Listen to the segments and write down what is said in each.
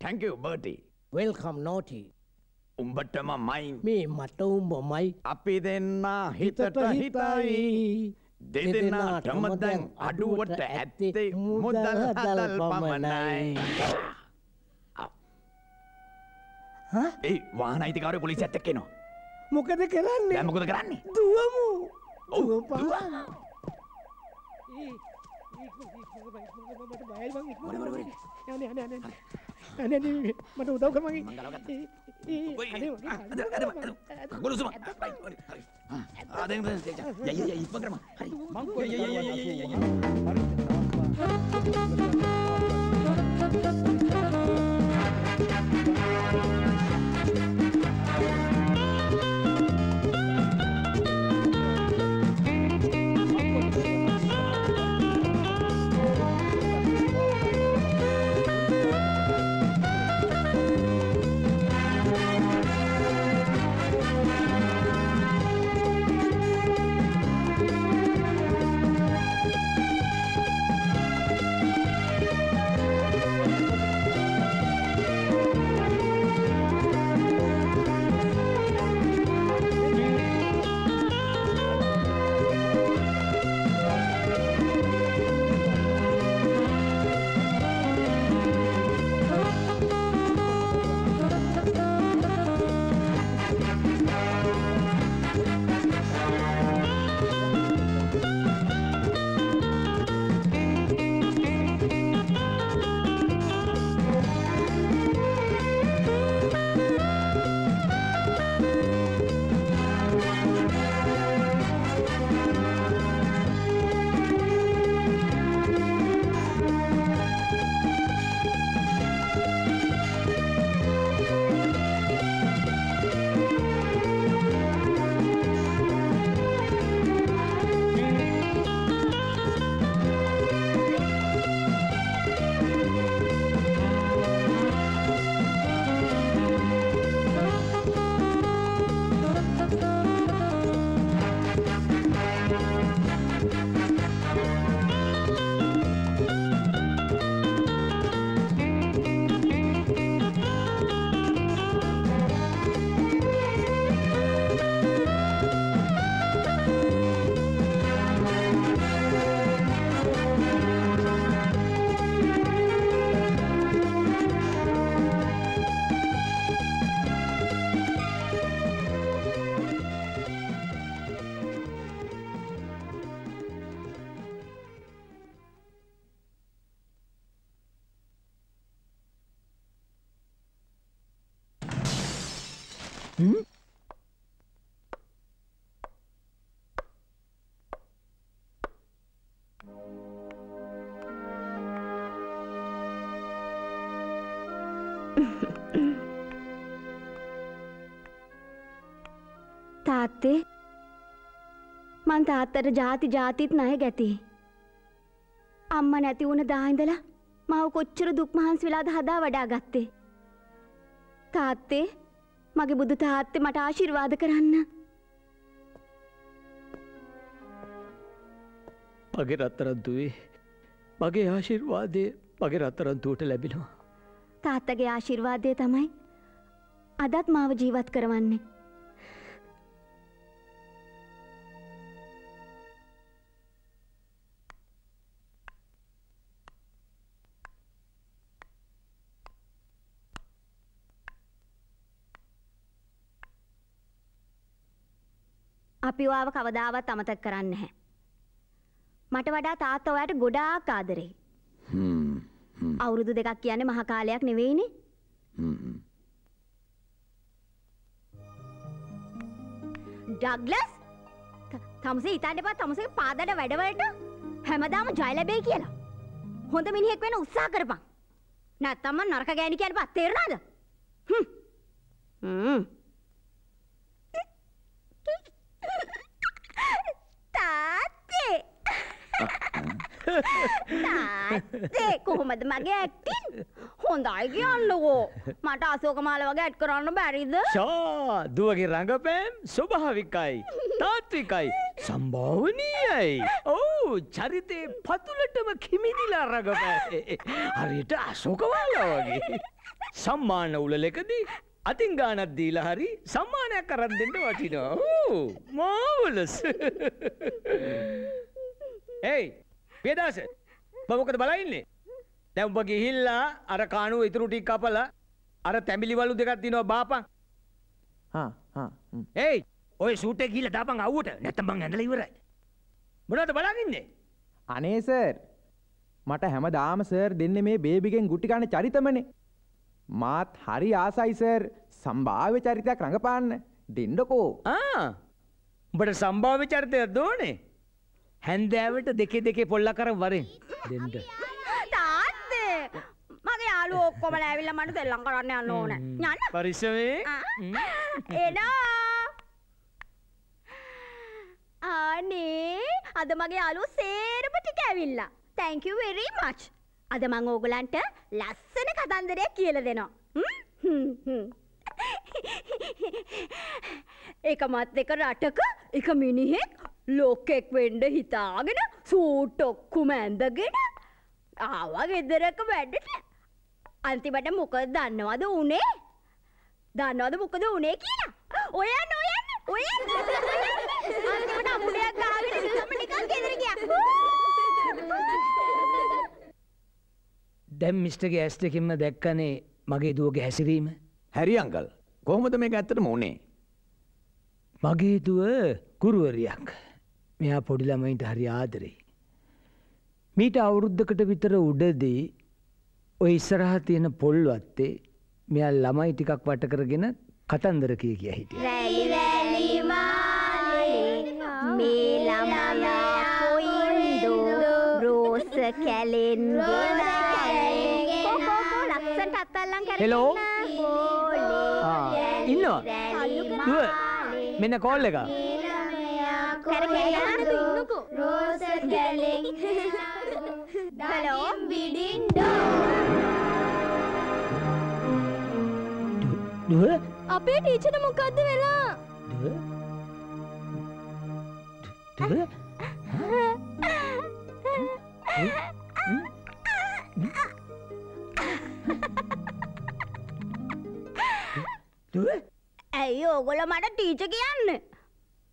ටැංකව Bertie welcome නෝටි උඹටම මයි. මේ මට උඹමයි අපි දෙන්න හිතට හිතයි. දෙදෙනාටම දැන් අඩුවට ඇත්තේ මුදල් හදල් පමණයි. ඒ වාන අයිතිකාර පොලිසි ඇත්තක්කෙනවා මොකද කරන්නේ? දැමකොද කරන්නේ? දුවමු. ඔව්, දුවපා. මට උදව් කරමගේ කකුළු සුම ආදෙන් යය යය ඉප කරම හරි යය යය යය යය යය තාත්තේ මං තාත්තට ජාති ජාතිත් නය ගැති. අම්ම නැති වුණ දාහිඳලා මව කොච්චර දුක් මහන්සි වෙලාද හදා වඩා ගත්තේ. තාත්තේ මගේ බුදු තාත්තේ මට ආශිර්වාද කරන්න. මගේ රත්තරන්තුවේ මගේ ආශිර්වාදය මගේ රත්තරන්තුවට ලැබෙනවා. තාත්තගේ ආශිර්වාදය තමයි අදත් මාව ජීවත් කරවන්නේ. අපි ඔයාව කවදාවත් අමතක කරන්න නැහැ. මට වඩා තාත්තා ඔයාට ගොඩාක් ආදරේ. අවුරුදු දෙකක් කියන්නේ මහ කාලයක් නෙවෙයිනේ. ඩග්ලස් තමසේ හිතන්න එපා තමසේ පාදට වැඩවලට හැමදාම ජය ලැබෙයි කියලා. හොඳ මිනිහෙක් වෙන්න උත්සාහ කරපන්. නැත්තම් මං නරක ගෑණි කියන පත් තේරුණාද? හ්ම්. හ්ම්. තාත්තේ තාත්තේ කොහොමද මගේ ඇක්ටින්? හොඳයි කියන්නකෝ. මට අසෝක මාල වගේ ඇට් කරන්න බැරිද? ෂා දුවගේ රඟපෑම් ස්වභාවිකයි තාත්විකයි සම්භාවනීයයි. ඔවු චරිතේ පතුලටම කිමිදිලා රගපෑ හරියට අශෝකවාලා වගේ. සම්මාන උලලෙකදී අතින් ගානත් දීලා හරි සම්මානයක් කරන් දෙන්න වටිනවා. මාවලස් ඒයි පේදාස බමොකද බලයින්නේ? දැම්ප ගිහිල්ලා අර කානුව ඉතුරු ටික් කපලා අර තැමිලිවලු දෙකක් දිනවා බාපන්. හා හා. ඒයි ඔය සූටේ ගිහිල්ලා දාපන් අවුවට. නැත්තම් මං ඇඳලා ඉවරයි. මොනවද බලාගින්නේ? අනේ සර් මට හැමදාම සර් දෙන්නේ මේ බේබිගෙන් ගුටි කන චරිතමනේ. මාත් හරි ආසයි සර් සම්භාව්‍ය චරිතයක් රඟපාන්න. දෙන්නකෝ. ආ උඹට සම්භාව්‍ය චරිතයක් දෝනේ හැන්දෑවට දෙකේ දෙකේ පොල්ල කර වරෙන් දෙන්න තාත්තේ මගේ යාළුවෝ ඔක්කොම ඇවිල්ලා මට සෙල්ලම් කරන්න යන්න ඕන. යන්න. පරිස්සමේ එඩා අනේ අද මගේ යාළුවෝ සේරම ටික ඇවිල්ලා. thank you very much. අද මං ඕගලන්ට ලස්සන කතන්දරයක් කියලා දෙනවා. හ්ම්? හ්ම්, හ්ම්. එක මත් එක රටක එක මිනිහෙක් ලෝකෙක් වෙන්ඩ හිතාගෙන සූට් ඔක්කුම ඇඳගෙන ආවා ගෙදරක වැඩට. අන්තිමට මොකද දන්නවද උනේ? දන්නවද මොකද උනේ කියලා? ඔයන්න ඔයන්න ඔය අන්තිමට අමුඩයක් ගාගෙන නිකම්ම නිකන් ගෙදර ගියා. දැම් මිස්ටගේ ඇස් දෙකින්ම දැක්කනේ මගේ දුවගේ හැසිරීම. Harry uncle. කොහොමද මේක ඇත්තටම උනේ? මගේ දුව ගුරුවරියක් මෙයා පොඩිළමයින්ට හරි ආදරෙයි. මීට අවුරුද්ධකට විතර උඩදී ඔය ඉස්සරහ තියෙන පොල්වත්තේ මෙයා ළමයි ටිකක් වට කරගෙන කතන්දර කිය කිය හිටිය. රැලි රැලි මාලේ මේ ළමයා කොයින්ද? රෝස කැලෙන් හෙලෝ ඉන්නවා? මෙන්න කෝල් එක රෝස කැලෙන් හලෝ. බිඩින් දුව අපේ ටීචන මොකක්ද වෙලා? දුව දුව දුව ඇයි ඕගොල මට ටීච කියන්න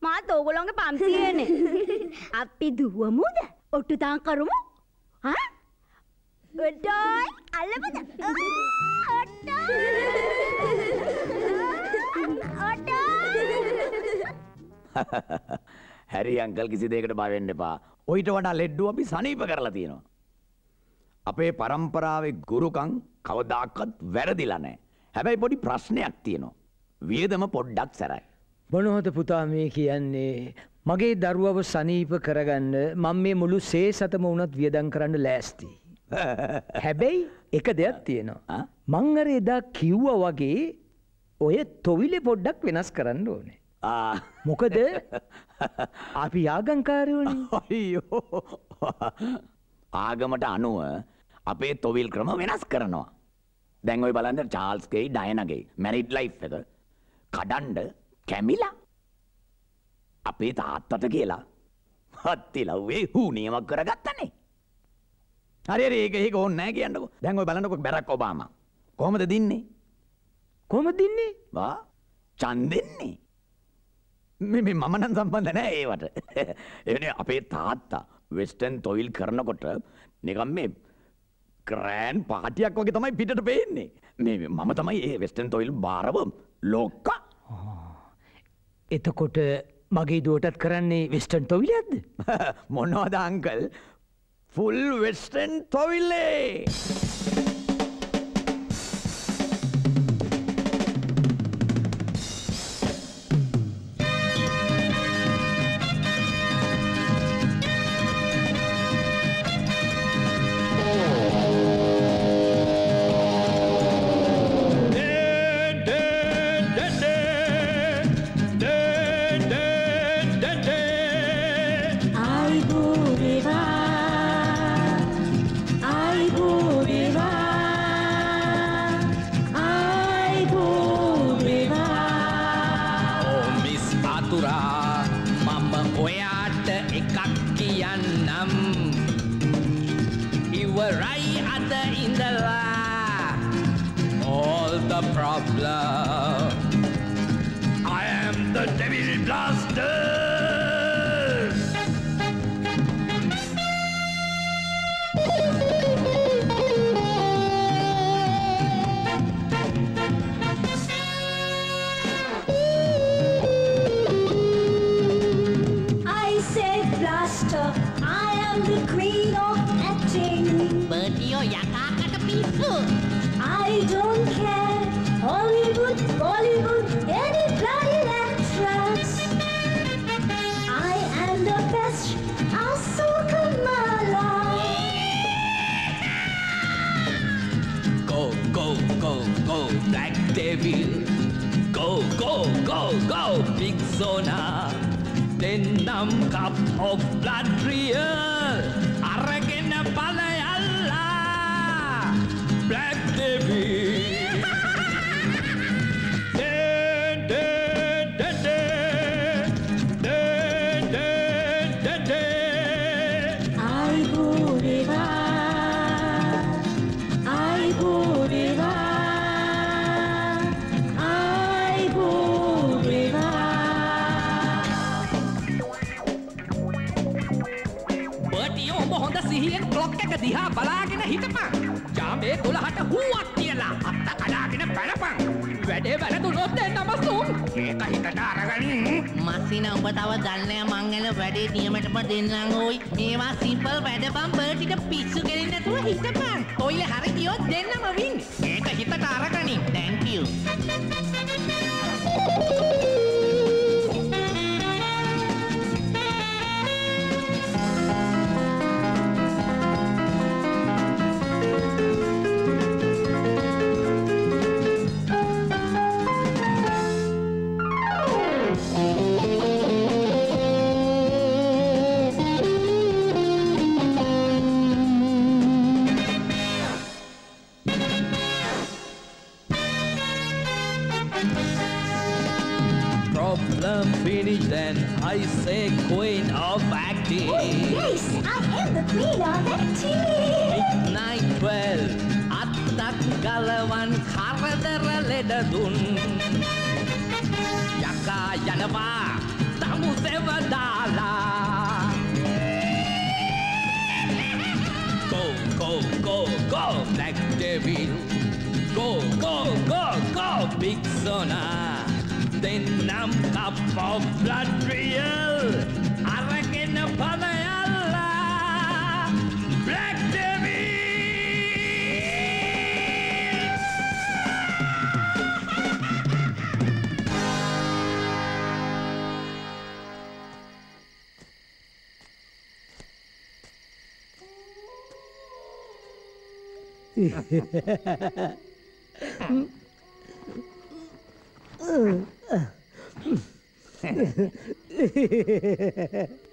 මාත් ඕගොලොන්ගේ පම්සියන අපි දුවමුද? ඔට්ටුතාන් කරමු? ඔටයි අල්ලපද හැරි අංකල් කිසි දෙයකට බවෙන්න එපා. ඔයිට වඩා ලෙඩ්ඩු අපි සනීප කරලා තියෙනවා. අපේ පරම්පරාවේ ගුරුකං කවදාකත් වැරදිලා නෑ හැබැයි පොඩි ප්‍රශ්නයක් තියෙනවා. වියදම පොඩ්ඩක් සැරයි. මොනොහොත පුතා මේ කියන්නේ මගේ දරුවව සනීප කරගන්න මං මේ මුළු සේ සතම වනත් වියදන් කරන්න ලෑස්ති. හැබැයි එක දෙයක් තියෙනවා. මං අර එදා කිව්ව වගේ ඔය තොවිලෙ පොඩ්ඩක් වෙනස් කරන්න ඕනේ. මොකද අපි යාගංකාරයෝනේ අයියෝ. ආගමට අනුව අපේ තොවිල් ක්‍රම වෙනස් කරනවා. දැන් ඔය බලන්න චාල්ස්ගේ ඩයනගේ මැරිඩ් ලයි් එක කඩන්ඩ කැමිලා. අපේ තාත්තට කියලා. හත්තිලව්වේ හූ නියමක් කරගත්තනේ. හරි හරි, ඒක ඒක ඕන්න නෑ කියන්නකො. දැන් ඔය බලන්නකො බැරක් ඔබාම. කොහොමද දින්නේ? කොම දින්නේ? වා චන්දෙන්නේ මෙ මම නම් සම්බන්ධ නෑ ඒවට. එන අපේ තාත්තා වෙස්ටන් තොයිල් කරනකොට නිකම් මේ කරෑන් පාටියක් වගේ තමයි පිටට පේන්නේ. මේ මම තමයි ඒ වෙස්ටන් තොයිල් බාරව ලෝක්ක එතකොට මගේ දුවටත් කරන්නේ වෙස්ටන් තොවිලයක්ද මොනවද අංකල් ෆුල් වෙස්ටන් තොවිල්ලේ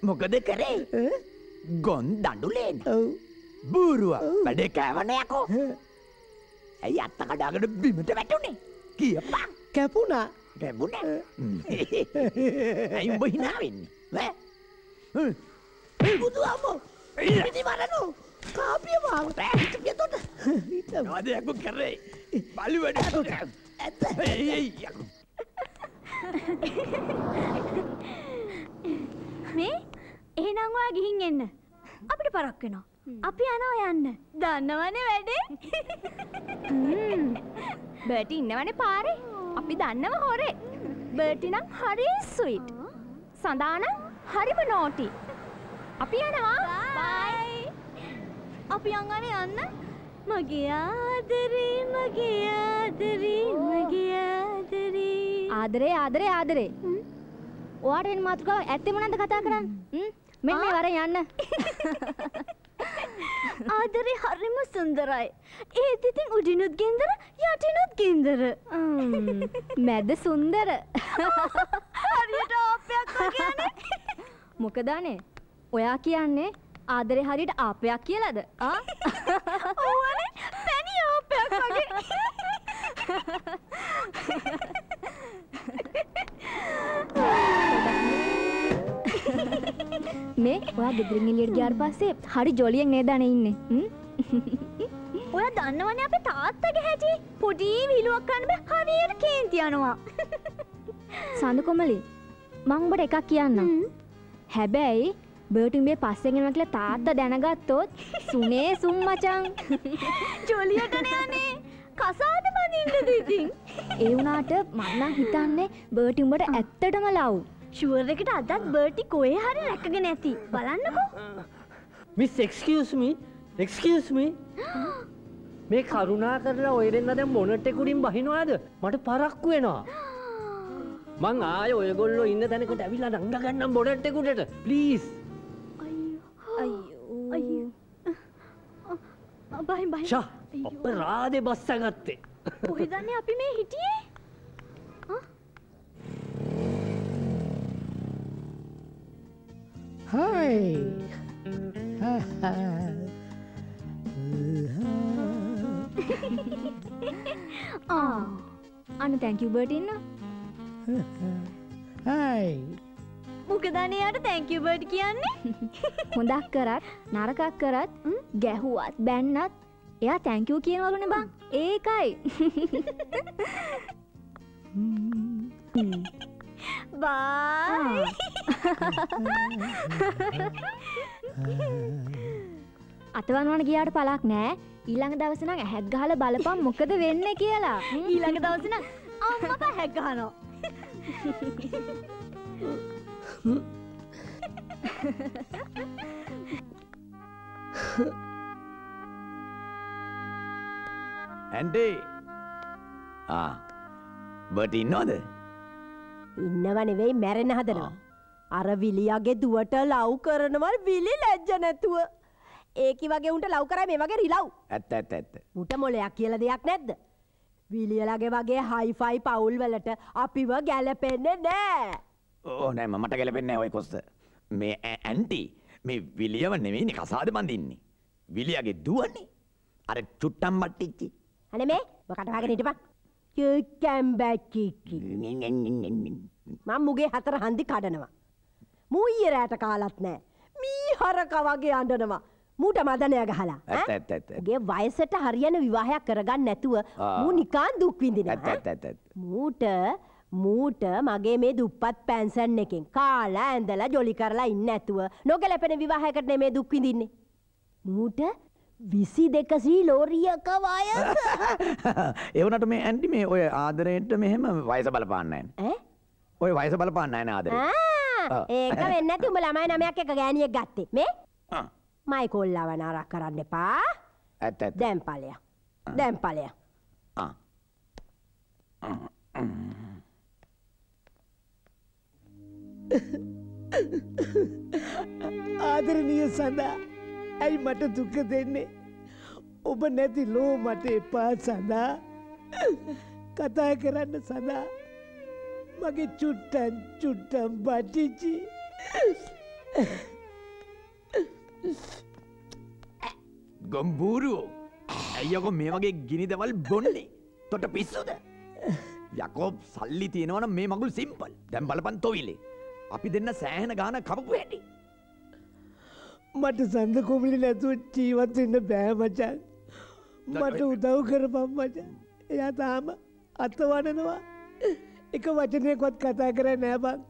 මොකද කරේ? ගොන් දඩුලේන බූරුව වැඩේ කෑවනයකෝ ඇයි අත්ත කඩාගට බිමට වැටුනේ? කියපා කැපුණා. ගැබුණ ඇයි උඹ හිනාවෙන්නේ බුදු අම්මෝ ඉති මරනෝ කාපිය මාව පැහිටපියතොට නවාදයක්කු කරේ බලි වැඩ ඇත මේ එහෙනම් ඔයා ගිහින් එන්න. අපිට පරක් වෙනවා. අපි යනවා යන්න. දන්නවනේ වැඩේ. බර්ටි ඉන්නවනේ පාරේ. අපි දන්නව හොරේ. බර්ටි නම් හරි ස්වීට්. සඳාන හරිම නෝටි. අපි යනවා. බයි. අපි යංගනේ යන්න. මගේ ආදරේ මගේ ආදරේ මගේ ආදරේ. ආදරේ ආදරේ ආදරේ. ඔයාට වෙන මාතෘකාව ඇත්තේ මොනවද කතා කරන්නේ? මෙන්න මේ වර යන්න. ආදරේ හරිම සුන්දරයි. ඒත් ඉතින් උඩිනුත් ගින්දර යටිනුත් ගින්දර. මැද සුන්දර. හරියට ආපයක් වගේනේ. මොකද අනේ? ඔයා කියන්නේ ආදරේ හරියට ආපයක් කියලාද? ආ? ඔව්වනේ. පැණි ආපයක් වගේ. මේ ඔයා ගෙදරින් එළියට ගියාට පස්සේ හරි ජොලියෙන් නේද අනේ ඉන්නේ? ඔය දන්නවනේ අපේ තාත්තගේ හැටි පොඩි විලුවක් කරන්න බෑ හරියට කේන්ති යනවා සඳ කොමලි මං උඹට එකක් කියන්නම් හැබැයි බර්ටින්බේ පස්සෙන්ගෙන කියලා තාත්ත දැනගත්තොත් සුනේ සුම් මචං. ජොලියටන යනේ කසාද බඳින්නද ඉතින්? ඒ වුණාට මන්නම් හිතන්නේ බර්ටි උඹට ඇත්තටම ලව්. ෂුවර් එකට අදත් බර්ටි කොහේ හරි රැකගෙන ඇති. බලන්නකෝ. මිස් එක්ස්කියස්මි එක්ස්කියස්මි මේ කරුණා කරලා ඔයරෙන්න්න දැම් මොනටෙකුඩින් බහිනවාද? මට පරක්කු වෙනවා. මං ආය ඔයගොල්ලො ඉන්න තැනකට ඇවිලා නංගගන්නම් බොඩට්ටෙකුටට පලිස් බයි බයි ශා ඔප රාදෙ බස්සගත්තේ කොහෙදන්නේ අපි මේ හිටියේ අන්න තැංකව බර්ටින්න මොකදනයාට තැංකිවබර්ඩ් කියන්නේ? හොඳක් කරත් නරකක් කරත් ගැහුවත් බැන්නත් එයා තැංකව් කියනවලුන බං. ඒකයි. බා අතවන්වන ගියාට පලක් නෑ. ඊළඟ දවසනං ඇහැත් ගහල බලපම් මොකද වෙන්න කියලා. ඊළඟ දවසන අම්මක හැක්ගහනෝ ඇන්ටේ බට ඉන්නවාද ඉන්නව නෙවෙයි මැරෙන හදනවා. අර විලියගේ දුවට ලව් කරනවල් විලි ලැජ්ජ නැතුව. ඒකි වගේ උන්ට ලව් කරයි මේ වගේ රිලව්. ඇත්ත ඇත්ත ඇත්ත උට මොලයක් කියල දෙයක් නැද්ද. විලියලගේ වගේ හයිෆයි පවුල් වලට අපිව ගැලපෙන්නේ නෑ. ඕ නෑ මට ගැලපෙන්න ඔය කොස්ත මේ ඇන්ටි මේ විලියව නෙවෙයිනි කසාද බඳින්නේ විලියගේ දුවන්නේ අර චුට්ටම් බට්ටිච්චි අන මේ බකටවාගෙන හිටපන්. කැම්බැක්කික්කි. මං මුගේ හතර හන්දි කඩනවා. මූඊය රෑට කාලත් නෑ. මී හරක වගේ අඩනවා. මූට මදනය ගහලා. ගේ වයසට හරියන විවාහයක් කරගන්න නැතුව මූ නිකාන් ඇත්ත ඇත්ත මූට මූට මගේ මේ දුප්පත් පැන්සන් එකෙන් කාලා ඇඳලා ජොලි කරලා ඉන්න ඇතුව නොගැලපෙන විවාහයකට මේ දුක්විඳින්නේ. මූට විසි දෙකසී ලෝරියක වයස. එවනට මේ ඇන්ටි මේ ඔය ආදරයට මෙහෙම වයස බලපාන්නයන් ඈ? ඔය වයස බලපාන්න අයන ආදර. ආ, ඒක වෙන්න ඇති උඹ ළමයි නමයක් එක ගෑනියෙක් ගත්තේ. මේ? ආ. මයි කොල්ලව නරක් කරන්න එපා. ඇත්ත ඇත්ත. දැම් පලය දැම් පලය ආ. ආදරණීය සඳහා ඇයි මට දුක දෙන්නේ? ඔබ නැති ලෝ මට එපා සඳහා. කතා කරන්න සඳහා මගේ චුට්ටන් චුට්ටම් බටිචි ගොම්බූරුවෝ ඇයියකො මේ වගේ ගිනිදවල් බොන්නේ? තොට පිස්සුද? යකෝප් සල්ලි තියෙනවන මේ මගුල් සිම්පල් දැම් බලපන් තොවිලේ. අපි දෙන්න සෑහෙන ගාන කපපු හැටි මට සඳ කොමිලි නැතුව ජීවත් වෙන්න බෑ මචන්. මට උදව් කරපම් මචන්. එයා තාම අතවඩනවා එක වචනයකොත් කතා කර නෑබක්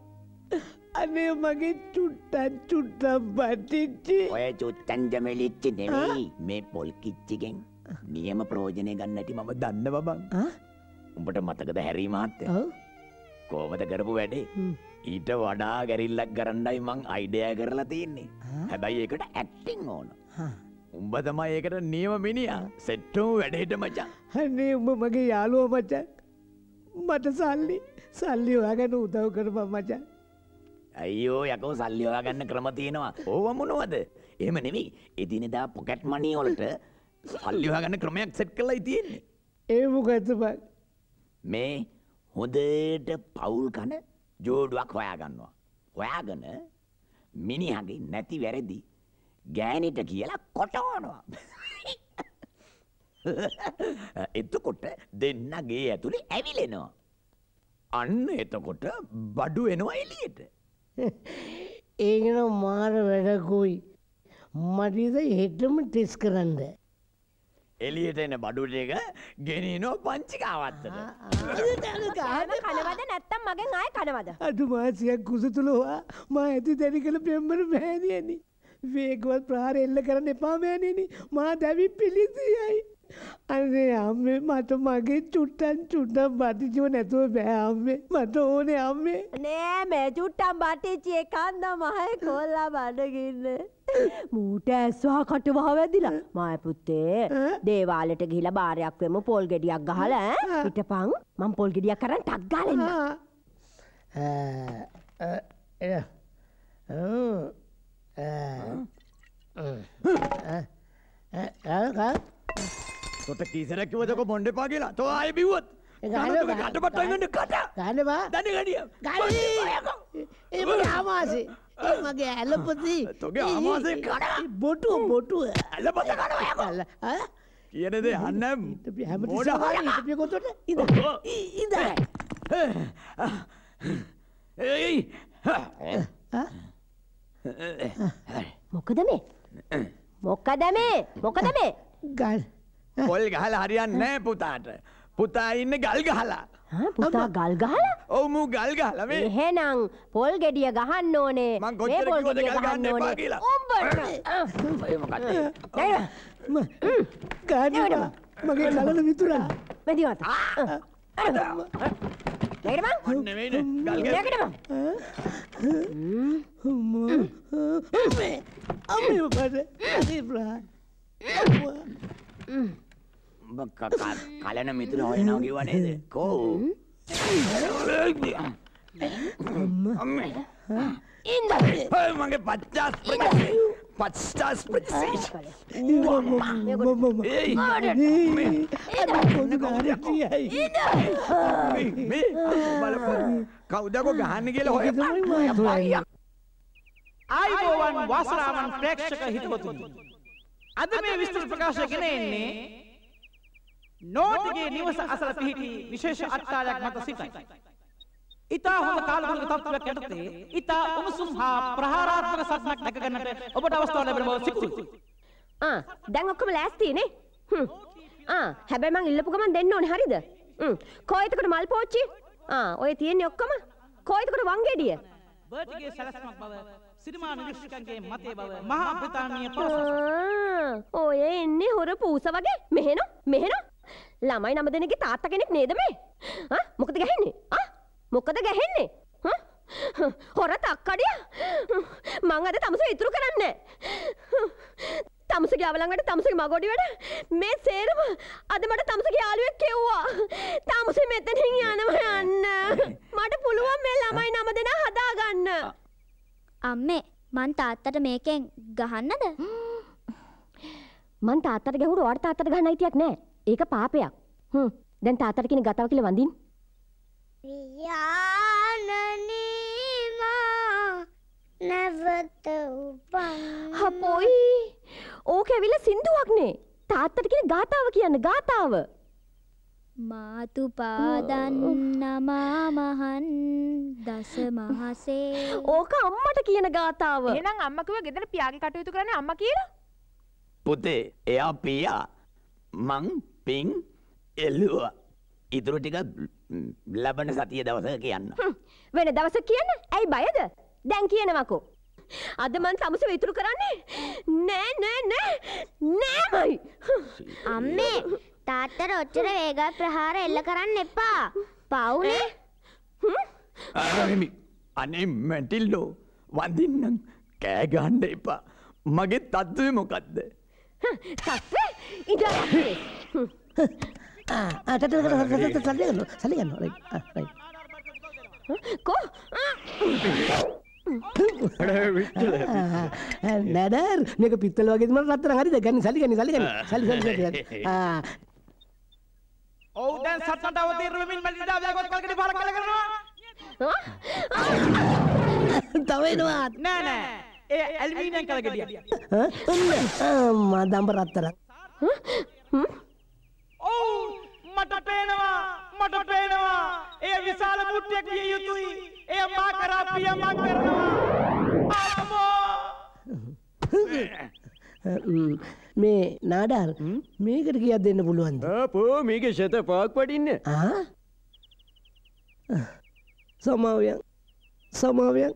අනේ මගේ චුට්ටන් චුට්ටම් බටිච්චි ඔය චුත්තන්ජමලිච්චි නෙවෙයි මේ පොල් කිච්චිගෙන් නියම ප්‍රෝජනය ගන්නටි මම දන්න බබන් උඹට මතකද හැරීමත්ය කෝමත කරපු වැඩේ ඊට වඩා ගැරිල්ලක් කරන්නයි මං අයිඩය කරලා තියන්නේ. හැබැයි ඒකට ඇක්ටිං ඕන. උඹ තමයි ඒකට නියම මිනිිය සෙට්ටෝ වැඩේට මචා. හන්නේ උඹ මගේ යාලුව මචන් මට සල්ලි සල්ලි ඔයාගැන උදව් කරපම් මචන් අයියෝ යකෝ සල්ලිවා ගන්න ක්‍රම තියෙනවා. ඕව මොනවද? එහම නෙවෙයි. එදිනෙදා පොකැට් මනියෝලට සල්ලිවා ගන්න ක්‍රමයක් සෙට් කලයි තියෙන්නේ. ඒමුකඇතපක් මේ හොඳට පවුල් කන ජෝඩුවක් හොයාගන්නවා. හොයාගන මිනිහගේ නැති වැරදි ගෑනිට කියලා කොටවනවා. එතකොට දෙන්නගේ ඇතුළි ඇවිලෙනවා. අන්න එතකොට බඩු එනවා එලියට. ඒගෙන මාර වැඩකුයි මටිද හෙටම ටෙස් කරන්න. එලියට එන බඩුට එක ගෙනනෝ පංචිකාවත්තට කනවද නැත්තම් මගෙන් ආය කනවද? අඩු මාසයක් කුස තුළවා මා ඇති දැනි කළ පෙම්බර මෑණියනි. වේගවත් ප්‍රහාර එල්ල කරන්න එපා මෑණෙනි මා දැවි පිළිසියයි අනේ අම්මේ මට මගේ චුට්ටන් චුට්ටම් බතිජව නැතුව බෑ අම්මේ මට ඕනේ අම්මේ නෑ මේ චුට්ටම් බටිච්චි එකන්න මහය කොල්ලා බඩගින්න මූට ඇස්වා කටවහ වැදිලා මය පුත්තේ දේවාලට ගිහිලා බාරයක් වෙම පොල් ගෙඩියක් ගහල හිටපං මං පොල් ගෙඩියක් කරන්න ටක් ගාලන්න තොට කීසරැක්කිවදක මොන්ඩපා කියලා? තෝ අය බිව්වත්. කටපටගන්න කට ගන්නවා දැනගඩිය එම ආමාසේ ඒ මගේ ඇලපති. තොගේ ආමාසේ කඩා. බොටුව බොටුව. ඇලපත කඩවයකල්ල කියනද යන්න හැමට හිටපිය කොතොට ඉද ඉද ඒයි මොකද මේ? මොක්කද මේ? මොකද මේ? ගල් පොල් ගහල හරියන්න නෑ පුතාට පුතා ඉන්න ගල් ගහලා පුතා ගල් ගහලා ඔවුමු ගල් ගහල මේ එහෙනම් පොල් ගෙඩිය ගහන්න ඕනේ මං කොච්චර මේ පොල් කිව්වද ගල් ගහන්න එපා කියලා? උඹට ගාන මගේ කලන මිතුරන් මෙදිවත නැගිටපන් නෙවෙයිනේ ගල් ගහ නැගිටපන් අම්මේ අම්මේ මට අනේ බ්‍රා කලන මිතුර හොයනවා කිව නේද කෝ මගේ පච්චාස් පච්චාස් ප්‍රචේෂ කවුදකො ගහන්න කියල හොය ආයිබෝවන් වාසනාවන් ප්‍රේක්ෂක හිතවතුනි. අද මේ විස්තර ප්‍රකාශය ගෙන එන්නේ නෝටිගේ නිවස අසල පිහිටි විශේෂ අට්ටාලයක් මත සිටයි. ඉතා හොඳ කාලගුණක තත්ත්වයක් යටතේ ඉතා උණුසුම් හා ප්‍රහාරාත්මක සටනක් දැකගන්නට ඔබට අවස්ථාව ලැබෙන බව සිකුරුයි. ආ දැන් ඔක්කොම ලෑස්තිනේ හ්ම්. ආ හැබැයි මං ඉල්ලපු ගමන් දෙන්න ඕනේ හරිද හ්ම්. කෝ එතකොට මල් පෝච්චි ආ ඔය තියෙන්නේ ඔක්කොම කෝ එතකොට වංගෙඩිය බර්ටිගේ සැලැස්මක් බව සිරිමා නිරීක්ෂකයන්ගේ මතය බව මහා බ්‍රිතාන්‍ය පවසයි. ආ, ඔය එන්නේ හොර පූස වගේ මෙහෙන මෙහෙන ළමයි නම දෙනෙක්ගේ තාත්තා කෙනෙක් නේද මේ? මොකද ගැහෙන්නේ? මොකද ගැහෙන්නේ? හොර තක්කඩිය මං අද තමුසේ ඉතුරු කරන්නේ තමුසගේ අවලඟට තමුසගේ මගොඩි වැඩ මේ සේරම අද මට තමුසගේ යාළුවෙක් කෙව්වා. තමුසේ මෙතනින් යනවා යන්න. මට පුළුවන් මේ ළමයි නම දෙන හදාගන්න. අම්මේ මන් තාත්තට මේකෙන් ගහන්නද? මං තාත්තට ගැහුරු වාට තාත්තට ගන්න අයිතියක් නෑ ඒක පාපයක්. හ්ම්. දැන් තාත්තට කියන ගතාව කියලා වඳින් යානනීමා නැවත උපන්. හපොයි ඕක ඇවිල්ලා සින්දුවක්නේ තාත්තට කියන ගාතාව කියන්න. ගාතාව. මාතු පාදන් නමා මහන් දස මහසේ. ඕක අම්මට කියන ගාතාව. එහෙනම් අම්මා කිව්වා ගෙදර පියාගේ කටයුතු කරන්නේ අම්මා කියලා? පුතේ එයා පියා. මං පින් එල්ලුවා ඉතුරු ටික ලබන සතිය දවස කියන්න. වෙන දවස කියන්න? ඇයි බයද? දැන් කියනවකෝ. අද මන් සමුස විතුරු කරන්නේ? නෑ නෑ නෑ නෑමයි. අම්මේ තාත්තට ඔච්චර වේගත් ප්‍රහාර එල්ල කරන්න එපා. පවුනේ අරමි අනේ මැටිල්ලෝ වඳින්නම් කෑගහන්ඩ එපා. මගේ තත්ත්වය මොකක්ද තත්වේ ඉඩ සල්ලිගන්න සල්ලිගන්න කෝ නැඩර් මේක පිත්තල වගේ මට රත්තර හරිද? ගන්න සල්ලිගන්න සල්ලිගන්න සල්ලි සල්ලි ඔව් දැන් සටනට අවතීර්ණ වෙමින් මැඩිඩා ව්‍යාගත් කල්කඩි පාරක් කළ කරනවා. තවනවා නෑ නෑ. ඒ ඇල්මීනියම් කලකඩිය. මා දම්බ රත්තර ඔව් මට පේනවා මට පේනවා. එය විශාල මුට්ටියක් විය යුතුයි. එය මා කරා පිය මා කරනවා. අම්මෝ මේ නාඩාල් මේකට කියක් දෙන්න පුළුවන්ද පෝ මේක ශත පාක් පටින්න සමාවයන් සමාවයන්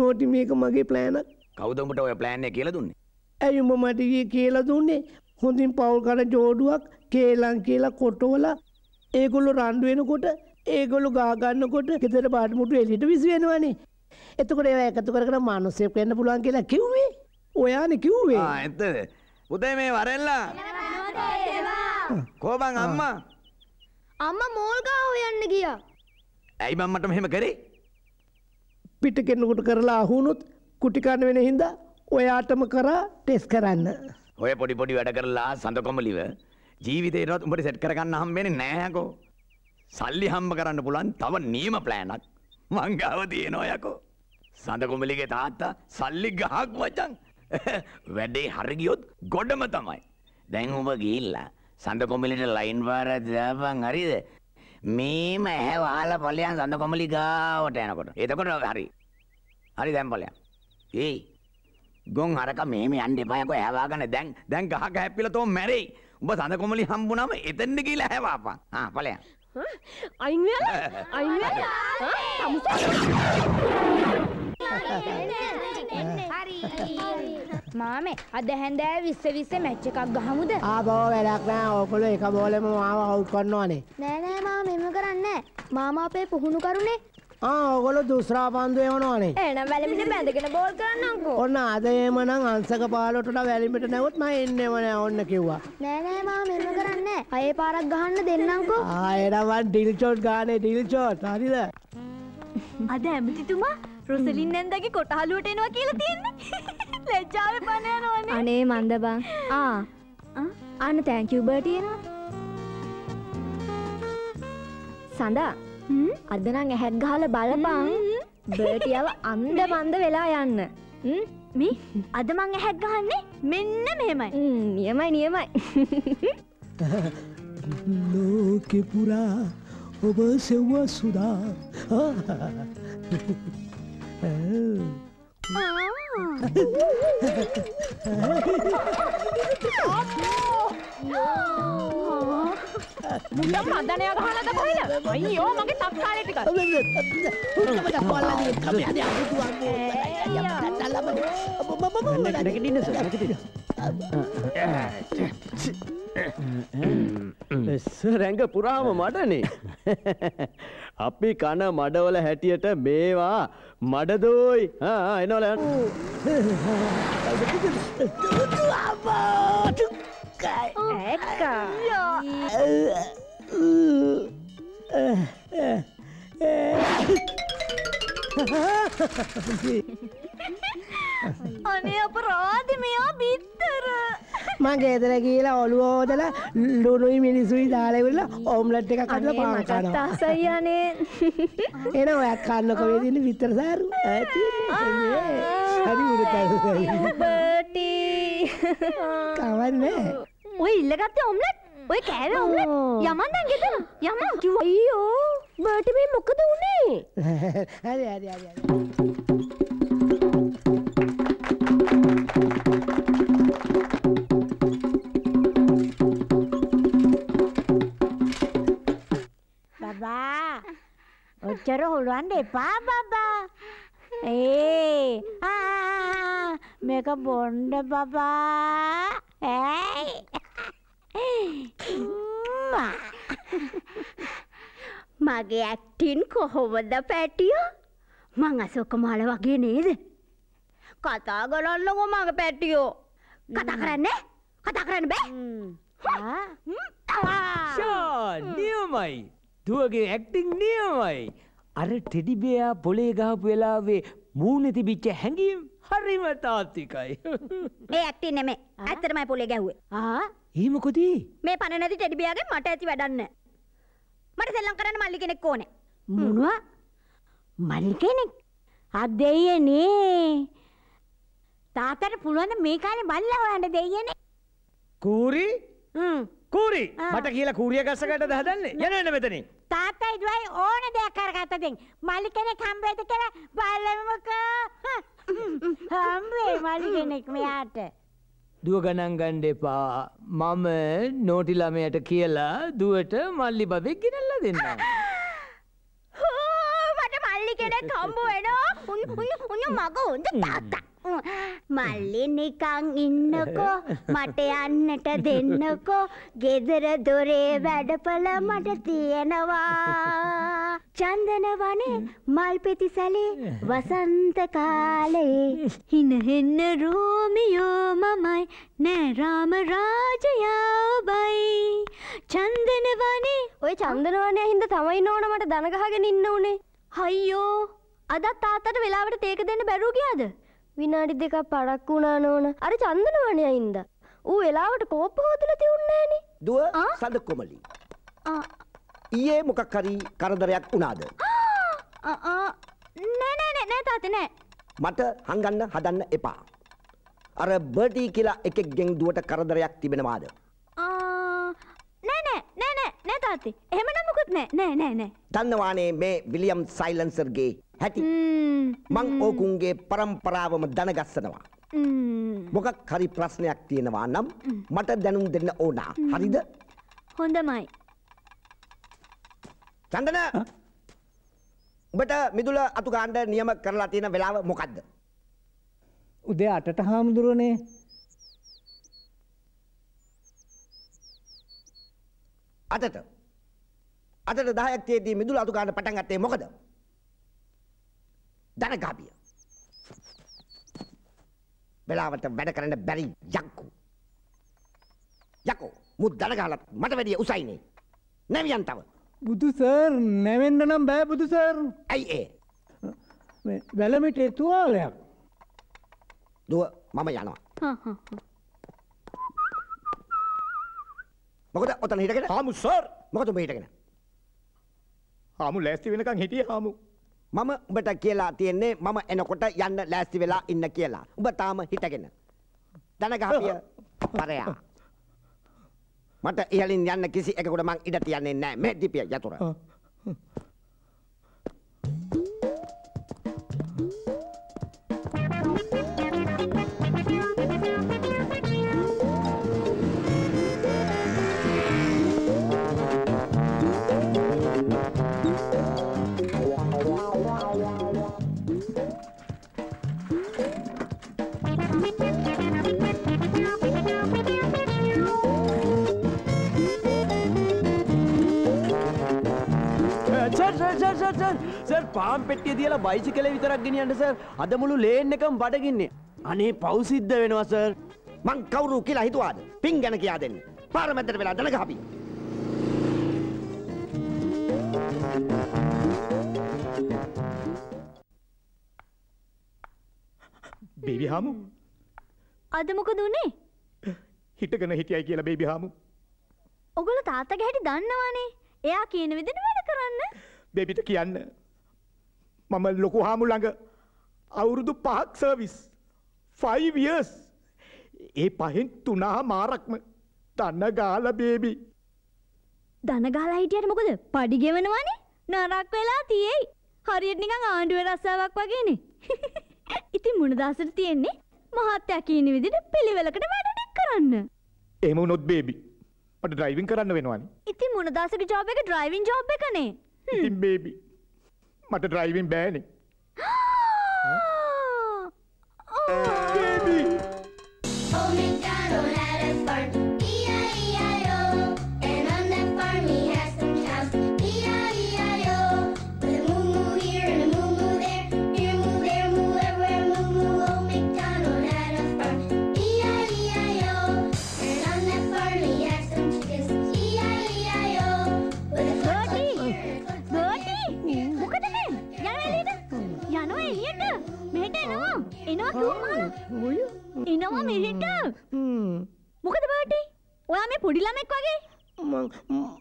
නෝටි මේක මගේ ප්ලෑනක් කවුදමට ඔය ප්ලෑන්ය කියල දුන්නේ? ඇයුම මටගේ කියලා දුන්නේ? හොඳින් පවුල් කර ජෝඩුවක් කේලං කියලා කොටෝල ඒගොල්ලු රණ්ඩුවෙනකොට ඒගොලු ගාගන්නකොට ගෙතර පාටමුට එලිට විසි වෙනවනේ. එතකොට ඒ එකතු කර මානුස්සය වෙන්න පුළුවන් කියලා කිව්වේ? ඔයාන කිව්වේ? ඇත්තද පුතේ මේ වරෙල්ලා කෝබන් අම්මා. අම්ම මෝල්ගා හොයන්න ගියා. ඇයි බම්මට මෙහෙම කරේ පිට කෙන්නුකුට කරලා අහුනුත් කුටිකන්න වෙන හින්දා ඔයාටම කරා ටෙස් කරන්න. ඔය පොඩි පොඩි වැඩ කරලා සඳකොමලිව ජීවිතේටත් උඹට සෙට් කරගන්න හම්බෙන්නේ නෑකෝ සල්ලි හම්බ කරන්න පුළන් තව නියම ප්ලෑනක් මංගාව තියෙනවා යකෝ. සඳකොමලිගේ තාත්තා සල්ලි ගහක් වචන්. වැඩේ හරිගියොත් ගොඩම තමයි. දැන් උඹ ගිල්ලා සඳකොමලිට ලයින් පාර දාපන් හරිද? මේම ඇහැ වාල පලයන් සඳකොමලි ගාවට යනකොට. එතකොට හරි. හරි දැම් පලයන් ඒ ගොන් හරක මේම අන්ඩ එපායක ඇවාගන්න දැන් දැන් ගහ හැපිල තෝ මැරෙයි. උඹ සඳ කොමලි හම්බුනම එතෙන්ඩ කියල හැවාපන් පලයන් අයින් අයින් මාමේ අද හැන්දෑ විස්ස විස්ස මැච්ච එකක් ගහමුද? ආබෝ වැඩක් නෑ ඕකොල එක බෝලෙම මාව හවු් කරන්නවානේ නෑනෑ මා මෙම කරන්න මාම අපේ පුහුණු කරුණේ ඕගොල දුස්්‍රා පන්දු එවනවානේ. එනම් වැලමිට බැඳගෙන බෝල් කරන්නකෝ ඔන්න අද ඒමනං අන්සක පාලොට වැලිමිට නැවත්ම එන්නවන ඔන්න කිව්වා. නෑනෑ මා මෙම කරන්න අය පාරක් ගහන්න දෙන්නම්කෝ. ආයරවන් ඩිල්චෝට් ගානේ ඩිල්චෝට් හරිද? අද ඇමතිතුමා රොසලින් නැන්දගේ කොටහලුවට එනවා කියලා තියෙන්නේ. ලැජ්ජාව පන යනවන අනේ මන්ද බං ආ? අන්න තෑංකිව් බර්ටියනවා සඳා. අදනං ඇහැත් ගහල බලපං බර්ටියාව අන්ද මන්ද වෙලා යන්න. මේ අද මං ඇහැක් ගහන්නේ මෙන්න මෙහෙමයි. නියමයි නියමයි. ලෝකෙ පුරා ඔබ සෙව්ව සුදා මුල්ලම මදනය ගහලද කොයිද අයියෝ මගේ තක්කාලය ටික රැඟ පුරාම මඩනේ අපි කන මඩවල හැටියට මේවා මඩදෝයි. එනවල අනේ අප රාධ මෙයා බිත්තර මගේ ගෙදර කියලා ඔළුවෝදල ලුණුයි මිනිසුයි දාලවෙල ඕම්ලට් එක කටල පාකානවා තාසයියනේ එන ඔයක් කන්නක වේදින්න විතර සාරු. ඇති හරි බටි කවන්නේ? ඔය ඉල්ලගත්තේ ඔම්ලට් ඔය කෑව ඔම්ලට් යමන්දන් ගෙතන යමන්? කිව්වා අයියෝ බටි මේ මොකද උනේ? හරි හරි හරි හරි ඔච්චර හොළුවන්ට එපා බබා. ඒ මේක බොන්්ඩ බබා. ඇයි මගේ ඇක්ටින් කොහොමද පැටියෝ? මං අසෝක මාල වගේ නේද? කතා ගලන්නකො මග පැටියෝ. කතා කරන්න? කතා කරන්න බෑ. නියමයි දුවගේ ඇක්ටිං නියමයි. අර ටෙඩිබයා පොලේ ගහපු වෙලාවේ මූුණ තිබිච්ච හැඟීම් හරිම තාත්තිකයි ඒ ඇක්ටි නෙමේ ඇත්තරමයි පොලේ ගැහුවේ. ඒමකොදී මේ පණ නැති ටෙඩිබියගේ මට ඇති වැඩන්න මට සෙල්ලම් කරන්න මල්ලි කෙනෙක් ඕනේ. මොනවා? මල් කෙනෙක්? අත් දෙයනේ තාතට පුළුවන් මේ කාලේ බල්ලා හොයන්න දෙයනේ කූරි කූරි. මට කියලා කූරිය ගස්සකට දහදන්නේ යනන්න මෙතනින්. තාත්තයි දුවයි ඕන දෙයක් කරගත්තතින් මලි කෙනෙක් හම්බේද කියලා බලමුකෝ. හම්බේ මලි කෙනෙක් මෙයාට. දුව ගණන් ගණ්ඩ එපා. මම නෝටිළමයට කියලා දුවට මල්ලි බබෙක් ගෙනල්ල දෙන්න. මට මල්ලි කෙනෙක් හම්බ වෙනවා. උන්න මග හොඳ තාත්තා මල්ලි නිකං ඉන්නකෝ මට යන්නට දෙන්නකෝ ගෙදර දොරේ වැඩපල මට තියෙනවා. චන්දන වනේ මල් පෙති සැලේ වසන්ත කාලේ. හිනහෙන්න රෝමියෝ මමයි. නෑ රාම රාජයා ඔබයි. චන්දන වනේ ඔය චන්දනවනය හින්ද තමයි නෝන මට දනගහගෙන ඉන්න උනේ. හයියෝ අදත් තාත්තට වෙලාවට තේක දෙන්න බැරූ ගියාද විනාඩි දෙකක් පරක් වුණා නෝන අර චන්දනවනය හින්ද ඌ වෙලාවට කෝප්ප හොදලා තියුන්නෑනේ දුව සඳ කොමලි. ඊයේ මොකක් හරි කරදරයක් වුණාද. නෑ නෑ නෑ නෑ තාත්තේ නෑ මට හංගන්න හදන්න එපා. අර බර්ටී කියලා එකෙක්ගෙන් දුවට කරදරයක් තිබෙනවාද. ආ, නෑ නෑ නෑ තාත්තේ. එහෙම නමුකුත් නෑ. නෑ නෑ නෑ. දන්නවානේ මේ විලියම් සයිලන්සර්ගේ හැටි? මං ඕකුන්ගේ පරම්පරාවම දනගස්සනවා. මොකක් හරි ප්‍රශ්නයක් තියෙනවා නම් මට දැනුම් දෙන්න ඕනා. හරිද? හොඳමයි. චන්දන! උඹට මිදුල අතුකාණ්ඩ නියම කරලා තියෙන වෙලාව මොකක්ද උදේ අටට හාමුදුරුවනේ අතට අතට දහයක් තියේදී මිදුල අතුකාණ්ඩ පටන් ගත්තේ මොකද? දනගාපිය වෙලාවට වැඩ කරන්න බැරි යක්කු. යකෝ මුත් දනගාලත් මට වැඩිය උසයිනේ. නැවියන් තව. බුදු සර් නැවෙන්න නම් බෑ බුදු සර්. ඇයි ඒ? වැලමිට තුවාලයක් දුව මම යනවා මොකද ඔතන හිටගෙන? හාමු සර් මොකද උඹ හිටගෙන? හාමු ලෑස්ති වෙනකන් හිටියේ හාමු. මම උඹට කියලා තියෙන්නේ මම එනකොට යන්න ලෑස්ති වෙලා ඉන්න කියලා. උඹ තාම හිටගෙන. දනගහපිය පරයා. මට ඉහලින් යන්න කිසි එකකට මං ඉඩ තියන්නේ නැහැ මේ දීපිය යතුර පාම් පෙට්ටිය තියලා බයිසිකල විතරක් ගෙනියන්න සර් අද මුළු ලේන් එකම බඩගින්නේ. අනේ පව්සිද්ධ වෙනවා සර් මං කවුරු කියලා හිතුවාද? පින් ගැන කියා දෙන්න. පාර මැදට වෙලා දනගහපි බේබි හාමු අද මොකද උනේ? හිටගෙන හිටියයි කියලා බේබි හාමු ඔගොල්ලෝ තාත්තගේ හැටි දන්නවනේ. එයා කියන විදිහට වැඩ කරන්න. බේබිට කියන්න මම ලොකු හාමු ළඟ අවුරුදු පහක් සර්විස් 5 years. ඒ පහෙන් තුනහ මාරක්ම දන්න ගාල බේබි දන ගහලා හිටියට මොකද? පඩි ගෙවනවනේ? නරක් වෙලා තියෙයි. හරියට නිකන් ආණ්ඩුවේ රස්සාවක් වගේනේ. ඉතින් මුණදාසට තියෙන්නේ? මහත්තයා කියන විදිහට පිළිවෙලකට වැඩ ටික කරන්න. එහෙම වුණොත් බේබි මට ඩ්‍රයිවිං කරන්න වෙනවානේ. ඉතින් මුණදාසගේ ජොබ් එක? ඩ්‍රයිවිං ජොබ් එකනේ. ඉතින් බේබි මට ඩ්‍රයිවිං බෑනේ එනවා එනවා කිව්වා එනවා මෙහෙට මොකද බර්ටි ඔයා මේ පොඩි ළමෙක් වගේ?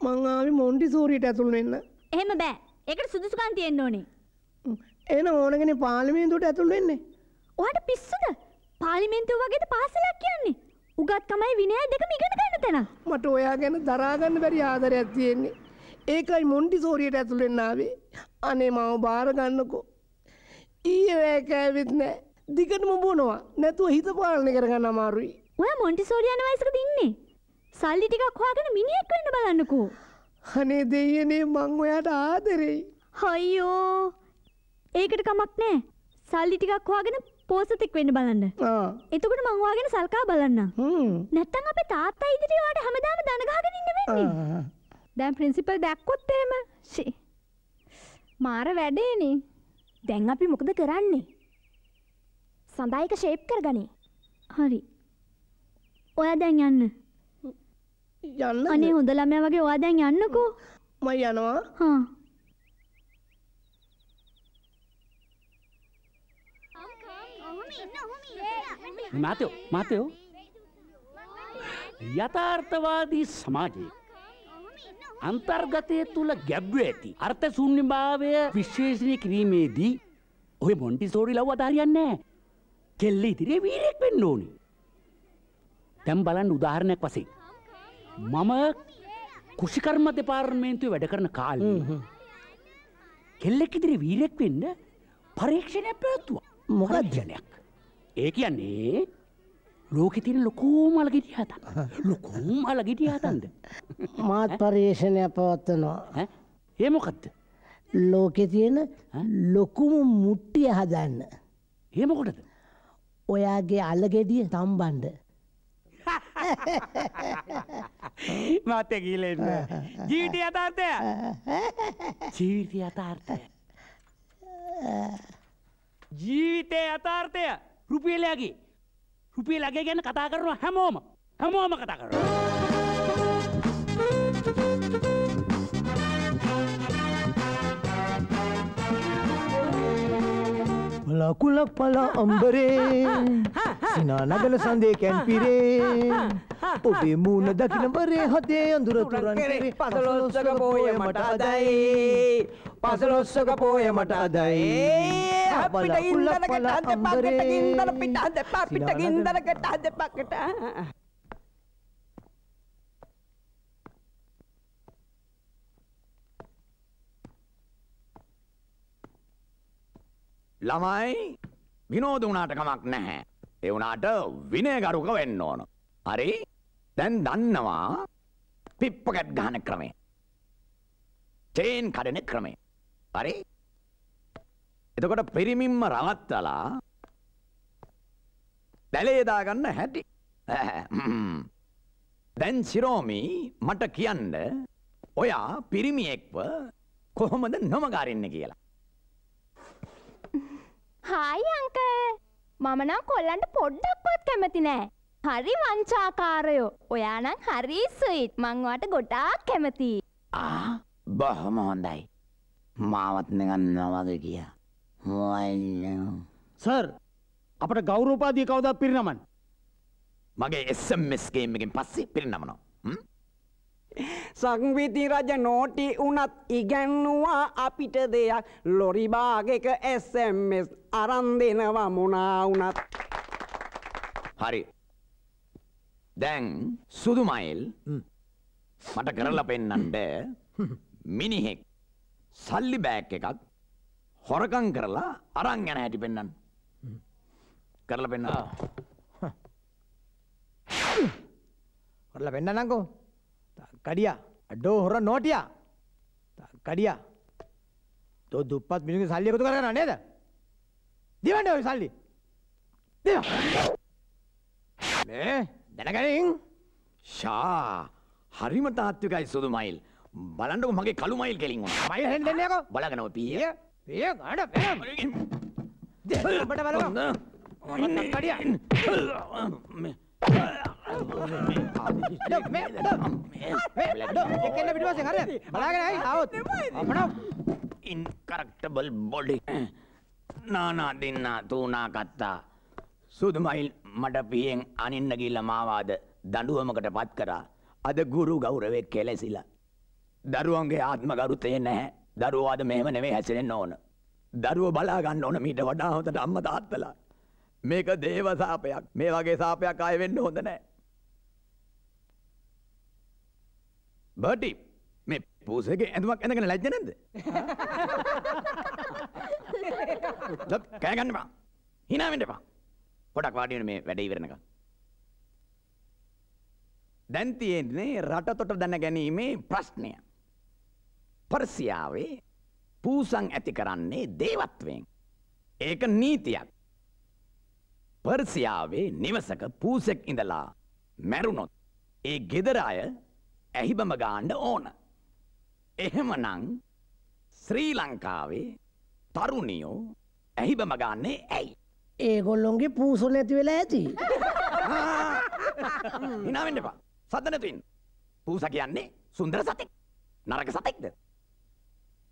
මං ආවේ මොන්ටි සෝරියට ඇතුළු වෙන්න. එහෙම බෑ. ඒකට සුදුසුකම් තියෙන්න ඕනේ. එන ඕනගෙන පාලිමේන්තුවට ඇතුළු වෙන්නේ. ඔයාට පිස්සුද? පාර්ලිමේන්තුව වගේද පාසලක් කියන්නේ? උගත්කමයි විනයයි දෙකම ඉගෙන ගන්න තැන. මට ඔයා ගැන දරාගන්න බැරි ආදරයක් තියෙන්නේ. ඒකයි මොන්ටි සෝරියට ඇතුළු වෙන්න ආවේ. අනේ මම බාර ගන්නකෝ. ඊයේ කෑවෙත් නෑ දිගටම බොනවා නැතුව හිත පාලනය කරගන්න අමාරුයි ඔය මොන්ටිසෝරි යන වයසකද ඉන්නේ? සල්ලි ටිකක් හොයාගෙන මිනිහෙක් වෙන්න බලන්නකෝ. අනේ දෙයනේ මං ඔයාට ආදරෙයි. අයියෝ. ඒකට කමක් නෑ. සල්ලි ටිකක් හොයාගෙන පෝසතෙක් වෙන්න බලන්න. එතකොට මං ඔයාගෙන සල්කා බලන්න. නැත්තම් අපේ තාත්තා ඉදිරියේ ඔයාට හැමදාම දන ගහගෙන ඉන්න වෙන්නේ. දැන් ප්‍රින්සිපල් දැක්කොත් එහෙම ෂි මාර වැඩේනේ දැන් අපි මොකද කරන්නේ? සඳායික ෂේප් කරගනි. හරි. ඔයා දැන් යන්න. යන්න අනේ හොඳ ළමයා වගේ ඔයා දැන් යන්නකෝ. මම යනවා. හා. මාතයෝ මාතයෝ යථාර්ථවාදී සමාජයේ අන්තර්ගතය තුළ ගැබ්ව ඇති අර්ථ ශූන්‍යභාවය විශ්වේෂණය කිරීමේදී ඔය මොන්ටිසෝරි ලව් අදාරියන්නේ කෙල්ල ඉදිරියේ වීරෙක් වෙන්න ඕනි. දැන් බලන්න උදාහරණයක් වශයෙන්. මම කුෂිකර්ම දෙපාර්තමේන්තුවේ වැඩ කරන කාලේ කෙල්ලෙක් ඉදිරියේ වීරෙක් වෙන්න පරීක්ෂණයක් පැවැත්තුවා. මොකක්ජනයක් ඒ කියන්නේ ලෝකෙ තියෙන ලොකූම අලගෙඩිය හතන් ලොකූම අලගෙඩිය හතන්ද මාත් පර්යේෂණය පවත්වනවා. ඒ මොකක්ද? ලෝකෙ තියෙන ලොකුම මුට්ටිය හදන්න. ඒ මොකටද? ඔයාගේ අලගෙඩිය තම්බන්ඩ. මත කියලෙන්න ජීවිත යථාර්ථය? ජීවිත යථාර්ථය. ජීවිතය යථාර්ථය. රුපියලයාගේ රුපියලගේ ගැන කතා කරනවා හැමෝම. හැමෝම කතා කරනවා ලකුල පල අම්බරේ සිනා නගල සඳේ කැන්පිරේ ඔබේ මූුණ දකිනබරේ හදේ අඳුර තුරන් පසලොස්සක පෝය මට අදයි පසලොස්සක පෝය මට අදයි අපිට ඉන්දනකට අදපක්කට ගින්දන පිට අදපා පිට ගින්දනකට අදපක්කට ළමයි විනෝද වුණාට කමක් නැහැ. ඒ වුණාට විනයගරුක වෙන්න ඕන. හරි? දැන් දන්නවා පිප්පකට් ගහන ක්‍රමය. චේන් කඩන ක්‍රමය. හරි? එතකොට පිරිමින්ම රවත්තලා දැලේ දාගන්න හැටි. දැන් සිරෝමි මට කියන්න ඔයා පිරිමියෙක්ව කොහොමද නොමගාරින්න කියලා. හායි අංක මම නම් කොල්ලන්ට පොඩ්ඩක්වත් කැමති නෑ. හරි වංචාකාරයෝ. ඔයා නම් හරි ස්වීට්. මං වාට ගොඩාක් කැමතියි. ආ බොහොම හොඳයි. මාවත් නිකන් නවද කියා. සර් අපට ගෞරෝපාදී කවදත් පිරිනමන්. මගේ SMS ගේම් එකෙන් පස්සේ පිරිනමනවා. සංවිති රජ නෝටි උනත් ඉගැන්නවා අපිට දෙයක් ලොරිබාගෙක SMS අරන් දෙනවා මොනා වුනත් හරි. දැන් සුදුමයිල් මට කරලා පෙන්නන්ට මිනිහෙක් සල්ලි බෑක් එකක් හොරකං කරලා අරං යන හැටි පෙන්න්න. කරලා පෙන්න්න. කරලා පෙන්නන්නකෝ. කඩියා. අඩෝ හොර නෝටියා. කඩියා. තෝ දුප්පත් මිනික සල්ලි එකතු කරගන්න නේද? දිවන්න ඔය සල්ලි. දිව. මේ දැනගනින්. ෂා. හරිම තාත්විකයි සුදු මයිල්. බලන්නක මගේ කළු මයිල් කෙලින් වුණ මයිල් හෙන් දෙන්නේකෝ බලගනව පිය. පිය. ගඩ පෙම් අපට බලන්න කඩියා එක්කෙන්න පිටිපස්සෙන් හරියද බලාගෙන ඇයි ආවොත් අපට ඉන්කරක්ටබල් බොඩි නානා දෙන්න තූනා කත්තා සුදුමයිල් මට පියෙන් අනින්න ගිල්ල මාවාද දඩුවමකට පත් කරා අද ගුරු ගෞරවෙක් කෙලෙසිලා දරුවන්ගේ ආත්ම ගරුතය නැහැ දරුවාද මෙහෙම නෙවේ හැසිරෙන් ඕන දරුව බලාගන්න ඕන මීට වඩා හොඳට අම්ම තාත්තලා. මේක දේව සාපයක්. මේ වගේ සාපයක් අය වෙන්න හොඳ නෑ. බටි මේ පූසගේ ඇඳුමක් ඇඳගෙන ලැජ්ජ නැද්ද කෑගන්නවා හිනාවෙන්ට එපා පොඩක් වාඩිවෙන මේ වැඩ ඉවරනක දැන් තියෙන්නේ රටතොට දැන ගැනීමේ ප්‍රශ්නය. පර්සියාවේ පූසං ඇති කරන්නේ දේවත්වයෙන්. ඒක නීතියක්. පර්සියාවේ නිවසක පූසෙක් ඉඳලා මැරුණොත් ඒ ගෙදර අය ඇහිබම ගාණ්ඩ ඕන. එහෙමනං ශ්‍රී ලංකාවේ තරුණියෝ ඇහිබම ගන්නේ ඇයි. ඒගොල්ලොන්ගේ පූසු නැති වෙලා ඇති. හිනාවෙන්න එපා සදනතුන් පූස කියන්නේ සුන්දර සතෙක් නරක සතෙක්ද.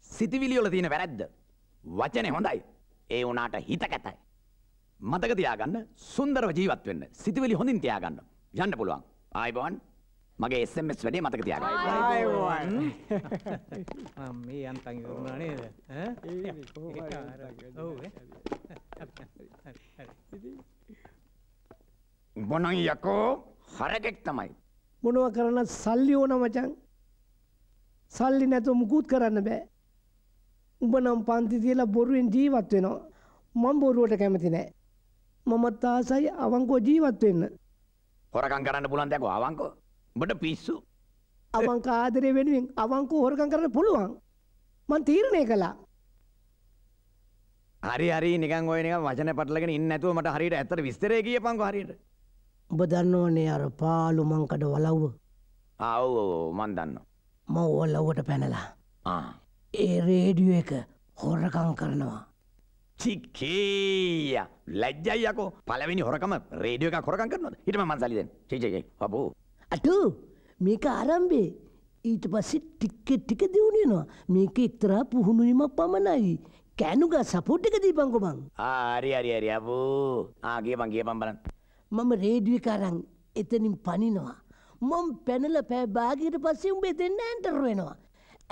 සිතිවිලියොල තියෙන වැරැද්ද. වචනය හොඳයි ඒ වනාට හිත කැතයි. මතක තියාගන්න සුන්දරව ජීවත් වෙන්න සිතිවිලි හොඳින් තියාගන්න යන්න පුළුවන් ආයිබවන් මගේ එස්මස් වැඩේ මතක තියාගන්න. මේ යන්තන් ඉවරුණා නේද? බොනන් යකෝ? හරකෙක් තමයි. මොනව කරන්න සල්ලි ඕන මචන් සල්ලි නැතුව මුකුත් කරන්න බෑ. උඹ නම් පන්ති තියලා බොරුවෙන් ජීවත් වෙනවා. මං බොරුවට කැමති නෑ. මමත් ආසයි අවංකෝ ජීවත් වෙන්න. හොරකං කරන්න පුළන් දැකෝ අවංකෝ බට පිස්සු. අවංක ආදරය වෙනුවෙන් අවංකෝ හොරකං කරන්න පුළුවන්. මං තීරණය කළා. හරි හරි නිකන් ඔය නිකන් වචන පටලගෙන ඉන්න නැතුව මට හරියට ඇත්තට විස්තරය කියපන්කෝ හරියට. ඔබ දන්නවනේ අර පාලු මංකඩ වලව්ව? ආව් මන් දන්න ම ඔල්ලව්වට පැනලා. ඒ රේඩියෝ එක හොරකං කරනවා. චිකේය ලැජ්ජයියකෝ පලවෙනි හොරකම රේඩියෝ එක හොරකං කරනවද? හිටම මන් සලිදෙන් චිචේ හබෝ අටු මේක ආරම්භේ. ඊට පස්සේ ටික්ක ටික දියුණුවෙනවා මේක එක්තරා පුහුණුවීමක් පමණයි. කෑනුග සපෝට් එක දීපංකො බං ආරි හරි හරි අබෝ ආගේ පන් කියපන් බලන්න. මම රේඩියෝ එක අරන් එතනින් පනිනවා. මම පැනල පෑ භාගයට පස්සේ උඹ එතෙන්න ඇන්ටර් වෙනවා.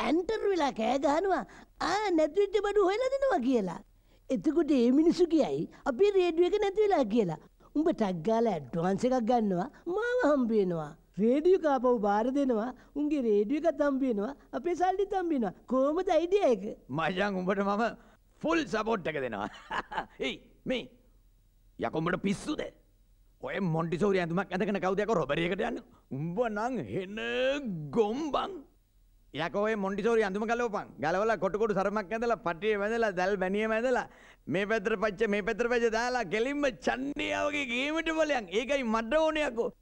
ඇන්ටර් වෙලා කෑ ගහනවා. ආ නැතිවෙච්ච බඩු හොයලා දෙනවා කියලා. එතකොට ඒ මිනිස්සු කියයි අපි රේඩියෝ එක නැති වෙලා කියලා. උඹ ටක් ගාලා ඇඩ්වාන්ස් එකක් ගන්නවා. මාව හම්බ වෙනවා රේඩියෝ කාපව් බාර දෙනවා උන්ගේ රේඩියෝ එකත් හම්බ වෙනවා අපේ සල්ලිත් හම්බ වෙනවා. කොහොමද අයිඩියා එක? මචං උඹට මම ෆුල් සපෝට් එක දෙනවා. එයි මේ යකොඹට පිස්සුද? ඔය මොන්ටිසෝරි ඇඳුමක් ඇඳගෙන කවුදයක රොබරියකට යන්න? උඹ නං හෙන ගොම්බං. යකෝය මොන්ටිසෝරි අඳුම කලෝපන් ගලවල කොටකොට සරමක් ඇඳලා පටිය වැඳලා දැල් බැනිය ඇඳලා මේ පැතර පච්ච මේ පැතර පච්ච දාලා කෙලින්ම චන්ඩියාවගේ ගේමට බලයන් ඒකයි මඩ ඕනයකෝ අම්මා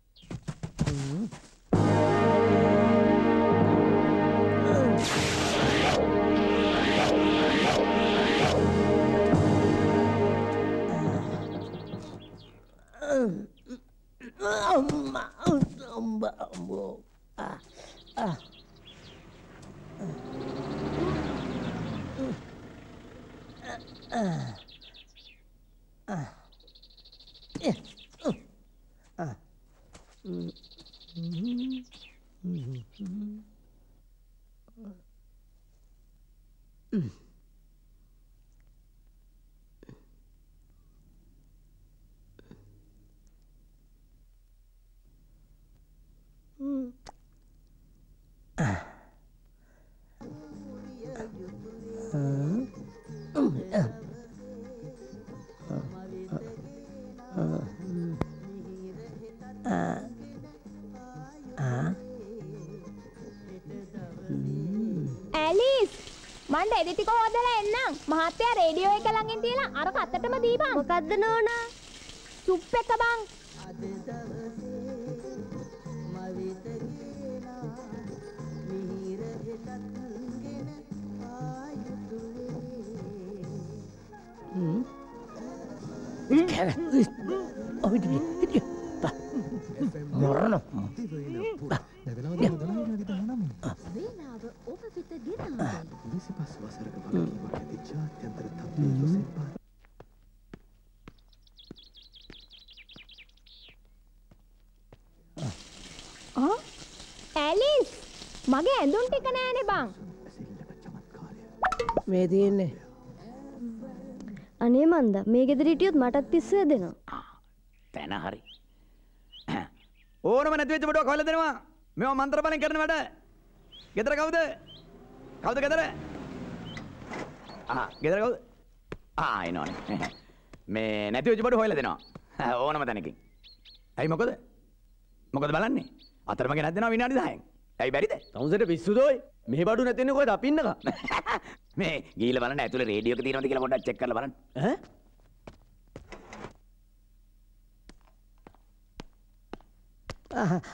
Mm. Uh. මන්ට එඩිටික හෝදලා එන්නම්. මහත්තයා රේඩියෝ එක ළඟින් තියලා අර කත්තටම දීපන්. මොකද්ද නෝනා? සුප් එක බං. මොරණ වේලාව ඔබ වෙත ගෙනාවේ. විසිපස් වසරක වගකීමක් ඇති ජාත්‍යන්තර තත්ත්වයේ යොසෙන් පාර ඇලිස් මගේ ඇඳුම් ටික නෑනේ බං මේ තියෙන්නේ අනේ මන්ද මේ ගෙදර හිටියොත් මටත් පිස්සුව දෙනවා තැන හරි ඕනම නැතිවෙච්ච බඩුවක් හොයලා දෙනවා මේවා මන්ත්‍ර බලෙන් කරන වැඩ ගෙදර කවුද කවුද ගෙදර ආ ගෙදර කවුද ආ එනවනේ මේ නැතිවෙච්ච බඩු හොයලා දෙනවා ඕනම තැනකින් ඇයි මොකද මොකද බලන්නේ අතරම ගෙනත් දෙනවා විනාඩි 10න්. ඇයි බැරිද? තමුසට පිස්සුදෝයි. මේ බඩු නැතිනේ කොහෙද අපින්නක? මේ ගිහිල්ලා බලන්න ඇතුලේ රේඩියෝ එක තියෙනවද කියලා පොඩ්ඩක් චෙක් කරලා බලන්න. ඈ?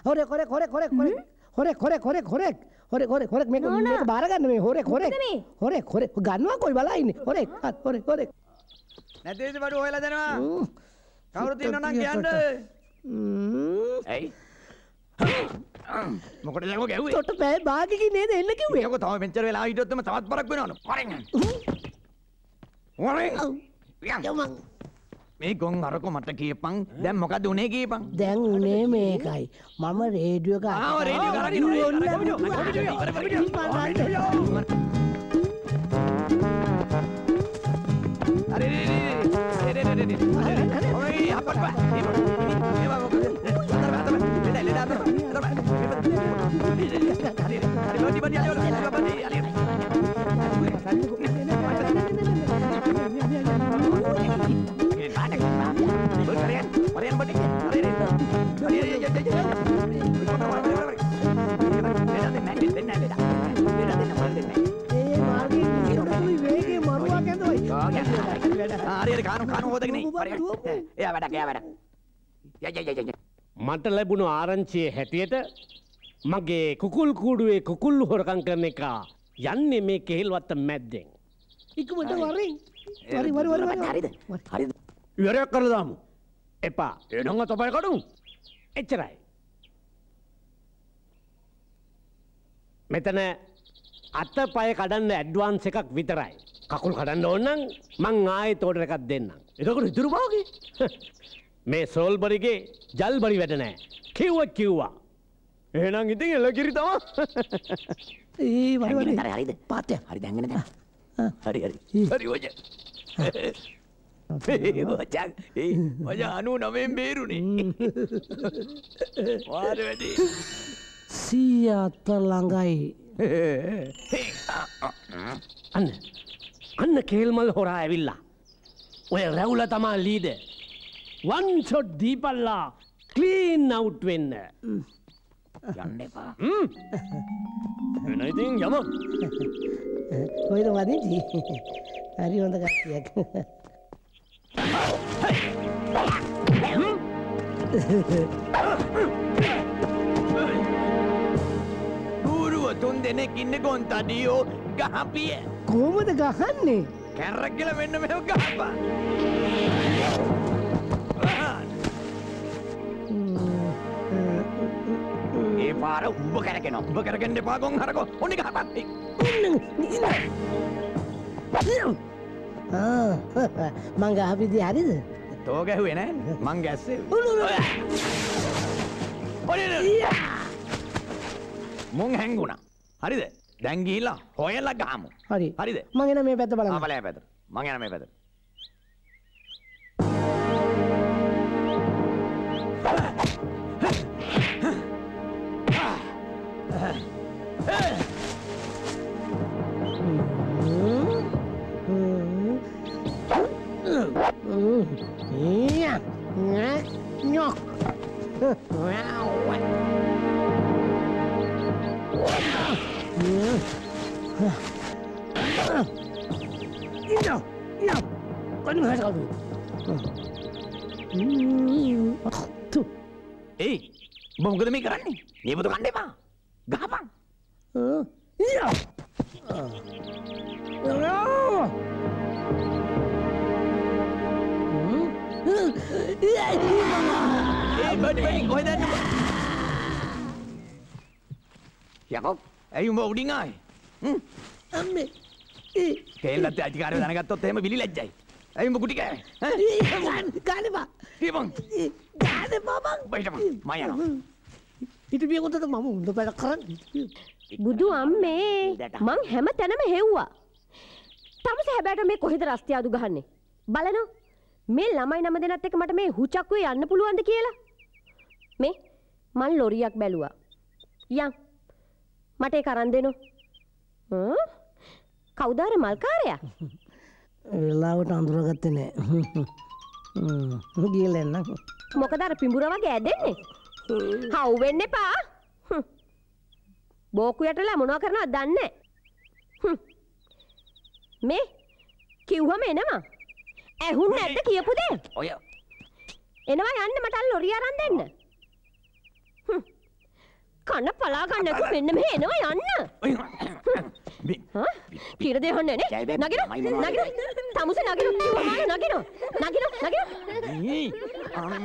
හොරෙක් හොරෙක් හොරෙක් හොරෙක් හොරෙක් හොරෙක් හොරෙක් හොරෙක් හොරෙක් හොරෙක් හොරෙක් මේක මේක බාරගන්න මේ හොරෙක් හොරෙක් හොරෙක් හොරෙක් ගන්නවා කොයි බලා ඉන්නේ හොරෙක් හොරෙක් හොරෙක් නැතිද බඩු හොයලා දෙනවා. කවුරු තියෙනව නම් කියන්න. ඇයි? මොකටද ලඟ ගැව්වේ? තොට පෑ භාගිකින් නේද එන්න කිව්වේ? ඒක තව මෙච්චර වෙලා හිටියොත් තවත් බරක් වෙනවනේ. වරෙන්. වරෙන්. යමන්. මේ ගොන් අරක මට කියපන්. දැන් මොකද උනේ කියපන්. දැන් උනේ මේකයි මම රේඩියෝ එක ආ රේඩියෝ වේගේ මට ලැබුණු ආරංචිය හැටියට මගේ කුකුල් කූඩුවේ කුකුල්ලු හොරකං කරන එක යන්නේ මේ කෙහෙල්වත්ත මැද්දෙන්. ඉක්මට වරින් වරි වරි වරි හරිද හරිද ඉවරයක් කරලා දාමු. එපා. එනංග තොපයි කඩුම්. එච්චරයි. මෙතන අත පය කඩන්න ඇඩ්වාන්ස් එකක් විතරයි. කකුල් කඩන්න ඕන්නම් මං ආයෙත් ඕඩර් එකක් දෙන්නම්. එතකොට ඉතුරු බාගේ. මේ සෝල්බරිගේ ජල්බරි වැඩ නෑ. කිව්වත් කිව්වා. එහෙනම් ඉතින් එලකිරි තමා. ඒ වරි වරි. හරි හරිද? පාත්‍ය හරි දැන්ගෙන දැන්. හරි හරි. හරි ඔය වචන් ඒ ඔය අනු නමෙන් බේරුණේ වාර වැඩි. සීය අත්ත ළඟයි. අන්න අන්න කේල්මල් හොරා ඇවිල්ලා. ඔය රැවුල තමා ලීඩ. වන්ෂොට් දීපල්ලා කලීන් අවුට් වෙන්න. යන්න එපා. එන ඉතින් යම. කොයිද වදින්චි හරි හොඳ කට්ටියක් ගුරුව තුන් දෙනෙක් ඉන්න ගොන් තඩියෝ ගහපිය කොහොමද ගහන්නේ කැරක්ගල වෙන්න මෙ ගහපා මේ පාර උඹ කරගෙන උඹ කරගෙන එපා ගොන් හරකෝ. ඔන්න එක හපක් ආ මං ගහපිදී හරිද? තෝ ගැහුවේ නෑ මං ගැස්සේ මුං හැංගුණා. හරිද? දැන් ගිහිල්ලා හොයලා ගහමු. හරි. හරිද? මං එන මේ පැත්ත බලන්න. ආ බලය පැත්ත. මං එන මේ පැත්ත. ఏయ్ బొమ్మగది మీకు రండి ఏమో కండేవా గాబా Yakob, ayo mau dingai. Ami, kalian tidak di karya dengan kata tema bilil aja. Ayo mau kutikai. Kan, kan apa? Kibang. Iya, kan apa bang? Baik bang, Maya. Itu biar kita tuh mau untuk pada. බුදු අම්මේ මං හැම තැනම හෙව්වා. තමස හැබැට මේ කොහෙද රස්තියාදු ගහන්නේ. බලනෝ මේ ළමයි නම දෙනත් එක මට මේ හුචක්කුවේ යන්න පුළුවන්ද කියලා. මේ මං ලොරියක් බැලුවා. යන් මට ඒ කරන් දෙනු. කවුදාර මල්කාරයා? වෙලාවට අඳුරගත්තේ නෑ ගියල එන්න මොකද අර පිඹුර වගේ ඇදෙන්නේ? හව් වෙන්න එපා. බෝකු යටලා මොනවා කරනවද දන්නේ. මේ කිව්වම එනවා. ඇහුන් නැද්ද කියපු දේ? ඔය එනවා යන්න මට ලොරිය අරන් දෙන්න. කන පලා ගන්න නැතුව මෙන්න මෙහෙ එනවා යන්න? කීර දෙහන්නේ නේ. නගින. නගින. තමුසේ නගින. කිව්වම නගින. නගින.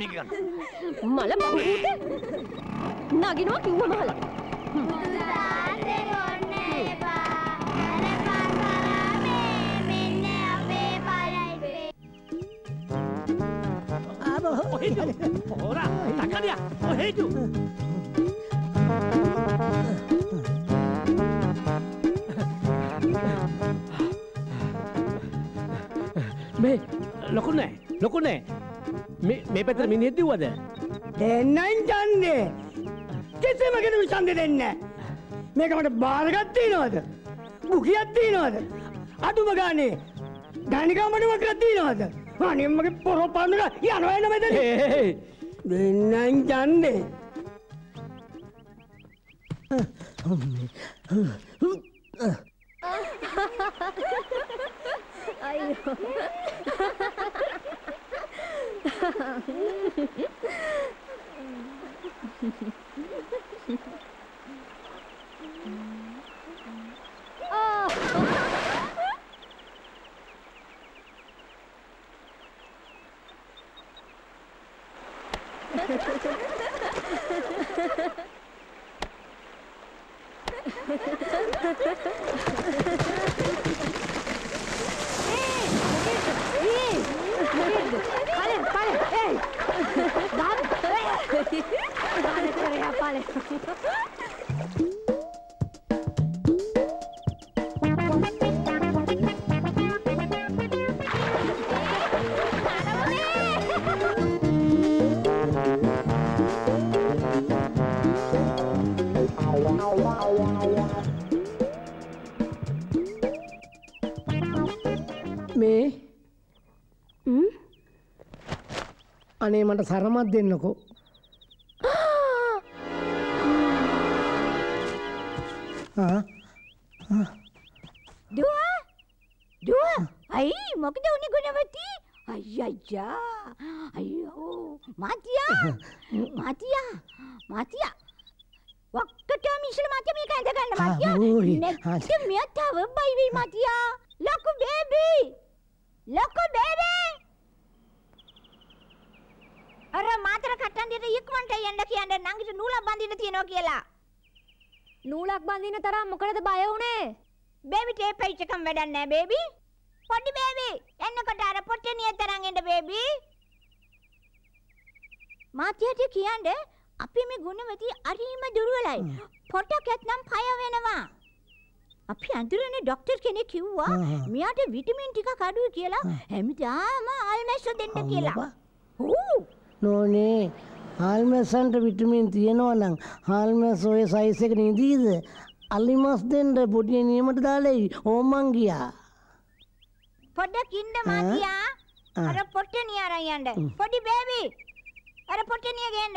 නගින. මල බහුතේ. නගිනවා කිව්වම මල Ora, takkan dia. Oh, heju. මේ ලොකු නෑ ලොකු නෑ මේ පැතර මිනිහෙත් දිව්වද දෙන්නයින් ජන්නේ කෙසේම කෙන විසන්ද දෙන්න මේක මට බාරගත්තේ නවද බුකියත්තිී නවද අඩුම ගානේ ධනිකාමටමකත්තිී නවද අනිම්මගේ පොරෝ පන්නක යනවයන මෙත දෙන්නයින් ජන්නේ අයියෝ Hey! Hayır, hayır, hey! Daha... මේ? අනේ මට සරමත් දෙන්නකෝ. දුව. දුව. අයි මොකද උනි ගුණවති? අයියයියා. අයියෝ. මාතියා. මාතියා. මාතියා. වක්කට මිශ්‍ර මාතියා මේක ඇඳ ගන්න ආවෝයි. මාතියා. නැත්නම් මෙයා තව බයිවි මාතියා. ලොකු බේබී. ලොකු බේබී. අර මාතර කට්ටන්ඩියට ඉක්මනට යන්න කියන්න නංගිට නූලක් බඳින්න තියනවා කියලා නූලක් බඳින්න තරම් මොකටද බය වුනේ? බේබි ටේප් එකක් එකම වැඩක් නැහැ බේබි. පොඩි බේබි එන්නකොට අර පොට්ටනිය තරන් එන්න බේබි. මාත්‍යාට කියන්නේ අපි මේ ගුණවති අරීම දුර්වලයි. පොටක් ඇත්නම් පය වෙනවා. අපි අඳුරනේ ඩොක්ටර් කෙනෙක් කිව්වා මෙයාට විටමින් ටිකක් අඩුයි කියලා හැමදාම ආල්මැස්සෝ දෙන්න කියලා. ඌ නෝනේ හාල්මැසන්ට විටමින් තියෙනවා නම් හාල්මැස් ඔය සයිස් එක නිදීද අලිමස් දෙන්න පොඩිය නියමට දාලයි ඕමන් ගියා. පොඩ්ඩක් ඉන්න මාතියා ආ. අර පොට්ටනිය අරන් යන්න. පොඩි බේබි. අර පොට්ටනිය ගේන්න.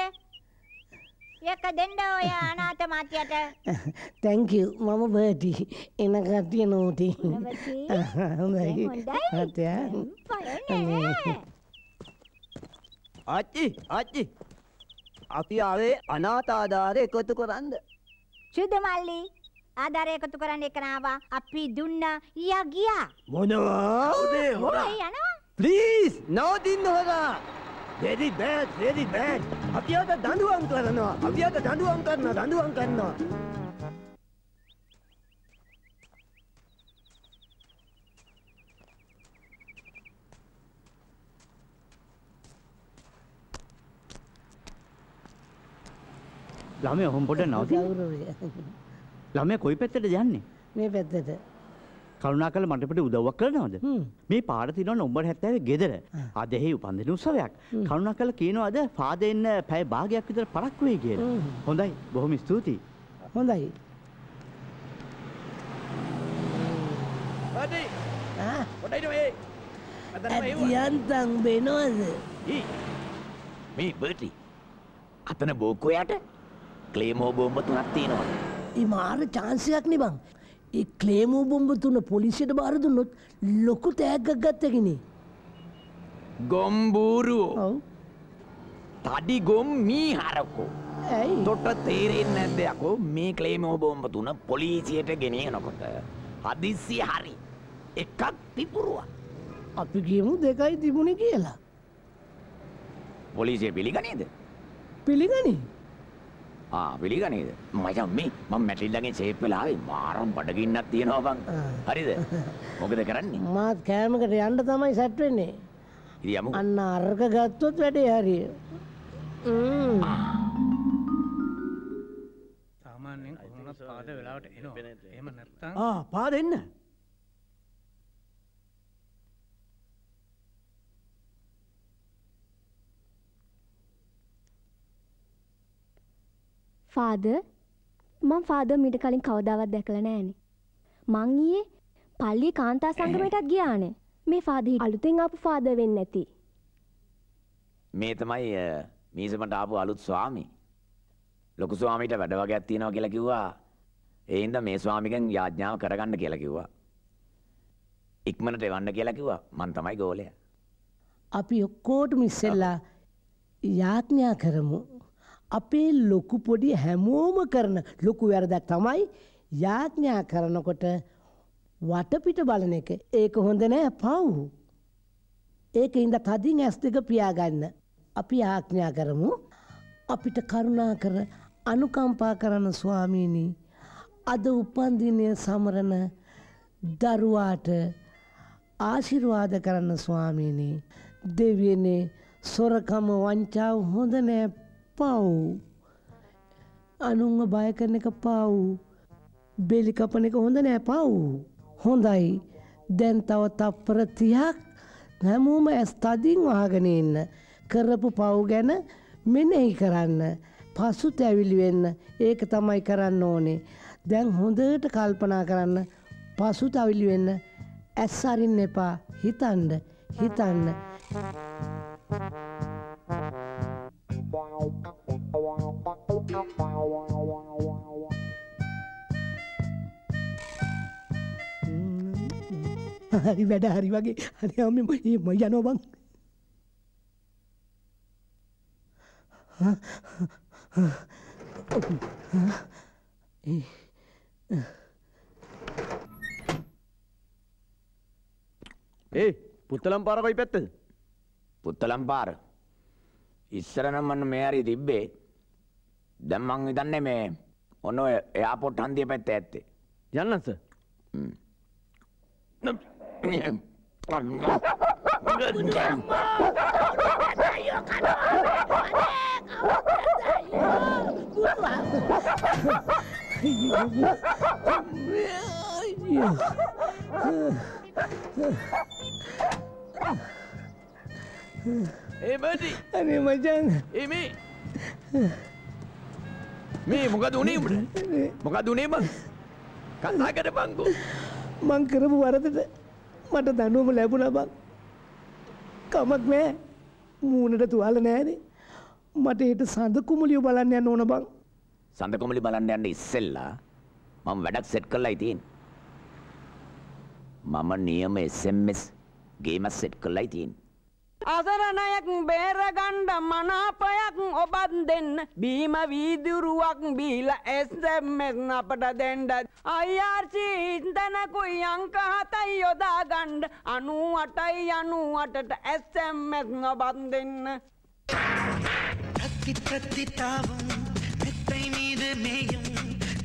එක දෙන්න ඔය අනාථ මාත්‍යට. තැංකව් මම බර්ටි. එන කටිය නෝති හොඳයි. ආච්චි ආච්චි අපි ආවේ අනාථාධාර එකතු කරන්න. සුදු මල්ලි ආධාර එකතු කරන්න එකනාවා අපි දුන්න ඊයා ගියා. මොනවා? උදේ හොරා යනවා. ප්ලීස් නවතින්න හොරා වෙරි බෑඩ් වෙරි බෑඩ් අපි අද දඬුවම් කරනවා. අපි අද දඬුවම් කරනවා දඬුවම් කරනවා ළමය ඔහොම පොඩ නවති ළමය කොයි පැත්තට යන්නේ? මේ පැත්තට. කරුණා කල මටපට උදව්වක් කරනවද? මේ පාර තිනව නොම්බර් හැත්තෑව ගෙදර. අදෙහි උපන්දින උත්සවයක්. කරුණා කල කියනවාද පාදෙන්න පැය භාගයක් විතර පරක් වේ කියලා? හොඳයි. බොහොම ස්තුතියි. හොඳයි. ඇතියන්තන් බෙනවද මේ? බර්ටි. අතන බෝකෝයට ක්ලේමෝ බෝම්බ තුනක් තියෙනවා. ඒ මාර චාන්සයක් නේ බං. ඒ ක්ලේමෝ බොම්බ තුන පොලිසියට බාර දුන්නොත් ලොකු තෑග්ගක් ගත්තකිනේ. ගොම්බූරුවෝ. තඩි ගොම් මී හරකෝ තොට තේරෙන් නැද්දයකෝ මේ ක්ලේමෝ බෝම්බ තුන පොලිසියට ගෙනියනකොට. හදිස්සි හරි. එකක් පිපුරුව. අපි කියමු දෙකයි තිබුණ කියලා. පොලිසිය පිළිගනේද? පිළිගනි පිළිගනේද? මචන් මේ මං මැටිල්ලගේ සේප්පලාවේ මාරම් බඩගින්නත් තියෙනවා බං. හරිද? මොකද කරන්නේ? මාත් කෑමකට යන්ඩ තමයි සැට්වෙන්නේ ඉරි යමු අන්න අර්ක ගත්තොත් වැඩේ හරිය. සාමාන්‍යයෙන් කොහොමත් පාද වෙලාවට එනවා. එහෙම නැත්තම් ආ පා දෙන්න ෆාද මං ෆාද මිට කලින් කවදාවත් දැකල නෑනේ. මං ඊයේ පල්ලි කාන්තා සංගමයටත් ගියානේ. මේ ෆාද අලුතෙන් ආපු ෆාද වෙන්න ඇති. මේ තමයි මීසමට ආපු අලුත් ස්වාමි ලොකු ස්වාමීට වැඩ වගේක් තියෙනවා කියලා කිව්වා ඒ හින්දා මේ ස්වාමිගෙන් යාඥාව කරගන්න කියලා කිව්වා ඉක්මනට එවන්න කියලා කිව්වා මං තමයි ගෝලයා අපි ඔක්කෝට මිස්සෙල්ලා යාඥා කරමු. අපේ ලොකු පොඩි හැමෝම කරන ලොකු වැරදක් තමයි යාඥා කරනකොට වටපිට බලන එක ඒක හොඳ නෑ පව්. ඒක ඉඳ තදින් ඇස් දෙක පියාගන්න. අපි ආඥා කරමු අපිට කරුණා කර අනුකම්පා කරන ස්වාමීණී අද උපන්දිනය සමරන දරුවාට ආශිර්වාද කරන්න ස්වාමීණී දෙවියනේ සොරකම වංචාව හොඳ නෑ පව්. අනුන්ව බය කරන එක පව්. බෙලි කපන එක හොඳ නෑ පව්. හොඳයි. දැන් තව තප්පර තියක් හැමෝම ඇස් තදින් වහගෙන ඉන්න. කරපු පව් ගැන මෙනෙහි කරන්න. පසු තැවිලි වෙන්න. ඒක තමයි කරන්න ඕනේ. දැන් හොඳට කල්පනා කරන්න. පසු තවිලි වෙන්න. ඇස් අරින්න එපා. හිතන්ඩ හිතන්න. හරි වැඩ හරි වගේ. හරි අම ම යනෝ බං. ඒ පුත්තලම් පාර කොයි පැත්තද පුත්තලම් පාර ඉස්සර නම් මන්න මේ හරි තිබ්බේ. දැන් මං හිතන්නේ මේ ඔන්න ඔය එයාපෝට් හන්දිය පැත්ත ඇත්තේ. යන්නස ඒ බටි අනේ මචන් ඒ මේ මේ මොකද උනේ උඹට මොකද උනේ බං කතා කරපන්කෝ මං කරපු වරදට මට දනුවම ලැබුණ බං. කමක් නෑ මූනට තුවාල නෑනේ මට ඒට සඳ කුමලියෝ බලන්න යන්න ඕන බං. සඳ කොමලි බලන්න යන්න ඉස්සෙල්ලා මම වැඩක් සෙට් කරලා ඉතින් මම නියම SMS ගේම සෙට් කරලා ඉතින් අසරණයක් බේරගණ්ඩ මනාපයක් ඔබත් දෙන්න බීම වීදුරුවක් බීල එස්දැම්මෙස් අපට දෙන්ඩ අයිආර්චී ඉන්තනකුයි අංක හතයි යොදා ගණ්ඩ අනු අටයි අනු අටට ඇස්සැම්මෙස් ඔබත් දෙන්න தத்தி தத்தி தாவும் மெத்தை மீது மேயும்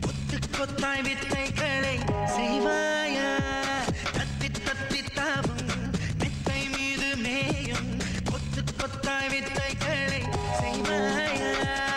கொத்து கொத்தாய் வித்தைகளை செய்வாயா தத்தி தத்தி கொத்து வித்தைகளை செய்வாயா?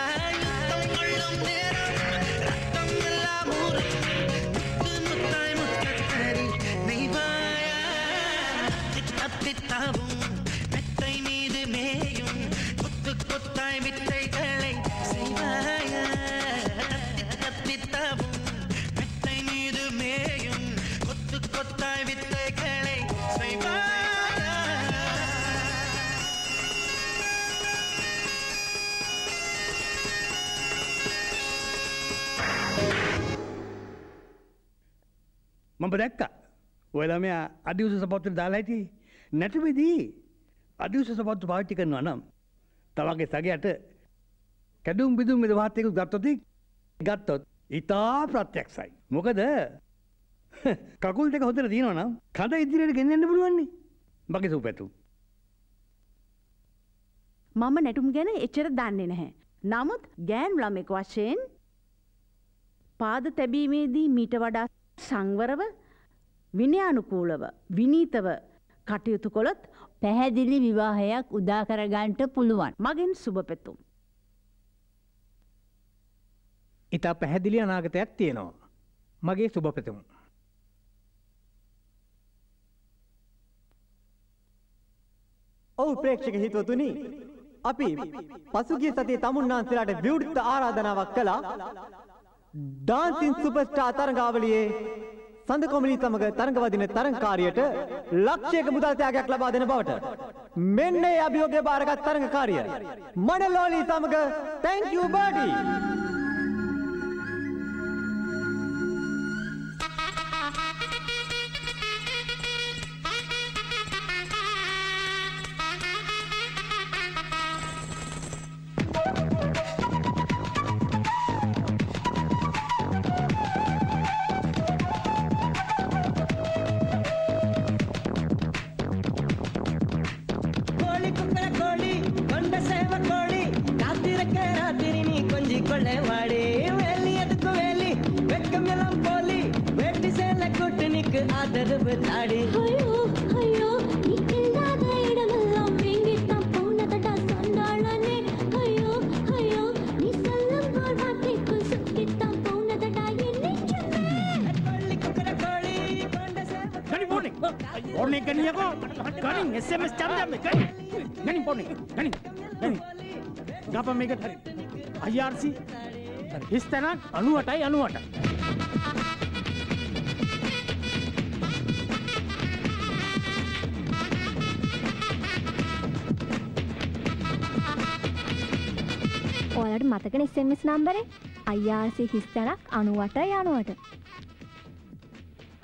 මම දැක්ක. ඔයලා මෙයා අධිවස සපත්තු දාලා හිටියේ. නැටුවේදී අධිවස සපත්තු පාවිච්චි කරනවා නම් තවගේ සගයට කැඩුම් බිදුම් මෙද වාත්තයක ගත්තොත් ගත්තොත් ඉතා ප්‍රත්‍යක්ෂයි. මොකද කකුල් දෙක හොඳට තියෙනවා නම් කඳ ඉදිරියට ගෙනෙන්න පුළුවන්නේ. මගේ සූපැතුම්. මම නැටුම් ගැන එච්චර දන්නේ නැහැ. නමුත් ගෑන් ළමෙක් වශයෙන් පාද තැබීමේදී මීට වඩා සංවරව විනයානුකූලව විනීතව කටයුතු කොළොත් පැහැදිලි විවාහයක් උදා කරගන්නට පුළුවන්. මගෙන් සුබ පෙතුම්. ඉතා පැහැදිලි අනාගතයක් තියෙනවා. මගේ සුභපතමු. ඔවු ප්‍රේක්ෂක හිතවතුනි අපි පසුගිය සතියේ තමුන්නාන්සලාට විවෘත ආරාධනාවක් කළා ඩාන්සින් සුපර්ස්ටාර් තරඟාවලියේ සඳ කොමලි සමග තරඟවදින තරඟකාරියට ලක්ෂයක මුදල් ත්‍යාගයක් ලබා දෙන බවට මෙන්න ඒ අභියෝගය බාරගත් තරඟකාරිය මනලෝලි සමග thank you හිස් තැනක් 98යි 98 ඔයාලට මතකනේ SMS නම්බරේ IRC හිස් තැනක් 98 යනුවට.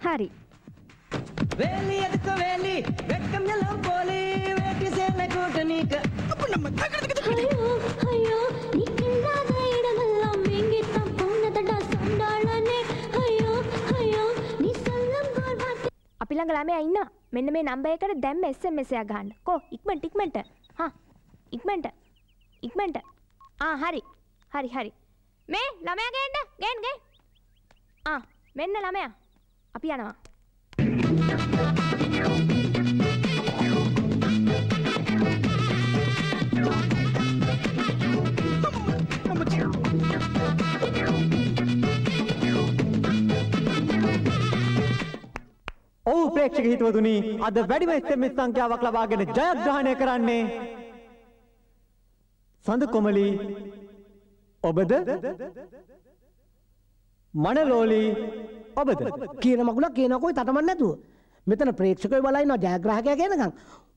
හරි. අපි ළඟ ළමයා ඉන්නවා. මෙන්න මේ නම්බර් එකට දැම්ම SMS එකක් ගන්න. කෝ ඉක්මනට ඉක්මනට. හා ඉක්මනට. ඉක්මනට. ආ හරි. හරි හරි. මේ ළමයා ගේන්න. ගේන්න ගේ. ආ මෙන්න ළමයා. අපි යනවා. ඔවු ප්‍රේක්ෂක හිතවතුනි අද වැඩිම SMS සංඛ්‍යාවක් ලබාගෙන ජයග්‍රහණය කරන්නේ සඳ කොමලි ඔබද? මනලෝලි ඔබද? කියන මකුලක් කියනකොයි තටමන්න නැතුව. මෙතන ප්‍රේක්ෂකය බලයින ජයග්‍රහකය කියනකම්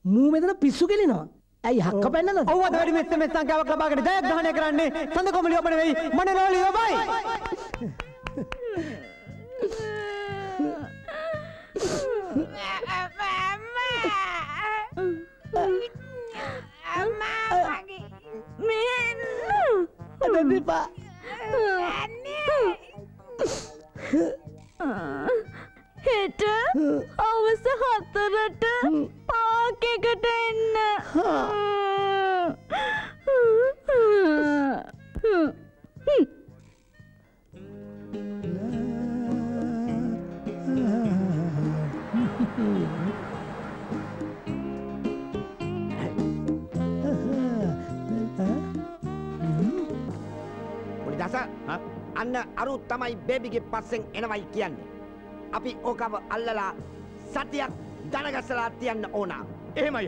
මූ මෙතන පිස්සු කෙලිනවා. ඇයි හක්ක පැන්නද ඔව් අද වැඩිම SMS සංඛ්‍යාවක් ලබාගෙන ජයග්‍රහණය කරන්නේ සඳ කොමලි ඔබ නෙවෙයි මනලෝලි ඔබයි අඩපා හෙට අවස හතරට පාක් එකට එන්න මොනි දස අන්න අරු තමයි බේබිගේ පස්සෙන් එනවයි කියන්නේ. අපි ඕකව අල්ලලා සතියක් දනගසලා තියන්න ඕන. එහෙමයි.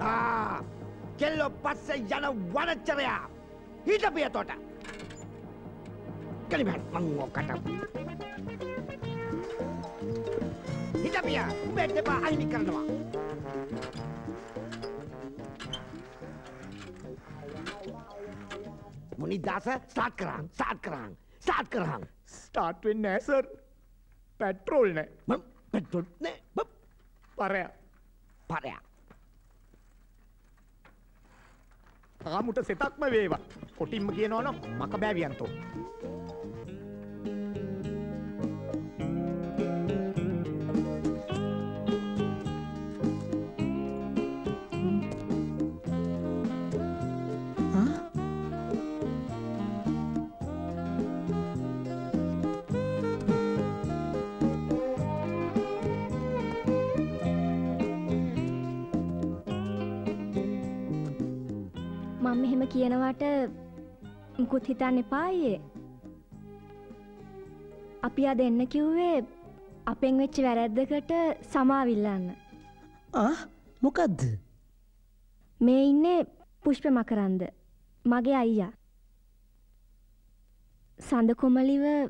කෙල්ලො පස්සේ යන වනච්චරයා හිටපිය තොට. කලිමහන් මං ඕකට. හිටපිය උඹේ දෙපා අහිමි කරනවා. දස ස්ටාර්ට් කරන් ස්ටාර්ට් කරන් ස්ටාර්ට් කරන් ස්ටාර්ට් වෙන්නේ නැහැ සර් පැට්‍රෝල් නෑ. පෙටොට්නේ පරය පරයා ආමුට සෙතක්ම වේවා. කොටින්ම කියනවන මක බෑවියන්තෝ මෙහෙම කියනවට මුකුත් හිතන්න එපායේ. අපි අද එන්න කිව්වේ අපෙන් වෙච්ච වැරැද්දකට සමාවිල්ලන්න. මොකක්ද මේ ඉන්නේ පුෂ්ප මකරන්ද මගේ අයියා. සඳ කොමලිව මේ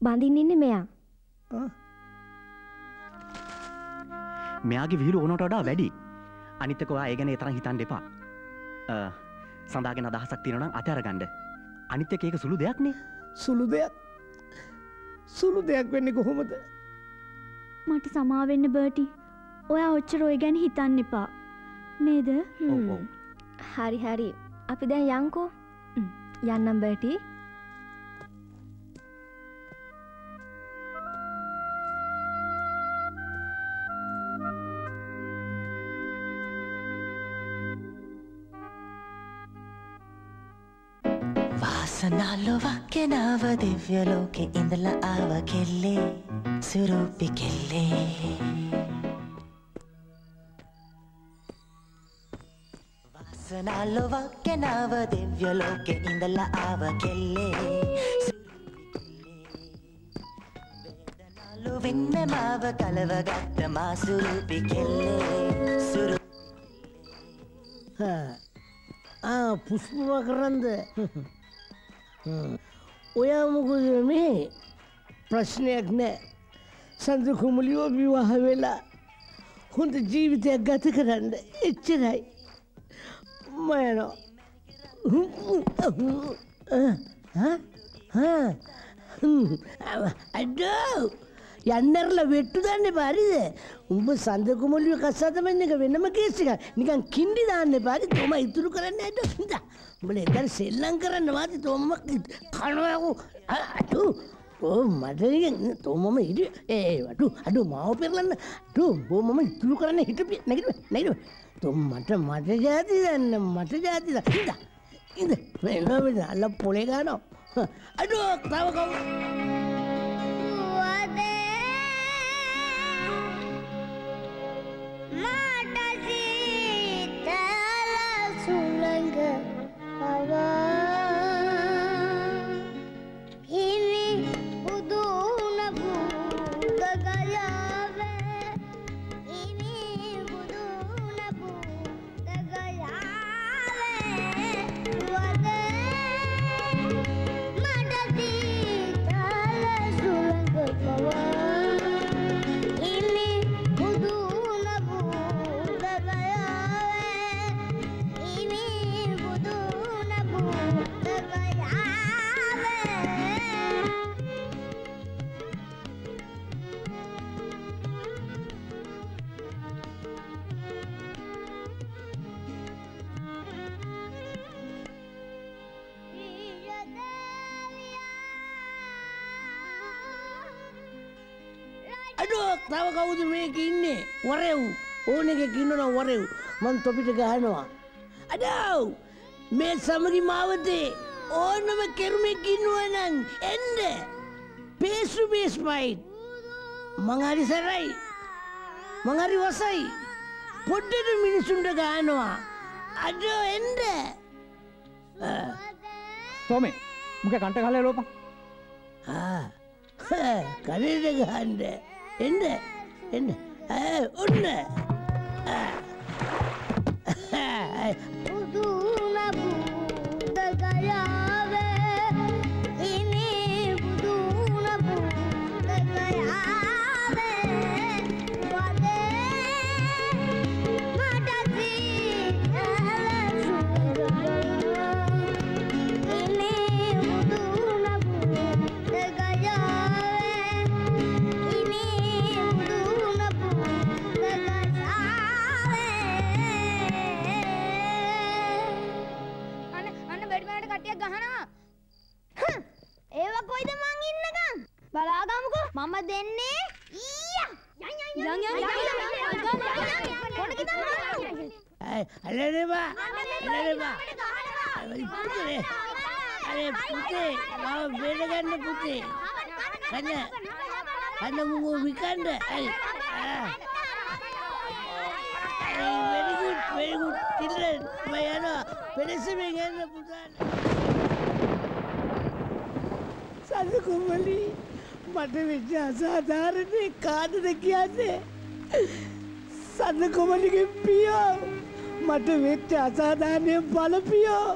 බඳින්න ඉන්නේ මෙයා. මෙයාගේ විහිළු ඕනට වඩා වැඩි අනිත්තක ඔයා ඒ ගැන ඒ තරම් හිතන්න එපා. අ, සඳාගෙන අදහසක් තියෙනවා නම් අතහැරගන්න අනිත් එක ඒක සුළු දෙයක් නේ. සුළු දෙයක්. සුළු දෙයක් වෙන්නේ කොහොමද? මට සමාවෙන්න බර්ටි. ඔයා ඔච්චර ඔය ගැන හිතන්න එපා. නේද? හරි හරි. අපි දැන් යංකෝ හ්ම්, යන්නම් බර්ටි වාසනාලොවක් කෙනාව දිව්‍යලෝකෙ ඉඳල ආව කෙල්ලේ සුරූපි කෙල්ලේ වාසනාලොවක් කෙනාව දිව්‍යලෝකෙ ඉඳල ආව කෙල්ලේ ලොවෙන්න මාව කලවගත්ත මා සුරූපි කෙල්ලේ ඔයා මොකද මේ ප්‍රශ්නයක් නෑ. සඳ කුමලියෝ විවාහ වෙලා හොඳ ජීවිතයක් ගත කරන්න එච්චරයි. මයනෝ අඩෝ! යන්නරල වෙට්ටු දන්න පරිද උඹ සඳකුමලිය කස්සාතමන්න එක වෙනම කේසික නිකන් කින්ඩි දාන්න පාරි තොම ඉතුරු කරන්න ඇට හිද උඹල එතර සෙල්ලං කරන්න වාති තොමක් කනවයකු අටු ඕ මට තොමම හිට ඒ වටු අඩු. මාව පෙරලන්න. ටු බෝමම ඉතුරු කරන්න හිටපිය. නැගට නැඩ තුම් මට මට ජාති දන්න. මට ජාතිද හිද ඉද මෙනවිද අල්ල පොලේ ගානෝ අඩුව තවකව. මට සුළඟ පවා කවුද මේක ඉන්නේ? වරෙව්. ඕන එක කින්නන වරෙව්. මන් තොපිට ගහනවා. අඩව්! මේ සමගි මාවතේ ඕනම කෙරුමෙක් ඉන්නුවනං එන්ඩ පේසු බේස් පයිට් මංහරි සැරයි. මංහරි වසයි. පොඩ්ඩට මිනිසුන්ට ගානවා අඩෝ එන්ඩ තෝමේ මුක කන්ට කලය ලෝප කනට ගහන්ඩ එන්ඩ එන්න ඔන්න බුදුන බුද දෙන්නේ ඊයා යන් යන් අලරවා අලරවා පුතේ අරේ පුතේ මාව බේරගන්න පුතේ කන්න කන්න මුගෝ විකන්න ඇයි very good very good children මම යනවා පෙරසමෙන් යන්න පුතාට සඳ කුමලි මට වෙච්ච අසාධාරණේ කාටද කියන්නේ? සඳ කුමලිගේ පියෝ. මට වෙච්ච අසාධාරණය බලපියෝ.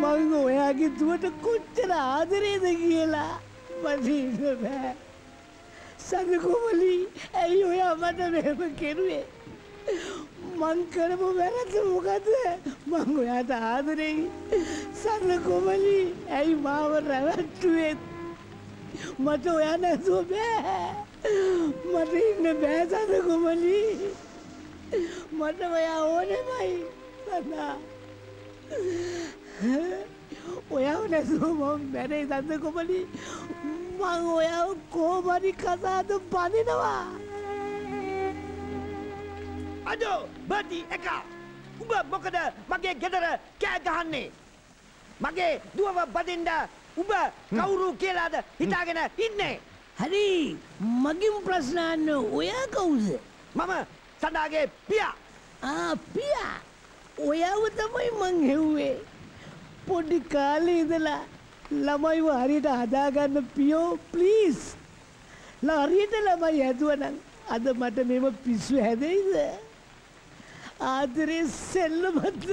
මං ඔයාගේ දුවට කොච්චර ආදරේද කියලා මට ඉන්න බෑ. සඳ කුමලි ඇයි ඔයා මට මෙහෙම කෙරුවේ? මං කරපු වැරද්ද මොකද මං ඔයාට ආදරෙයි. සඳ කුමලි ඇයි මාව රැවට්ටුවේ මට ඔයා නැතුව බෑ. මට ඉන්න බෑ සඳ කුමලි මට ඔයා ඕනෙමයි සඳා ඔයාව නැතුව මම මැරේ සඳ කුමලි මං ඔයාව කෝමරි කසාද බනිනවා අඩෝ බටි එක. උඹ මොකද මගේ ගෙදර කෑ ගහන්නේ? මගේ දුවව බදින්ඩ උඹ කවුරු කියලාද හිතාගෙන ඉන්නේ? හරි මගින් ප්‍රශ්නාන්න ඔයා කවුද? මම සඳාගේ පියා. ආ පියා. ඔයාව තමයි මං හෙව්වේ. පොඩි කාලේ ඉඳලා ළමයිව හරියට හදාගන්න පියෝ ප්ලීස් හරියට ළමයි හැදුවනම් අද මට මෙම පිස්සු හැදෙයිද? ආදරේ සෙල්ලමත්ද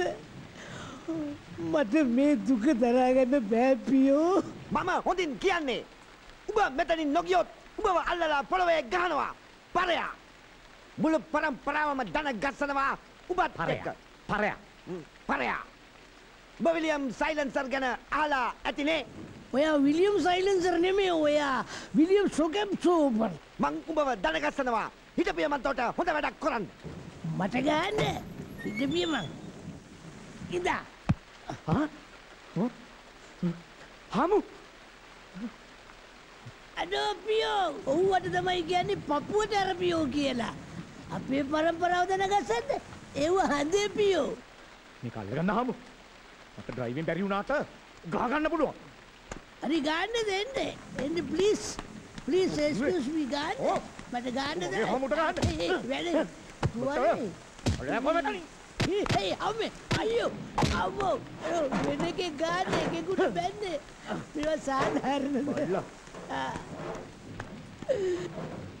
මට මේ දුක දරාගන්න බෑ පියෝ. මම හොඳින් කියන්නේ. උඹ මෙතනින් නොගියොත් උඹව අල්ලලා පොළොවේ ගහනවා. පරයා. මුළු පරම්පරාවම දන ගස්සනවා උබත් එක්ක. පරයා. පරයා. උඹ විලියම් සයිලන්සර් ගැන අහලා ඇතිනේ ඔයා විලියම් සයිලන්සර් නෙමේ ඔයා. විලියම් සොකැම් සෝපර් මං උඹව දන ගස්සනවා. හිටපිය මන්තෝට හොඳ වැඩක් කරන්න. මට ගන්න හිටපිය මං. ඉදා හමු අඩෝ පියෝ ඔහුවට තමයි කියන්නේ පපුුවට අරපියෝ කියලා. අපේ පරම්පරාව දැනගස්සන්න ඒව හඳේ පියෝ. මේ කල්ලගන්න හමු මට ඩ්‍රයිවෙන් බැරි වුණාට ගාගන්න පුළුවන්. හරි ගන්න දෙන්න. එන්න ප්ලිස් ප්ලිස් එස්කස් මි ගන්න. මට ගන්න හමුට ගන්න. වැඩ අම්මේ අයියෝ අම්මෝ වෙන එකේ ගන්න එකෙකුට බැන්නේ මේවා සාධාරණද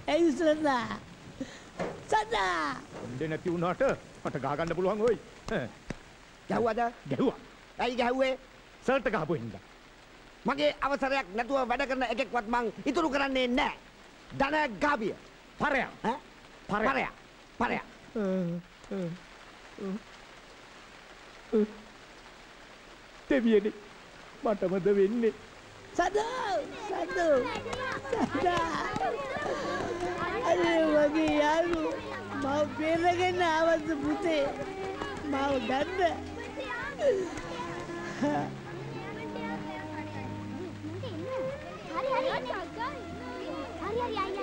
ඇයි සඳා සඳා උන්ඩේ නැති වුණාට මට ගාගන්න පුළුවන් ඔයි ගැහුවද ගැහුවා ඇයි ගැහුවේ සර්ට ගහපු හින්දා මගේ අවසරයක් නැතුව වැඩ කරන එකෙක්වත් මං ඉතුරු කරන්නේ නෑ දන ගාබිය පරයා පරයා පරයා දෙවියනේ මටමද වෙන්නේ? සදා සදෝ සදා. අනේ වගේ යාලු මව පෙරගෙන ආවද පුතේ? මව ගන්න. හරි හරි හරි. හරි අයි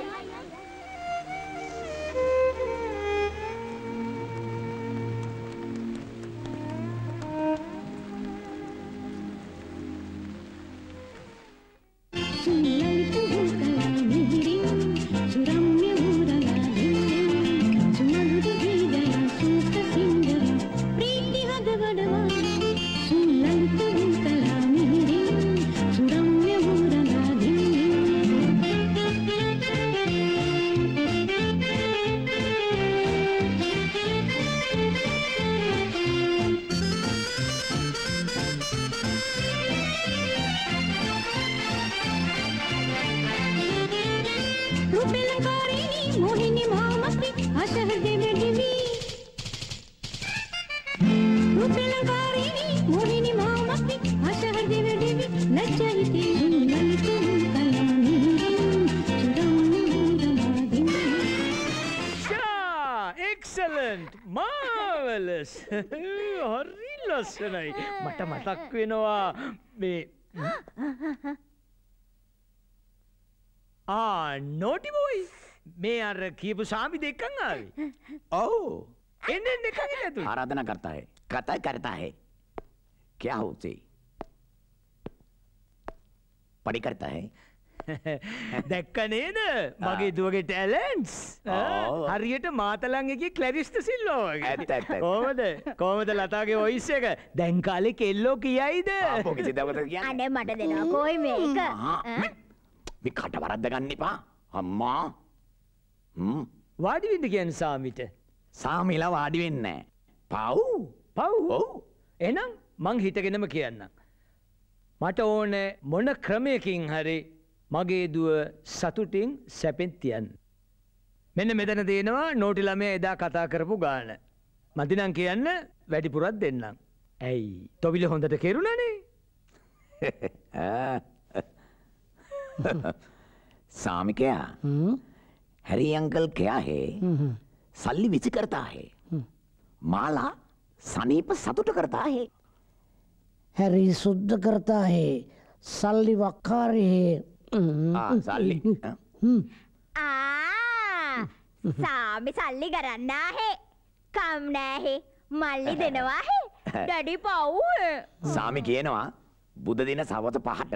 මාවලස් හරි ලස්සනයි මට මතක් වෙනවා මේ නෝටිබෝයි මේ අර කියපු සාමි දෙක්කං ආවේ ඔව් එන්න එන්න එකගෙන ඇතුළේ. आराधना करता है कथा करता है क्या होते पढ़ी करता है දැක්ක නේද? මගේ දුවගේ ටැලන්ස්. හරියට මාතලංගේ කලරිස්ට සිල්ලෝ. කෝමද කෝමද ලතාගේ ඔයිස් එක? දැන්කාලෙ කෙල්ලෝ කියයිද. අනේ මට දෙනවා. කොයි මේක? කට වරද්ද ගන්න එපා. අම්මා. හ්ම්. වාඩිවින්ට කියන්න සාමිට. සාමිලා වාඩි වෙන්න පව්. පව්? ඔව් එනම් මං හිටගෙනම කියන්න මට ඕන මොන ක්‍රමයකින් හරි මගේ දුව සතුටින් සැපෙන් තියන්. මෙන්න මෙතන තියෙනවා නෝටි ළමය එදා කතා කරපු ගාන. මතිනම් කියන්න වැඩිපුරත් දෙන්නම්. ඇයි තොවිල හොඳට කෙරුණනේ සාමිකයා හැරි අංකල් කයා හේ සල්ලි විචි කරතා හේ. මාලා සනීප සතුට කරතා හේ. හැරි සුද්ධ කරතා හේ සල්ලි වක්කාරයේ සල්ලි. ආ සාමි සල්ලි කරන්නා හේ කම් නෑහේ මල්ලි දෙනවා හේ ඩඩි පව් සාමි කියනවා බුද දින සවත පහට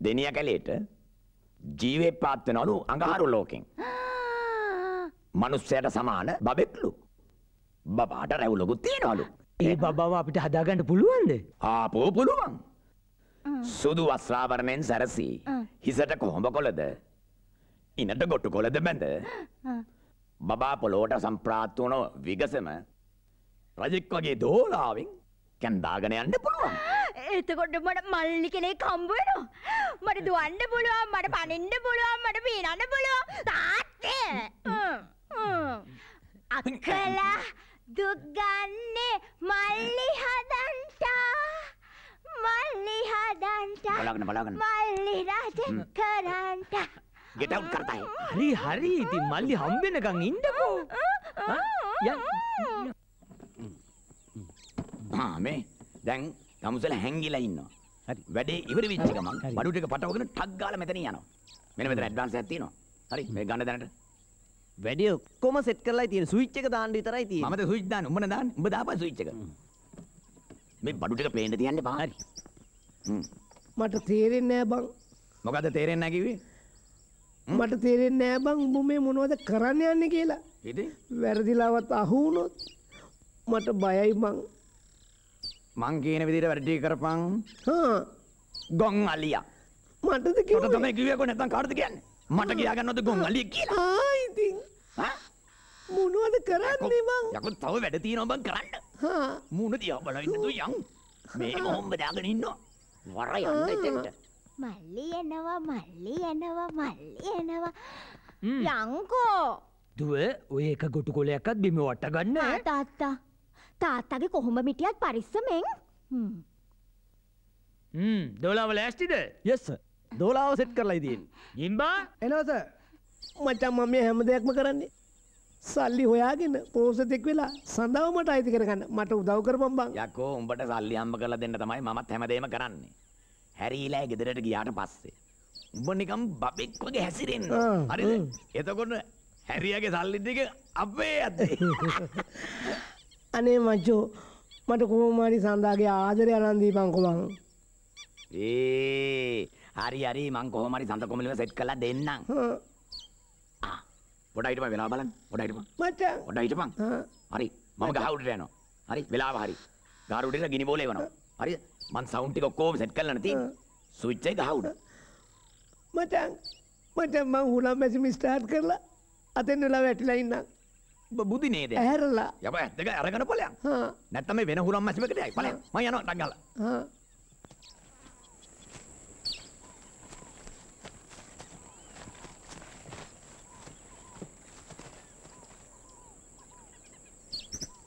දෙනිය කැලේට ජීවේ පාත්වනලු අඟහරු ලෝකෙන් මනුස්සයට සමාන බබෙක්ලු බබාට රැවුලොකුත් තියෙනවලු ඒ බබාව අපිට හදාගන්න පුළුවන්ද ආපෝ පුළුවන් සුදු වස්්‍රාවරණයෙන් සැරසී. හිසට කොහොඹ කොලද ඉනට ගොට්ටු කොලද බැඳ? බබා පොලෝට සම්ප්‍රාත්තුවන විගසම රජෙක් වගේ දෝලාවෙන් කැන්දාගෙන යන්න පුළුවන්. එතකොට මට මල්ලි කෙනෙක් කම්බුවෙනවා මට දුවන්න පුළුවන් මට පනින්න පුළුවන් මට පීනන්න පුළුවන්. තාත්තේ! අක්කලා දුක්ගන්නේ මල්ලි හදන්ට මල්ලි හදන්ට. බලාගෙන බලාගෙන. මල්ලි රජ කරන්ට. ගෙට අවු් කරතයි. හරි හරි. ඉතින් මල්ලි හම්බෙනකං ඉන්නකෝ. මේ දැන් ගමුසල හැංගිලා ඉන්න හරි. වැඩේ ඉවර විච්ච ගමන් බඩුටික පටවගෙන ටක් ගාලා මෙතන යනවා. මෙන්න මෙතන ඇඩ්වාන්ස් එකක් තියෙනවා. හරි මේ ගන්න දැනට. වැඩිය ඔක්කොම සෙට් කරලා තියෙන ස්විච් එක දාන්න විතරයි තියෙන්නේ. මමද ස්විච් දාන්න? උඹන දාන්න? උඹ දාපන් ස්විච් එක මේ බඩු ටික පේන්න තියන්න එපා. හරි. මට තේරෙන්නේ නෑ බං. මොකද තේරෙන්නේ නැහැ කිව්වේ? මට තේරෙන්නේ නෑ බං උඹ මේ මොනවද කරන්න යන්නේ කියලා. ඉතින් වැරදිලාවත් අහු වුණොත් මට බයයි බං මං කියන විදිහට වැඩ ටික කරපන්. හා. ගොන් අලියා. මටද කිව්වේ? තමයි කිව්වේ කො නැත්නම් කාටද කියන්නේ? මට කියා ගන්නවද ගොන් අලිය කියලා? ආ ඉතින් මොනවද කරන්නේ බං යකෝ තව වැඩ තියෙනවා බං කරන්න. හා. මූණ දිහා බලන්න තු යන් මේ මොහොම්බ දාගෙන ඉන්නවා වර යන්න එතෙන්ට. මල්ලි එනවා මල්ලි එනවා මල්ලි එනවා. යංකෝ. දුව ඔය එක ගොටු කොලයක්ත් බිම වට ගන්න. තාත්තා. තාත්තගේ කොහොම මිටියත් පරිස්සමෙන්. හ්ම්. දොලාව ලෑස්ටිද යස් දෝලාව සෙට් කරලා තියෙන ඉම්බා එනවස මචං මම මේ හැම දෙයක්ම කරන්නේ සල්ලි හොයාගෙන පෝසතෙක් වෙලා සඳව මට අයිති කරගන්න. මට උදව් කරපම් බං. යකෝ උඹට සල්ලි හම්බ කරලා දෙන්න තමයි මමත් හැමදේම කරන්නේ. හැරීලා ගෙදරට ගියාට පස්සේ උඹ නිකම් බබෙක් වගේ හැසිරෙන්න. හරිද? එතකොට හැරියගේ සල්ලි ටික අපේ අතේ අනේ මචෝ මට කොහොමාරි සඳාගේ ආදරය අරන් දීපන්කෝ බං ඒ හරි හරි. මං කොහොම හරි සඳ කොමලිව සෙට් කරලා දෙන්නම් පොඩ්ඩක් හිටපන් වෙලාව බලන්න. පොඩ්ඩක් හිටපන්. මචං. පොඩ්ඩක් හිටපන්. හරි. මම ගහ උඩට යනවා. හරි. වෙලාව හරි. ගහ උඩට ගිනි බෝලේ එවනවා. හරිද මං සවුන්ඩ් ටික ඔක්කොම සෙට් කරලා තියෙන්නේ ස්විච් එක ගහ උඩ මචං. මචං මං හුලම් මැසිම ස්ටාර්ට් කරලා අතෙන් වෙලා වැටිලා ඉන්නම්. බුදි නේද? ඇහැරලා. යබ ඇත්තක අරගෙන ඵලයන් නැත්තම් මේ වෙන හුරම් මැසිමකට යයි. ඵලයන් මං යනවා ටක් ගාලා හා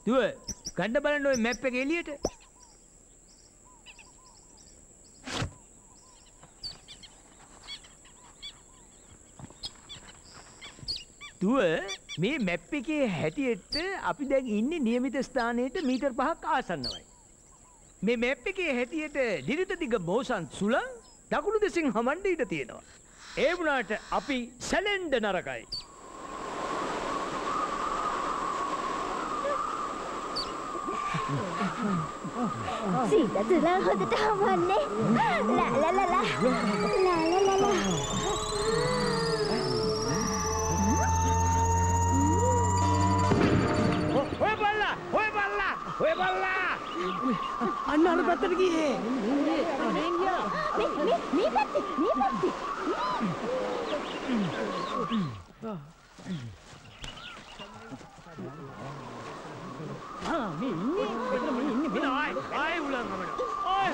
දුව ගණ්ඩ බලන්න ඔය මැප් එක එලියට දුව මේ මැප් එකේ හැටියට අපි දැන් ඉන්නේ නියමිත ස්ථානයට මීටර් පහක් ආසන්නවයි. මේ මැප් එකේ හැටියට දිරිත දිග මෝසන් සුළං දකුණු දෙසින් හමන්ඩ ඊට තියෙනවා. ඒ වුණාට අපි සැලෙන්ඩ නරකයි. සීත තුලා හොඳට හමන්නේ ලලලලා ලලලලා ඔය බල්ලා ඔය බල්ලා ඔය බල්ලා අන්න අර පැත්තට ගියේ මේ මේ මේ පැත්තේ මේ පැත්තේ ආ මේ ඉන්නේ මෙතන මේ ඉන්නේ මෙතන ආයි ආයි උලන් කමඩ ආයි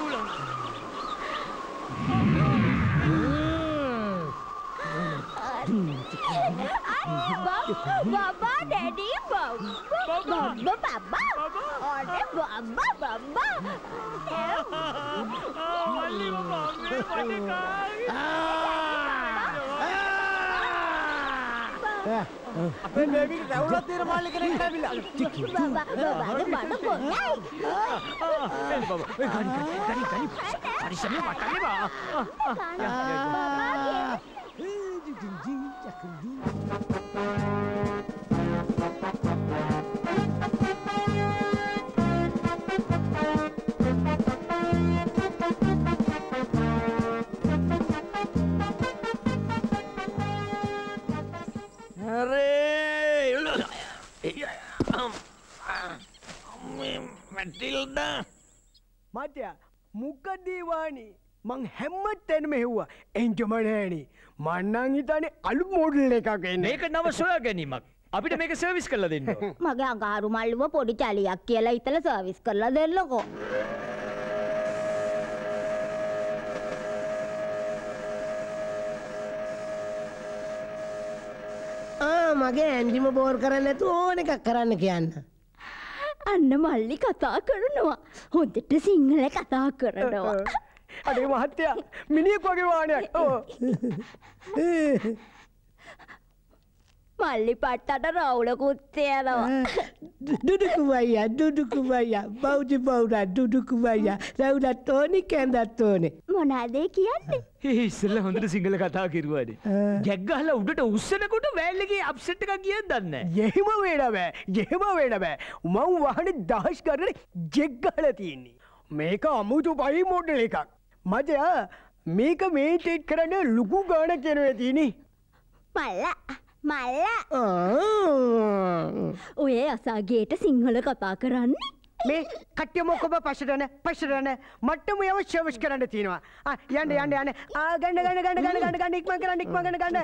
උලන් බබා ඩැඩි බබා බබා බබා බා මැටිල්ඩ මටය මුක්කදීවානි මං හැම්මත් තැනම හෙව්වා එංචමනෑනි මන්නං හිතනේ අලු මෝඩල් එකක් මේක නව සොයා ගැනීමක් අපිට මේක සර්විස් කරලා දෙන්න මගේ අඟහරු මල්ලුව පොඩි චලියක් කියලා හිතල සර්විස් කරලා දෙන්නකෝ ආ මගේ ඇන්ජිම බෝර් කරන්න ඇතු ඕන එකක් කරන්න කියන්න. අන්න මල්ලි කතා කරනවා. හොඳට සිංහල කතා කරනවා. අඩේ මහත්තයා මිනිියක් වගේ වානයක් ඕ මල්ලි පට්ටට රවුලකුත්තයනවා දුඩුකුවයියා දුඩුකුවයියා බෞද්ධ බෞරා දුඩුකුවයියා රැවුලත් ඕනි කැන්දත් ඕනේ. මොනාදේ කියන්නේ? ඉස්සල්ල හොඳට සිංහල කතා කිරුවද ජැග්ගහල උඩට උස්සනකොට වැල්ලගේ අප්සෙට් එක කිය දන්න යෙහිම වේඩ බෑ යෙහෙම වේඩ බෑ. මං වහන දහස් කරන ජෙග්ගහල තියෙන්නේ. මේක අමුතු පහි මොඩ්ඩල එකක්. මජයා මේක මේ ටේට් කරන්න ලුකු ගාන කෙනව තියනි මල්ල මල්ල. ඔය අසාගේට සිංහල කතා කරන්නේ. මේ කට්ටිය මොකොබ පශටන පශරන මට්ටම යව ශවස් කරන්න තියෙනවා. යන්න යන්න යන්න. ගන්න ගන්න ගන්න ගන්න ගන්න ගන්න. ඉක්ම කරන්න ඉක්ම ගන්න. ගන්න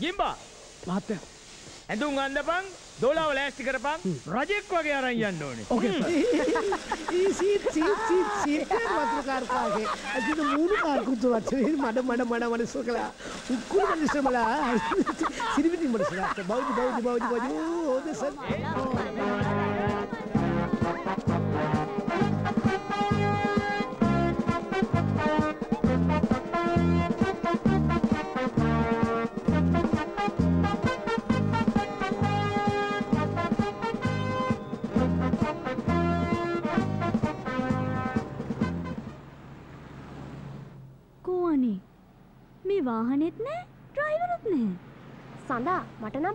ගිම්බා. මහත්ත ඇඳුම් අන්දපන් දෝලාව ලෑස්ති කරපන්. රජෙක් වගේ අරන් යන්න ඕනේ. සීත් සීත් සීත් සීත් වතුරකාරකාගේ ඇතිට මූුණු කාරකුතු වත්සේ මඩ මඩ මඩ මනස්ස කලා උක්කුල මනිස්සමලා සිරිවිටි මටසලාට බෞද්ධ බෞද්ධ බෞද්ධ බෞද්ධ. හෝදස කෝවනේ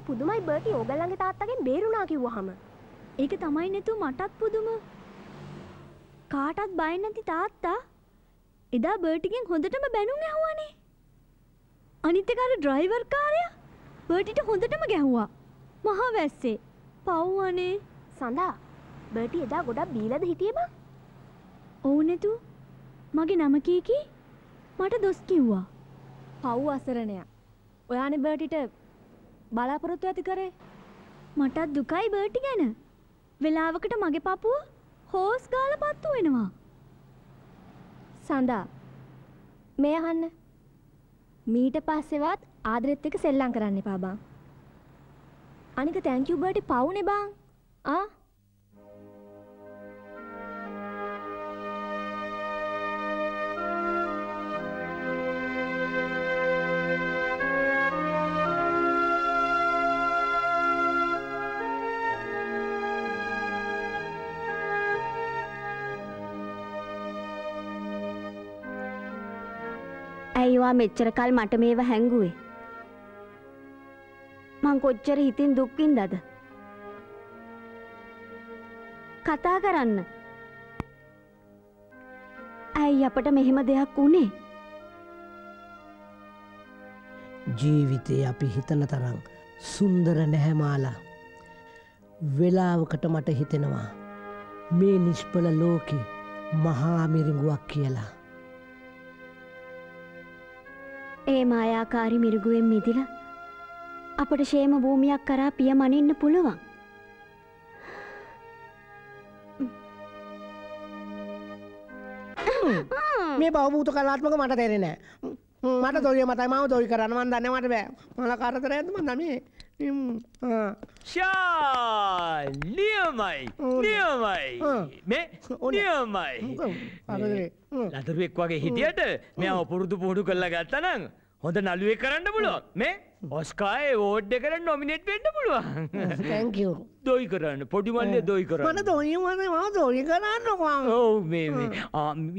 පුදුමයි බර්ටි. ඕගල්ලන්ගේ තාත්තගෙන් බේරුණා කිව්වහම. ඒක තමයි නැතු මටත් පුදුම. කාටත් බය නැති තාත්තා එදා බර්ටිගෙන් හොඳටම බැනුම් ඇහුවානේ. අනිත් එක අර ඩ්‍රයිවර් කාරයා බර්ටිට හොඳටම ගැහුවා. මහා වැස්සේ. පව්වනේ. සඳා බර්ටි එදා ගොඩක් බීලද හිටියේ බං ඔව් නැතු. මගේ නම කීකී මට දොස් කිව්වා. පව් අසරණයක් ඔයානේ බර්ටිට බලාපොරොත්තු ඇති කරේ. මටත් දුකයි බර්ටි ගැන. වෙලාවකට මගේ පපුුව හෝස් ගාල පත්තු වෙනවා. සඳා මේ අහන්න. මීට පස්සෙවත් ආදරෙත් එක සෙල්ලං කරන්න එපා බං. අනික තැංකියු බර්ටි පවුනේ බං. ආ? ඇයිවා මෙච්චර කල් මට මේව හැංගුවේ. මං කොච්චර හිතින් දුක්කින් දද. කතා කරන්න. ඇයි අපට මෙහෙම දෙයක් වුණේ. ජීවිතේ අපි හිතන තරම් සුන්දර නැහැමාලා වෙලාවකට මට හිතෙනවා මේ නිෂ්පල ලෝකෙ මහාමිරිඟුවක් කියලා. ඒ මායාකාරි මිරුගුවෙන් මිදිල අපට ශේම භූමියක් කරා පිය මනින්න පුළුවන්. මේ බවභූත කලාත්මක මට තේරෙන මට දොරිය මතයි. මාව දොරි කරන්න. මන් දන්න මට බෑ. මල කරතර ඇත්ම දමේ ශා නියමයි නියමයි මේ නියමයි ලතුරුවෙක් වගේ හිටියට මෙයාව පුරුදු පුහුණු කරලා ගත්තනම් හොඳ නළුවෙක් කරන්න පුළුවන් මේ ඔස්කාය ඕඩ්ඩ කරන්න නොමිනෙට් වෙන්න පුළුවන් දොයි කරන්න පොඩි මල්ලේ දොයි කරන්න මට දොයි මන මා දොරි කරන්න ඔව් මේ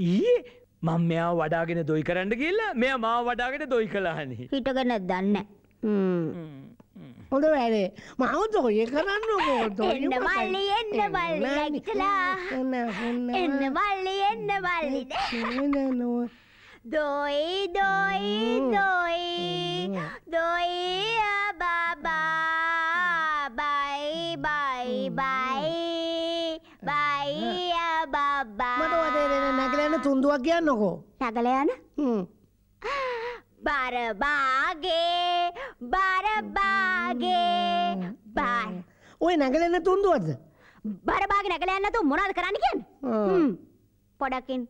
ඊයේ මං මෙයා වඩාගෙන දොයි කරන්න කියලා මෙයා මා වඩාගෙන දොයි කලාහනි හිටගන දන්න හොඳ වැඩේ මව දොය කරන්න එන්න මල්ලි එන්න මල්ලි ඇක්ටලා එන්න මල්ලි එන්න මල්ලි දොයි දොයි දොයි දොයි බබා බයි බයි බයි බයි බබා මට වදේ නැගලන්න තුන්දුවක් කියන්නකෝ නැගල යන බරබාගේ බරබාගේ බයි ඔය නැගලන්න තුන්දුවත්ද බරබාගේ නැගල යන්නතු මොනාද කරන්න කියන්න? පොඩකින්.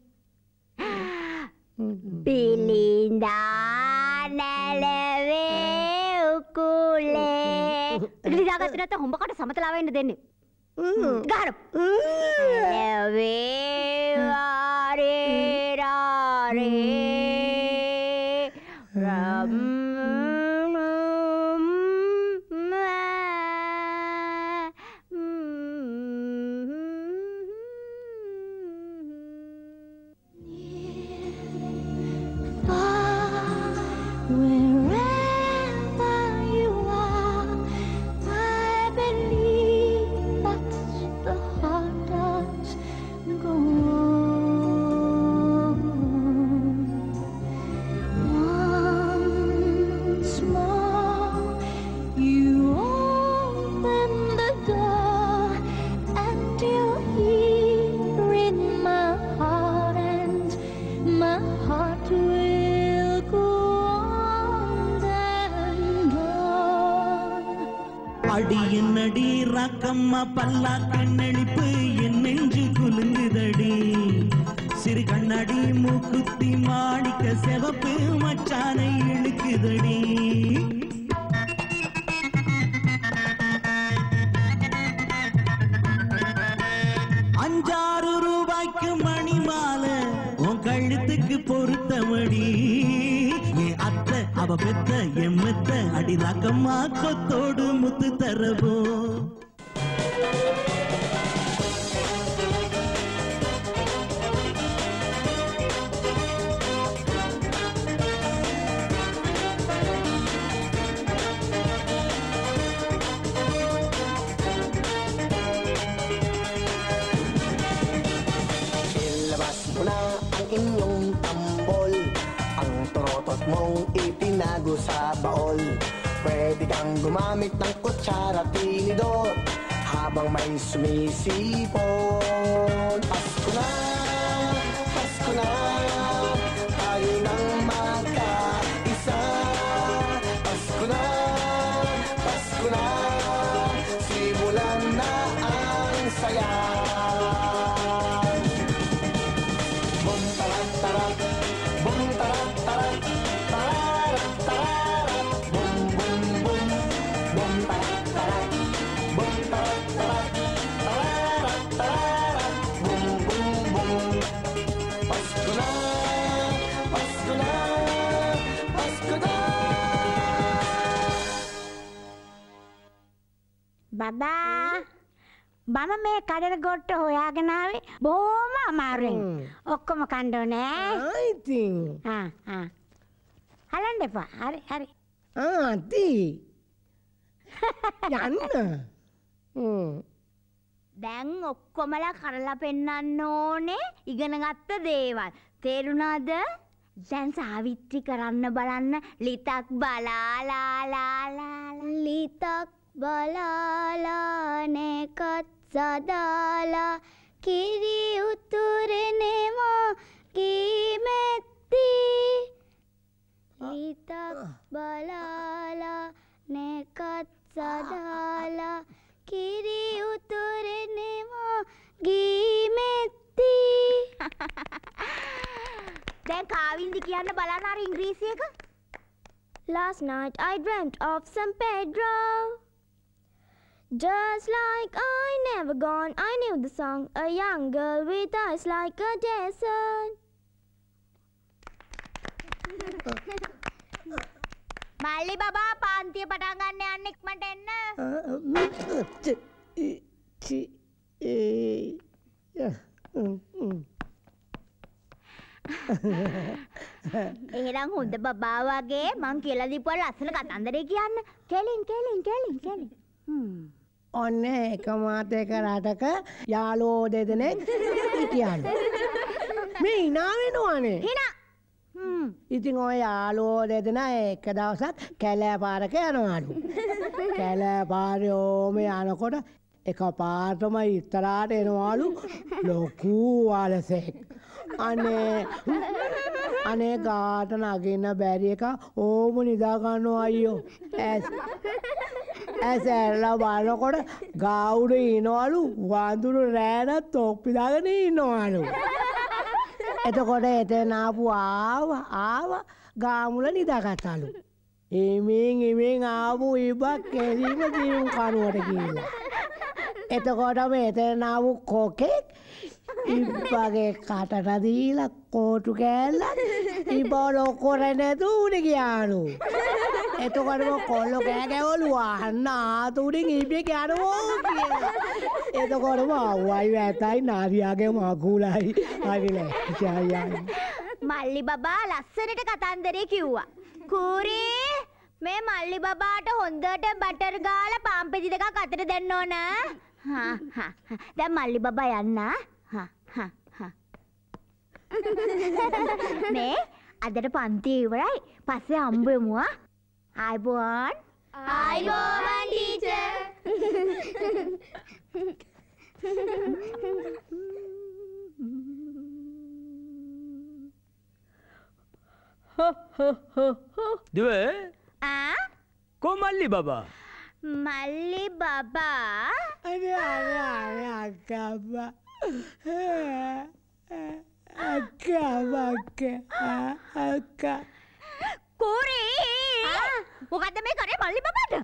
පිලින්දා නැලවේ උකුලේ. ලිදාගත්තනත හොඹකට සමතලාවෙන්න දෙන්නේ. ගහර නැවේවාරේරාරේ රම් From mm. அடி என்னடி ராக்கம்மா பல்லா கண்ணடிப்பு என் நெஞ்சு குலுங்குதடி. சிறு கண்ணடி மூக்குத்தி மாடிக்க செவப்பு மச்சானை இழுக்குதடி. அவ பெத்த எம்மத்த அடிதாக்கம்மா கொத்தோடு முத்து தரவோ Lepas mula ang inyong tambol Ang trotos mong itinago sa baol. Pwede kang gumamit ng kutsara tinidor Habang may sumisipon. Pasko na, Pasko na බබා බම මේ කඩන ගොට්ට හොයාගෙනාවේ බෝම අමාරුවෙන්. ඔක්කොම කණ්ඩෝ නෑ ඉතින්. හලන්න එපා. හරි හරි. ආති යන්න. දැන් ඔක්කොමලා කරලා පෙන්නන්න ඕනේ. ඉගෙනගත්ත දේවල්. තේරුණාද? දැන් සාවිත්‍රි කරන්න බලන්න ලිතක් බලාලාලාලා ලිතක් බලාලානෙකත් සදාලා. කිරි උතුරෙනවා කීමැත්ති ලිතක් බලාලා නෙකත් සදාලා. කිරි උතුරෙනවා ගීමැත්ති දැන් කාවින්දි කියන්න බලන්න අර ඉංග්‍රීසි එක. Last night I dreamt of San Pedro. Just like I never gone, I knew the song. A young girl with eyes like a desert. මල්ලි බබා පාන්තිය පටන් ගන්න යන්න ඉක්මට එන්න එහෙනම් හොඳ බබා වගේ මං කියලා දීපුවා ලස්සන කතන්දරේ කියන්න කෙලින් කෙලින් කෙලින් කෙලින් ඔන්න එක මාතයක රටක යාලෝ දෙදෙනෙක් හිටියන්න මේ ඉනාවෙනවානේ හිනා ඉතින් ඔය යාලෝ දෙදෙන එක දවසක් කැලෑ පාරක යනවාලු. කැලෑ පාරයෝම යනකොට එක පාටම ඉස්තරාට එනවාලු. ලොකූ වාලසෙක් අනේ අනේ ගාට නගන්න බැරි එක ඕම නිදාගන්නවා අයියෝ ඇස් ඇස් ඇරලා බලකොට ගෞඩ ඉනවලු වඳුරු රෑනත් තොප්පිදාගෙන ඉන්නවාලු එතකොට එතන ආපු ආව ආව ගාමුල නිදාගත්තලු. එමින් එමින් ආපු ඉබක් කෙරීම දීම් කනුවට කියලා. එතකොට මෙතන ආපු කොකෙක් ඉබ්බගේ කටට දීලා කෝටු කෑල්ලක්. ඉබ ලොකොර නැතුන ගියානු. එතකොටම කොල්ලො කෑ ගැවලු අන්න ආතුරින් ඉබේ යනවෝ කියලා. එතකොටම අව්වයි ඇතයි නාරියාගේ මකුලයි අවිල ජයයන්. මල්ලි බබා ලස්සනට කතන්දරේ කිව්වා. කූරී මේ මල්ලි බබාට හොන්දට බටර් ගාල පාම්පෙදි දෙකක් අතට දෙන්න ඕන. දැන් මල්ලි බබා යන්න. මේ අදට පන්ති ඉවරයි පස්සේ හම්බෙමුවා ආයිබෝන් ආයිබෝවන් දුව ආ කොමල්ලි බබා මල්ලි බබා අක්කබ අක්කබක්ක අක්ක කූරී මොකද මේ කරේ මල්ලි බබාට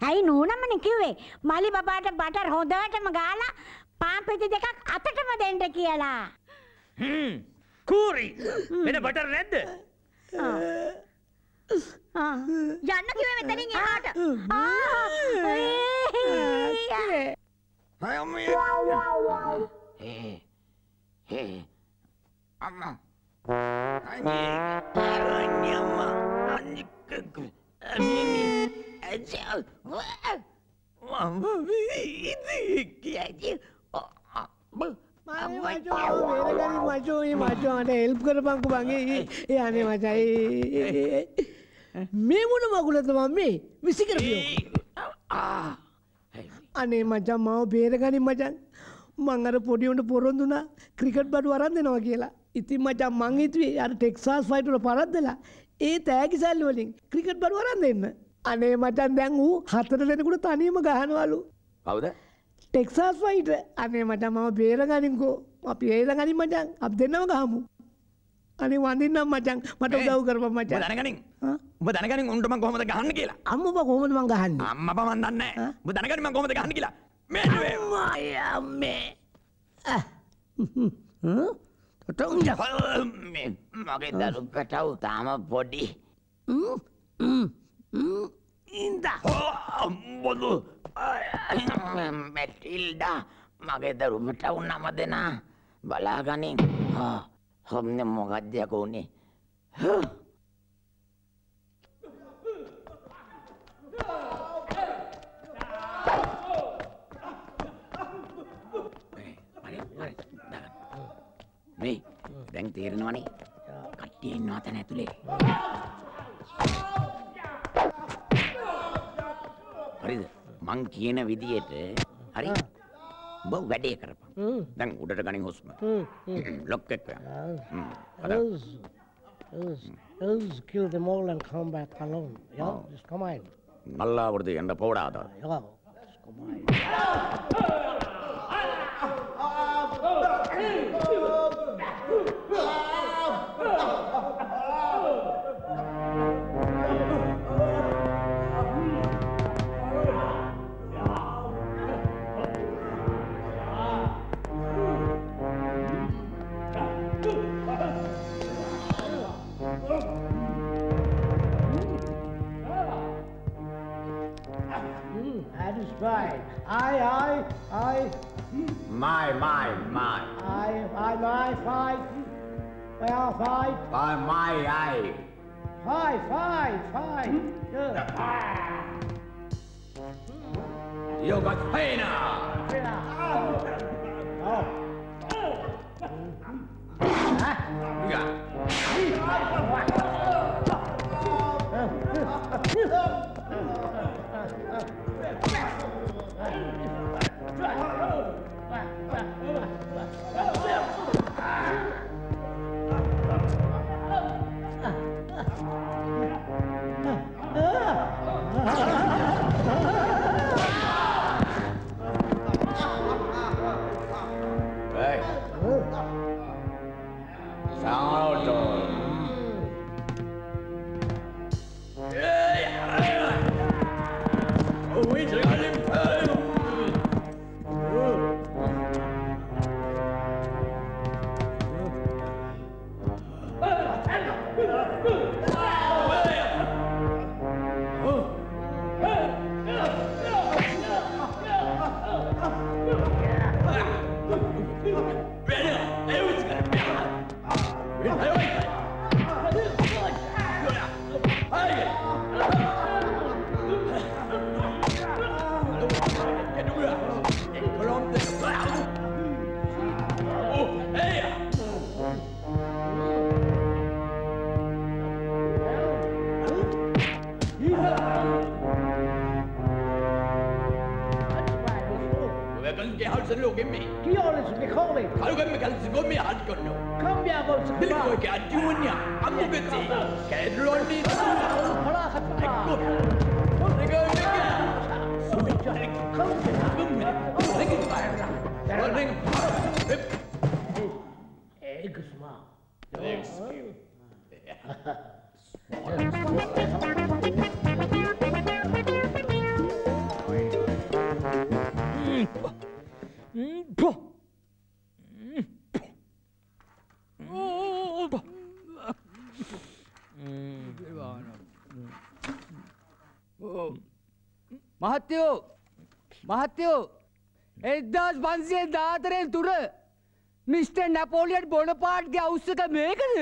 ඇයි නූනම්මන කිව්වේ මල්ලි බබාට බටර් හොඳටම ගාලා පාම්පෙති දෙකක් අතටම දෙන්න කියලා කූරි වෙන බටර් නැද්ද යන්න කිව්වේ මෙතනින් එහාට අම්මා අනේ අනේ අම්මා අනේ අනේ අජා මම ඉතින් මචෝ මචෝට එල්ප් කරපංකු බගේ යනේ මචයි මේ. මුණ මකුලත මම මේ? විසිකරපියෝ අනේ මචන් මව බේරගනින් මචන්. මං අර පොඩියුන්ට පොරොන්දුනා ක්‍රිකට් බඩු අරන් දෙනවා කියලා ඉතින් මචන් මං හිතුවේ අර ටෙක්සාස් ෆයිටුට පරද්දලා ඒ තෑගි සැල්ලි වලින් ක්‍රිකට් බඩු අරන් දෙන්න. අනේ මචන් දැන් ඌ හතර දෙනෙකුට තනියම ගහනවලු. කවුද? ටෙක්සාස් ෆයිට අනේ මචන් මම බේරගනින්කෝ. අපි ඒල ගනින් මචන් අප දෙන්නම ගහමු. අනේ වඳින්නම් මචන් මට උදව් කරපන් මචන් දැනගනින්. උඹ දැනගනින් උන්ට මං කොහොමද ගහන්න කියලා. අම්මප කොහොමද මං ගහන්නේ? අම්මප මන් දන්නේ නැහැ. උඹ දැනගනින් මං කොහොමද ගහන්න කියලා. මේ නෙවෙයි අම්මේ මගේ දරු පැටව් තාම පොඩි ඉන්ද. බොදු. මැටිල්ඩා මගේ දරු පැටව් නම දෙනා. බලාගනින්. හොම්න මොකක්දයක වුණේ මේ දැන් තේරෙනවනේ කට්ටිය ඉන්නවා තැන ඇතුලේ හරිද මං කියන විදියට හරි උඹ වැඩේ කරපන් දැන් උඩට ගනින් හුස්ම ලොක් එක Those, those, those kill them all and come back alone. Yeah, just come on. நல்லா வருது என்ன போடாத Yeah, just come on. I, I, I. My, my, my. I, I, my, fight. Well, fight. By my eye. Fight, fight, fight. Good. Ah. You got pain now. Oh. Oh. Huh? You. මහත්තයෝ මහත්තයෝ එදදාස් පන්සේ දාතරයෙන් තුර mister නැපෝලියට් බොනපාට්ගේ අවස්සක මේකද?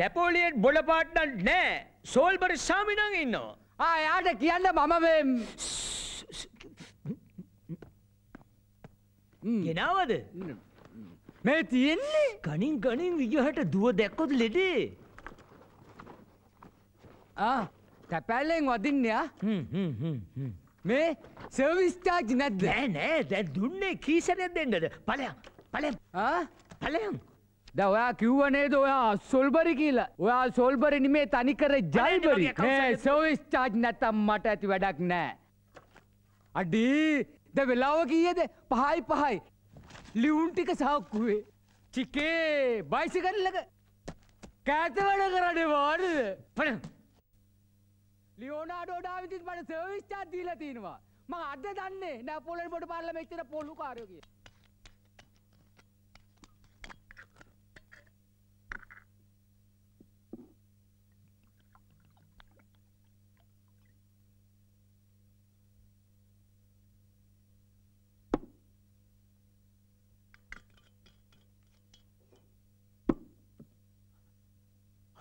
නැපෝලියට් බොලපාට්න නෑ. සෝල්බර සාමිනං ඉන්නවා. ආයාට කියන්න මම ගෙනාවද? මේ තියෙන්නේ? ගනින් ගනින් විජහට දුව දැක්කොත් ලෙඩේ. තැපැල්ලෙන් වදින්නයා මේ සර්විස්ටාජ් නැද්ද? නෑ නෑ. දැ දුන්නේ කීසරයක් දෙන්නද පලයන් පලයන් පලයන් ද ඔයා කිව්වනේද ඔයා සොල්බරි කියලා. ඔයා සොල්බරි නිමේ තනිකර ජයිබරි. මේ සර්විස්ටාජ් නැතම් මට ඇති වැඩක් නෑ. අඩී ද වෙලාව කීයද? පහයි පහයි. ලිවුන් ටික සහක්කුවේ චිකේ බයිසි කරලක කෑත වැඩ කරන්න වාඩද? පන ලියෝනාඩෝ ඩාවිතිස් මට සර්විස් චාර්ජ් දීලා තියෙනවා. මම අද දන්නේ නැපෝලියන් බොඩ පාර්ල මෙච්චර පොලු කාරයෝ කියලා.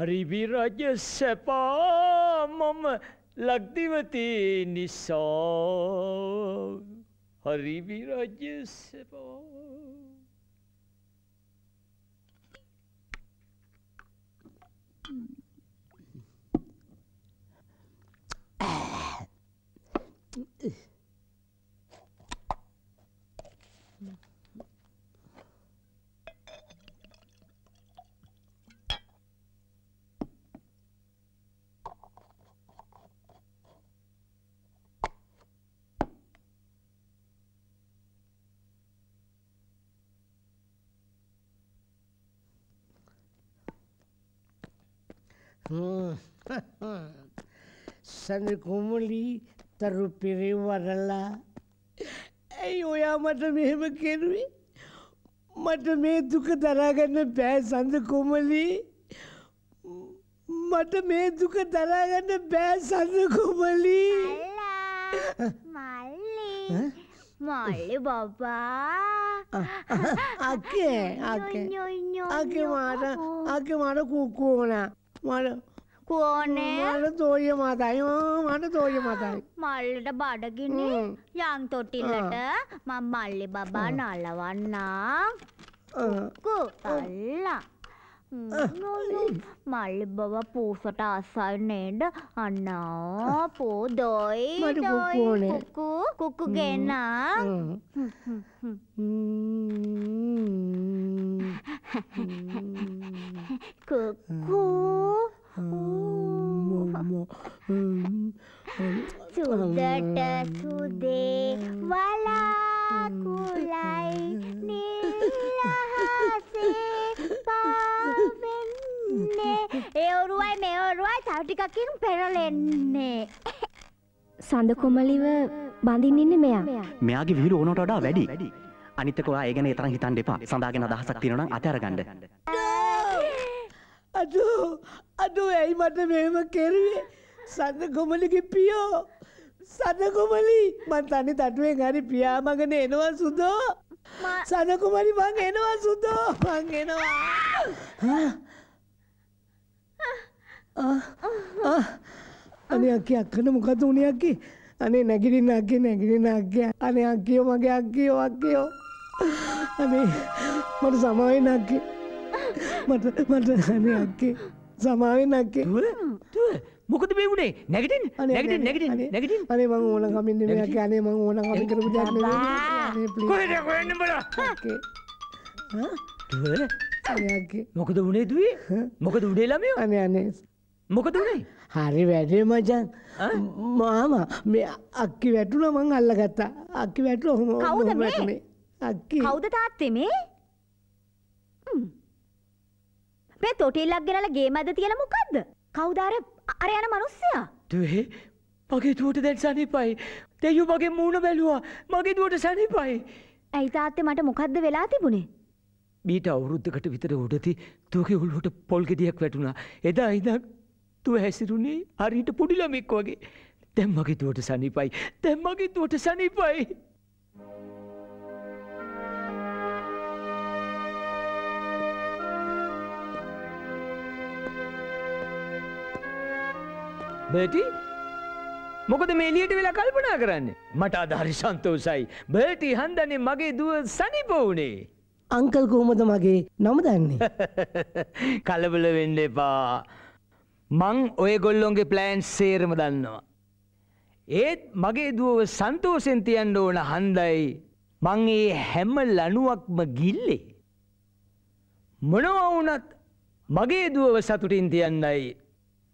रिविरज सपामम लगदीवती निशा हरिविरज सपा Ugh. සඳ කොමලී තරු පිරිවරලා ඇයි ඔයා මට මෙහෙම කෙරුවේ මට මේ දුක දරාගන්න බෑ සඳ කොමලී මට මේ දුක දරාගන්න බෑ සඳ කොමලී මල්ලි බබා අකේ අකේ අකේ මාට අකේ මාට කුක්කුවන මට කෝනේ මට තෝය මතයි මට තෝය මතයි. මල්ලට බඩගිනි යං තොටිල්ලට මං මල්ලි බබා නලවන්නා. කු අල්ලා මල්ලි බව පූසට අසයි නේද අන්නා පෝදොයි මට කුක්කු ඕනේ. කුක්කු කුක්කු ගෙනා කුක්කු සුදට සුදේ වලාකුලයි නිල්ලහසේ පාවෙන්නේ ඒ ඔරුවයි මේ ඔරුවයි තව ටිකකින් පෙරලෙන්නේ සඳ කොමලිව බඳින්න ඉන්නේ මෙයා. මෙයාගේ විහිළු ඕනට වඩා වැඩි. අනිත්තක ඔයා ඒ ගැන ඒ තරම් හිතන්න එපා. සඳාගෙන අදහසක් තියෙනවා නම් අතහැරගන්න. අඩෝ අඩෝ ඇයි මට මෙහෙම කෙරුවේ සඳ කොමලිගේ පියෝ සඳ කොමලි මං තනි තටුවෙන් හරි පියා මගන එනවා සුදෝ සඳ කොමලි මං එනවා සුදෝ මං එනවා අනේ අක්කේ අක්කන මොකද උනේ අක්කේ? අනේ නැගිටින්න අක්කේ නැගිටින්න අක්කේ. අනේ අක්කියෝ මගේ අක්කියෝ අක්කියෝ. අනේ මට සමාවෙන්න අක්කේ. මට මට අනේ අක්කේ. සමාවෙන්න අක්කේ. මොකද මේ වුණේ නැගිටින් නැගිටින් නැගිටින් නැගිටින් අනේ. මං ඕන කමින් නෙමෙයි අක්කේ. අනේ මං ඕන කමින් කරපු දෙයක් නෙමෙයි කොහෙද කොහෙන්ද බලා? අක්කේ. දුව. අනේ අක්කේ. මොකද වුණේ දුවේ? මොකද උඩේ ළමයෝ? අනේ අනේ මොකද උනේ? හරි වැඩේ මචං මාමා මේ අක්කි වැටුණා මං අල්ලගත්තා. අක්කි වැටුණා ඔහොම කවුද ඔහොම මේ? වැටුනේ. අක්කි. කවුද තාත්තේ මේ? හ්ම්. මේ තොටිල්ලක් ගෙනලා ගේ මැද තියලා මොකද්ද? කවුද අර අර යන මිනිස්සයා? දුවේ මගේ දුවට දැන් සනිපයි. දෙයෝ මගේ මූුණ බැලුවා. මගේ දුවට සනිපයි. ඇයි තාත්තේ මට මොකද්ද වෙලා තිබුණේ? මීට අවුරුද්ධකට විතර උඩති තුවගේ උළුවට පොල්ගෙදියක් වැටුණා. එදා ඉදක් තුව හැසිරුණේ හරිට පුඩිලමෙක් වගේ. දැම් මගේ දුවට සනිපයි. දැම් මගේ දුවට සනිපයි. බටි මොකද මේලියට වෙලා කල්පනා කරන්න? මට අදහරි සන්තෝසයි බටි හන්දනේ මගේ දුව සනිපවුණේ අංකල් කොහොමද මගේ නම දන්නේ? කලබල වෙන්න එපා මං ඔය ගොල්ලොන්ගේ ප්ලෑන්් සේරම දන්නවා. ඒත් මගේ දුවව සන්තෝසෙන් තියන්න ඕන හන්දයි මං ඒ හැම ලනුවක්ම ගිල්ලේ. මොනවවුනත් මගේ දුවව සතුටින් තියන්නයි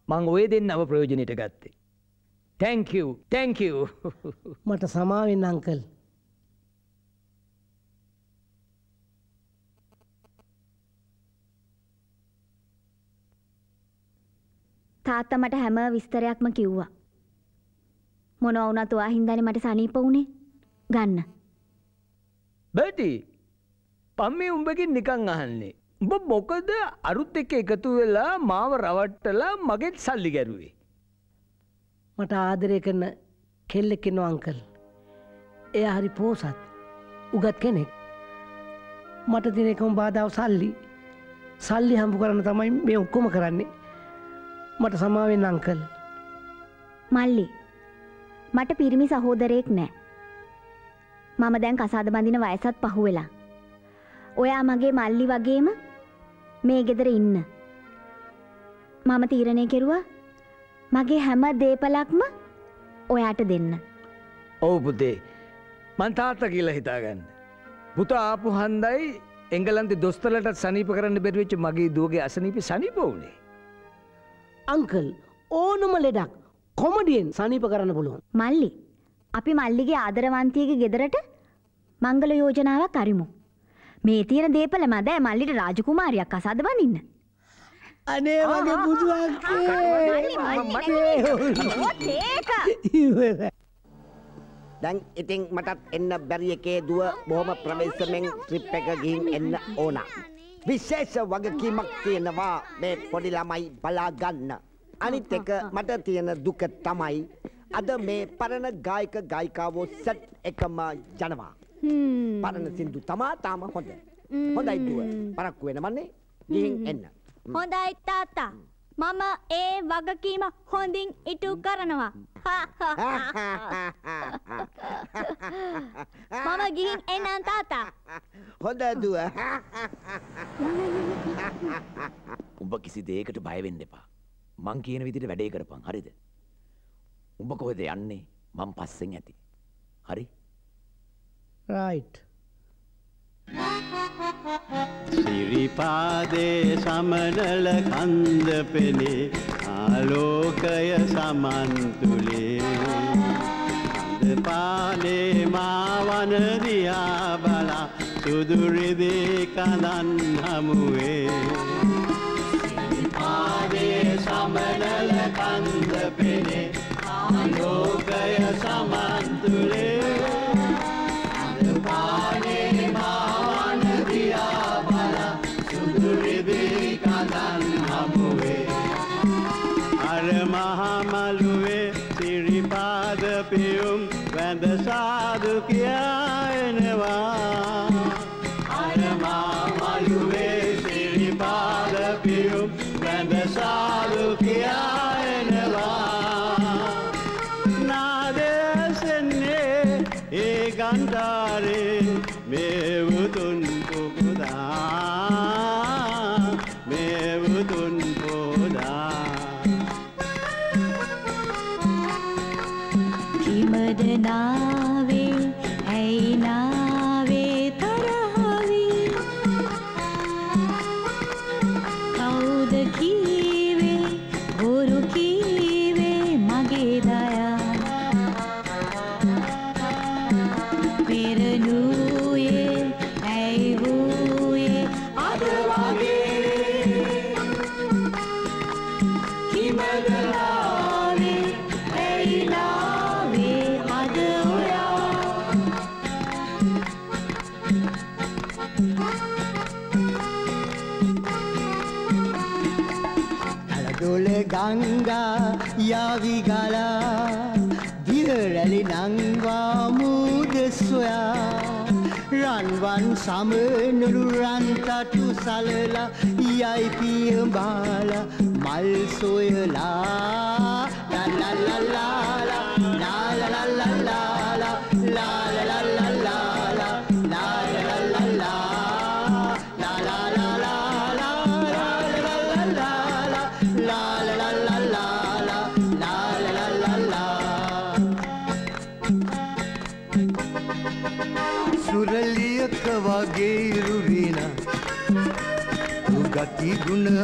මං ඔය දෙන්න අව ප්‍රයෝජනයට ගත්තේ. තැංකව තැංකව මට සමාවෙන්න අංකල් තාත්තා මට හැම විස්තරයක්ම කිව්වා. මොනවා වුණත් ඔයා හින්දානේ මට සනීප වුණේ. ගන්න. බටි පම්මේ උඹකින් නිකං අහන්නේ. උඹ මොකද අරුත් එක්ක එකතු වෙලා මාව රවට්ටලා මගෙත් සල්ලි ගැරුවේ. මට ආදරය කරන කෙල්ලෙක් ඉන්නවා අංකල්. එයා හරි පෝසත් උගත් කෙනෙක්. මට තියෙන එකම බාධාව සල්ලි. සල්ලි හම්බ කරන්න තමයි මේ ඔක්කොම කරන්නේ. මට සමාවෙන්න අංකල්. මල්ලි මට පිරිමි සහෝදරයෙක් නෑ. මම දැන් කසාද බඳින වයසත් පහු වෙලා. ඔයා මගේ මල්ලි වගේම මේ ගෙදර ඉන්න. මම තීරණය කෙරුවා මගේ හැම දේපලක්ම ඔයාට දෙන්න. ඔවු පුතේ මන් තාත්ත කියලා හිතාගන්න. පුත ආපු හන්දයි එංගලන්තෙ දොස්තරලට සනීප කරන්න බැරිවෙච්ච මගේ දුවගේ අසනීපි සනිප වුණේ. අංකල් ඕනම ලෙඩක් කොමඩියෙන් සනීප කරන්න පුළුවන්. මල්ලි අපි මල්ලිගේ ආදරවන්තියගේ ගෙදරට මංගල යෝජනාවක් අරිමු. මේ තියෙන දේපල මදෑ මල්ලිට රාජකුමාරයක් අසාද වනින්න. අනේ වගේ බුදුවක්කේ දැන් ඉතින් මටත් එන්න බැරි එකේ දුව බොහොම ප්‍රවේශමෙන් ට්‍රිප් එක ගිහින් එන්න ඕන. විශේෂ වගකීමක් තියෙනවා මේ පොඩි ළමයි බලා ගන්න. අනිත් එක මට තියෙන දුක තමයි අද මේ පරණ ගායක ගායිකාවෝ සෙට් එකම යනවා. පරණ සින්දු තමා තාම හොඳ. හොඳයි දුව. පරක්කු වෙනවන්නේ ගිහින් එන්න. හොඳයි තාත්තා. මම ඒ වගකීම හොඳින් ඉටු කරනවා. මම ගිහින් එන්නම් තාතා. හොඳ දුව. උඹ කිසි දේකට බය වෙන්න එපා. මං කියන විදිහට වැඩේ කරපන්. හරිද? උඹ කොහෙද යන්නේ? මං පස්සෙන් ඇති. හරි? right සිරිපාදේ සමනල කන්ද පෙනේ ආලෝකය සමන්තුලේ. කඳ පාලේ මාවනදියා බලා සුදුරිදේ කඳන් හමුවේ. සිරිපාදේ සමනල කන්ද පෙනේ ආලෝකය සමන්තුලේ. පානේ රන්වන් සමනරු රන්තටු සලලා යයි පියඹාල මල් සොයලා.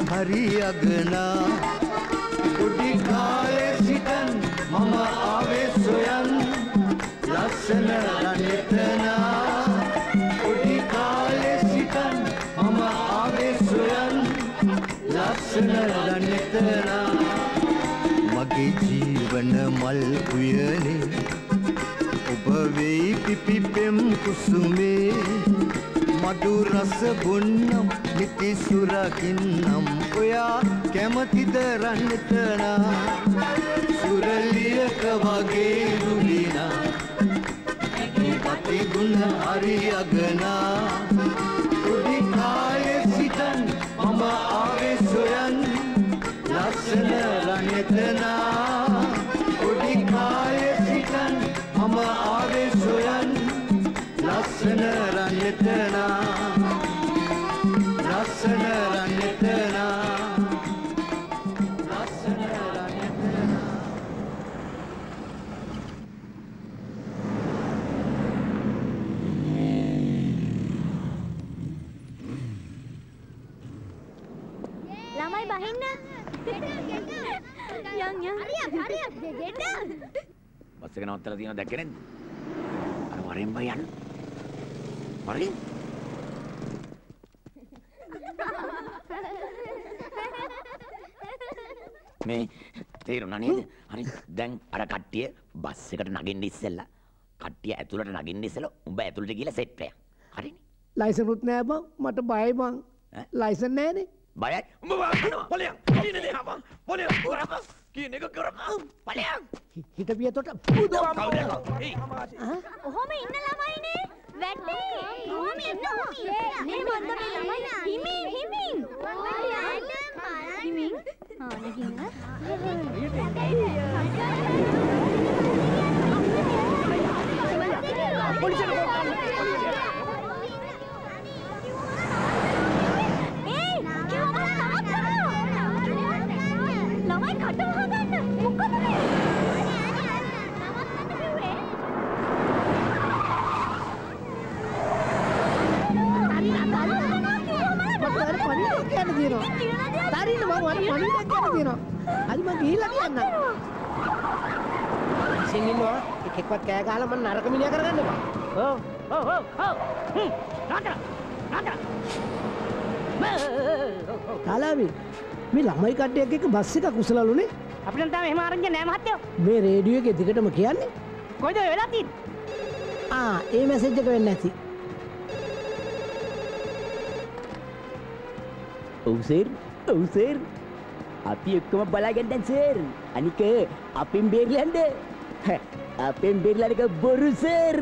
හරි අගනා. පොඩි කාලේ සිටන් මම ආවේ සොයන්. ලස්සන රණෙතනා. පොඩි කාලේ සිටන් මම ආවේ සොයන්. ලස්සන රණෙතනා. මගේ ජීවන මල් උයනේ. ඔබ වෙයි පිපිපෙම් කුසුමේ. මඩු රස බොන්නම් නිති සුරකින්නම්. ඔයා කැමතිද රන්නතනා සුරලියක වගේ රුලිනා පති ගුණ හරි අගනා උඩි කායේ සිටන් මම ආවේ සොයන් ලස්සන රණෙතනා බස් එක නවත්තලා තියෙනවා දැක්කේ නැද්ද? අර වරෙන් බය යන්න. වරෙන්. මේ තේරුණා නේද? හරි. දැන් අර කට්ටිය බස් එකට නගින්න ඉස්සෙල්ලා. කට්ටිය ඇතුළට නගින්න ඉස්සෙල්ලා උඹ ඇතුළට ගිහලා සෙට් වෙයන්. හරිනේ? ලයිසනුත් නෑ බං. මට බයි බං. ලයිසන් නෑනේ. බයයි. උඹ වාහනවා ඵලයන් කියන දේ හපන් ඵලයන් කරපන් කියන එක කරපන් ඵලයන් හිටපිය තොට ඔහොම ඉන්න ළමයිනේ. වැටේ. ඔහොම ඉන්න ඔහොම නේ මන්ද මේ ළමයි හිමින්. හිමින් හිමින් ආ නගින්න ඒයි තියෙනවා. තරින්න මම වර පණිඩක් කියන්න තියෙනවා අද මම ගිහිල්ලා කියන්න. ඉතින් ඉන්නවා. එකෙක්වත් කෑ ගහලා මම නරක මිනිහා කරගන්න එපා. ඔව් ඔව් ඔව් ඔව්. හ්ම්. නතර නතර කාලාවි මේ ළමයි කට්ටියක් එක්ක බස් එකක් උසලලුනේ. අපිට තාම එහෙම ආරංචි නෑ මහත්තයෝ. මේ රේඩියෝ එකේ දිගටම කියන්නේ? කොයිද වෙලා තියෙන්නේ? ආ ඒ මැසේජ් එක වෙන්නේ නැති ඔව් සර් ඔව් සර් අපි ඔක්කොම බලාගන්න සර්. අනික අපෙන් බේරලන්න අපෙන් බේරලන්නක බොරු සර්.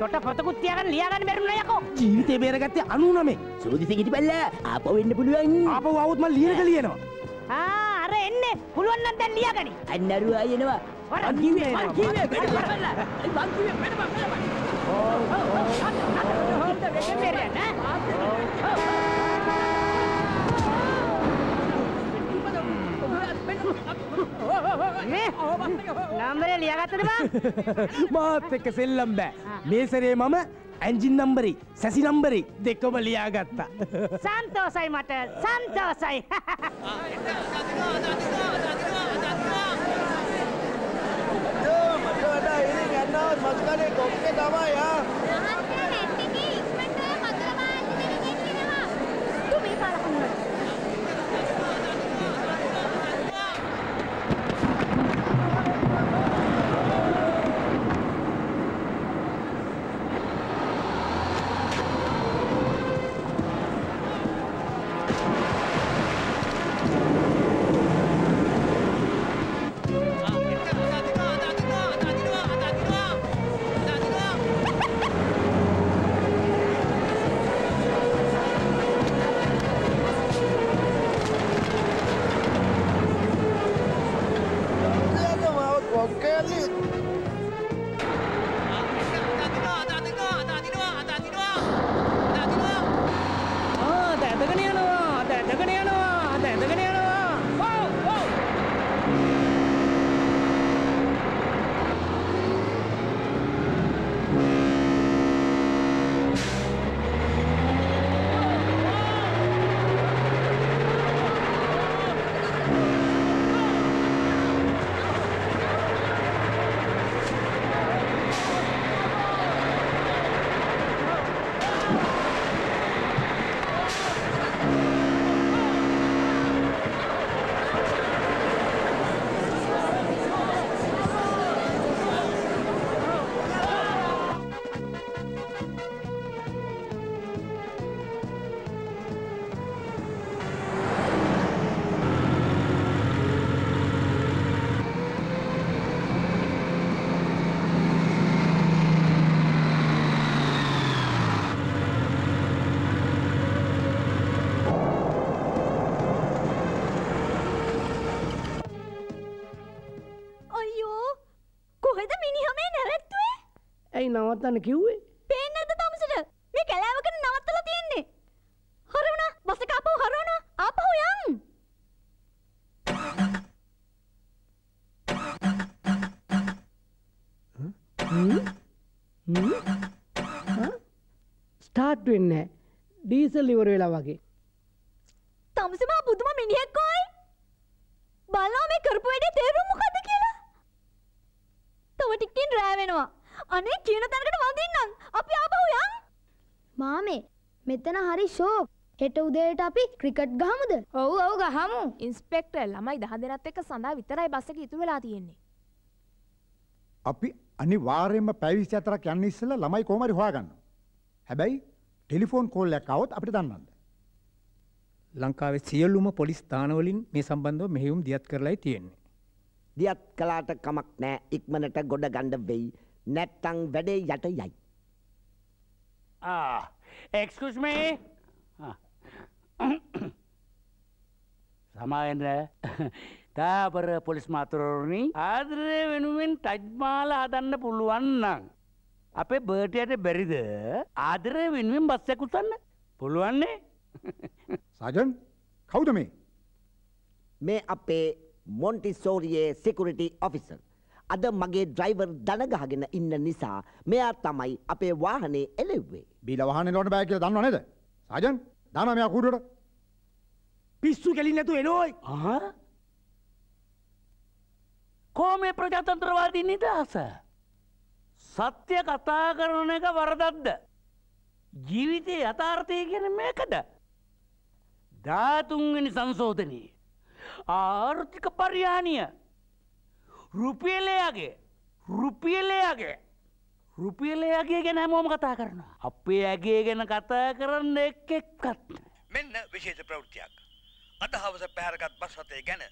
තොට පොතකුත් තියාගන්න ලියාගන්න බැරිුණා යකෝ. ජීවිතේ බේරගත්තේ 99 සෝදිසි ගිටිපල්ලා ආපහු එන්න පුළුවන්. ආපහු ආවොත් මම ලියනක ලියනවා. ආ අර එන්නේ. පුළුවන් නම් දැන් ලියාගනි. අන්න අරුවා එනවා මං කිව්වේ මං කිව්වේ වැඩ බලලා මං කිව්වේ වැඩ බලලා නම්බරේ ලියාගත්තද බං? මාත් එක්ක සෙල්ලම් බෑ. මේ සැරේ මම ඇන්ජින් නම්බරි සැසි නම්බරි දෙකම ලියාගත්තා සන්තෝසයි මට සන්තෝසයි. මට වඩා ඉරින් යන්නවත් මස්කනේ කොක්කේ තමයි ආ නවත්තන්න කිව්වේ? පේන්නේ නැද්ද තමුසට? මේ කැලෑවකට නවත්තලා තියෙන්නේ. හරවුණා බස එක ආපහු හරවනවා. ආපහු යන්. ස්ටාර්ට් වෙන්න ඩීසල් ඉවර වෙලා වගේ. තමුසමා පුදුම මිනිහෙක් කොයි බලලා මේ කරපු වැඩේ තේරුම් මොකද්ද කියලා? තව ටිකකින් රෑ වෙනවා අනේ කියන තැනකට වදින්නම් අපි ආපහු යන්. මාමේ මෙතන හරි ෂෝක් හෙට උදේට අපි ක්‍රිකට් ගහමුද? ඔව් ඔව් ගහමු. ඉන්ස්පෙක්ටර් ළමයි දහ දෙනත් එක්ක සඳහා විතරයි බස් එක ඉතුරු වෙලා තියෙන්නේ. අපි අනිවාර්යෙන්ම පැය 24ක් යන්න ඉස්සෙල්ලා ළමයි කොහොම හරි හොයාගන්න. හැබැයි ටෙලිෆෝන් කෝල් එකක් આવොත් අපිට දන්නන්න. ලංකාවේ සියලුම පොලිස් ස්ථානවලින් මේ සම්බන්ධව මෙහෙයුම් දියත් කරලායි තියෙන්නේ. දියත් කලාට කමක් නෑ. ඉක්මනට ගොඩ ගණ්ඩ වෙයි නැත්තං වැඩේ යට යයි. Ah, excuse me. Ah. සමාවෙන්ද තාපර පොලිස් මාතරෝරණි ආදරය වෙනුවෙන් ටජ්මාල හදන්න පුළුවන්නං. අපේ බර්ටයට බැරිද ආදරය වෙනුවෙන් බස්සැකුතන්න පුළුවන්නේ සජන් කවුද මේ මේ අපේ මොන්ටිසෝරියේ සිකුරිටි ඔෆිසර්. අද මගේ ඩ්‍රයිවර් දනගහගෙන ඉන්න නිසා මෙයා තමයි අපේ වාහනේ එලෙව්වේ. බීල වාහනේ ලොට බෑ කියලා දන්නව නේද? සජන් දානවා මෙයා කුඩුවට. පිස්සු කෙලින් නැතු එනෝයි කෝ මේ ප්‍රජාතන්ත්‍රවාදී නිදහස සත්‍ය කතා කරන එක වරදක්ද ජීවිතය යථාර්ථය කියන මේකද ධාතුන්ගනි සංශෝධනී ආර්ථික පරිහානිය රුපියලයාගේ රුපියලයාගේ රුපියලයාගේ ගැන හැමෝම කතා කරනවා අපේ ඇගේ ගැන කතා කරන්න එක් එක්කත් මෙන්න විශේෂ ප්‍රවෘත්තියක්. අද හවස පැහැරගත් බස් රථය ගැන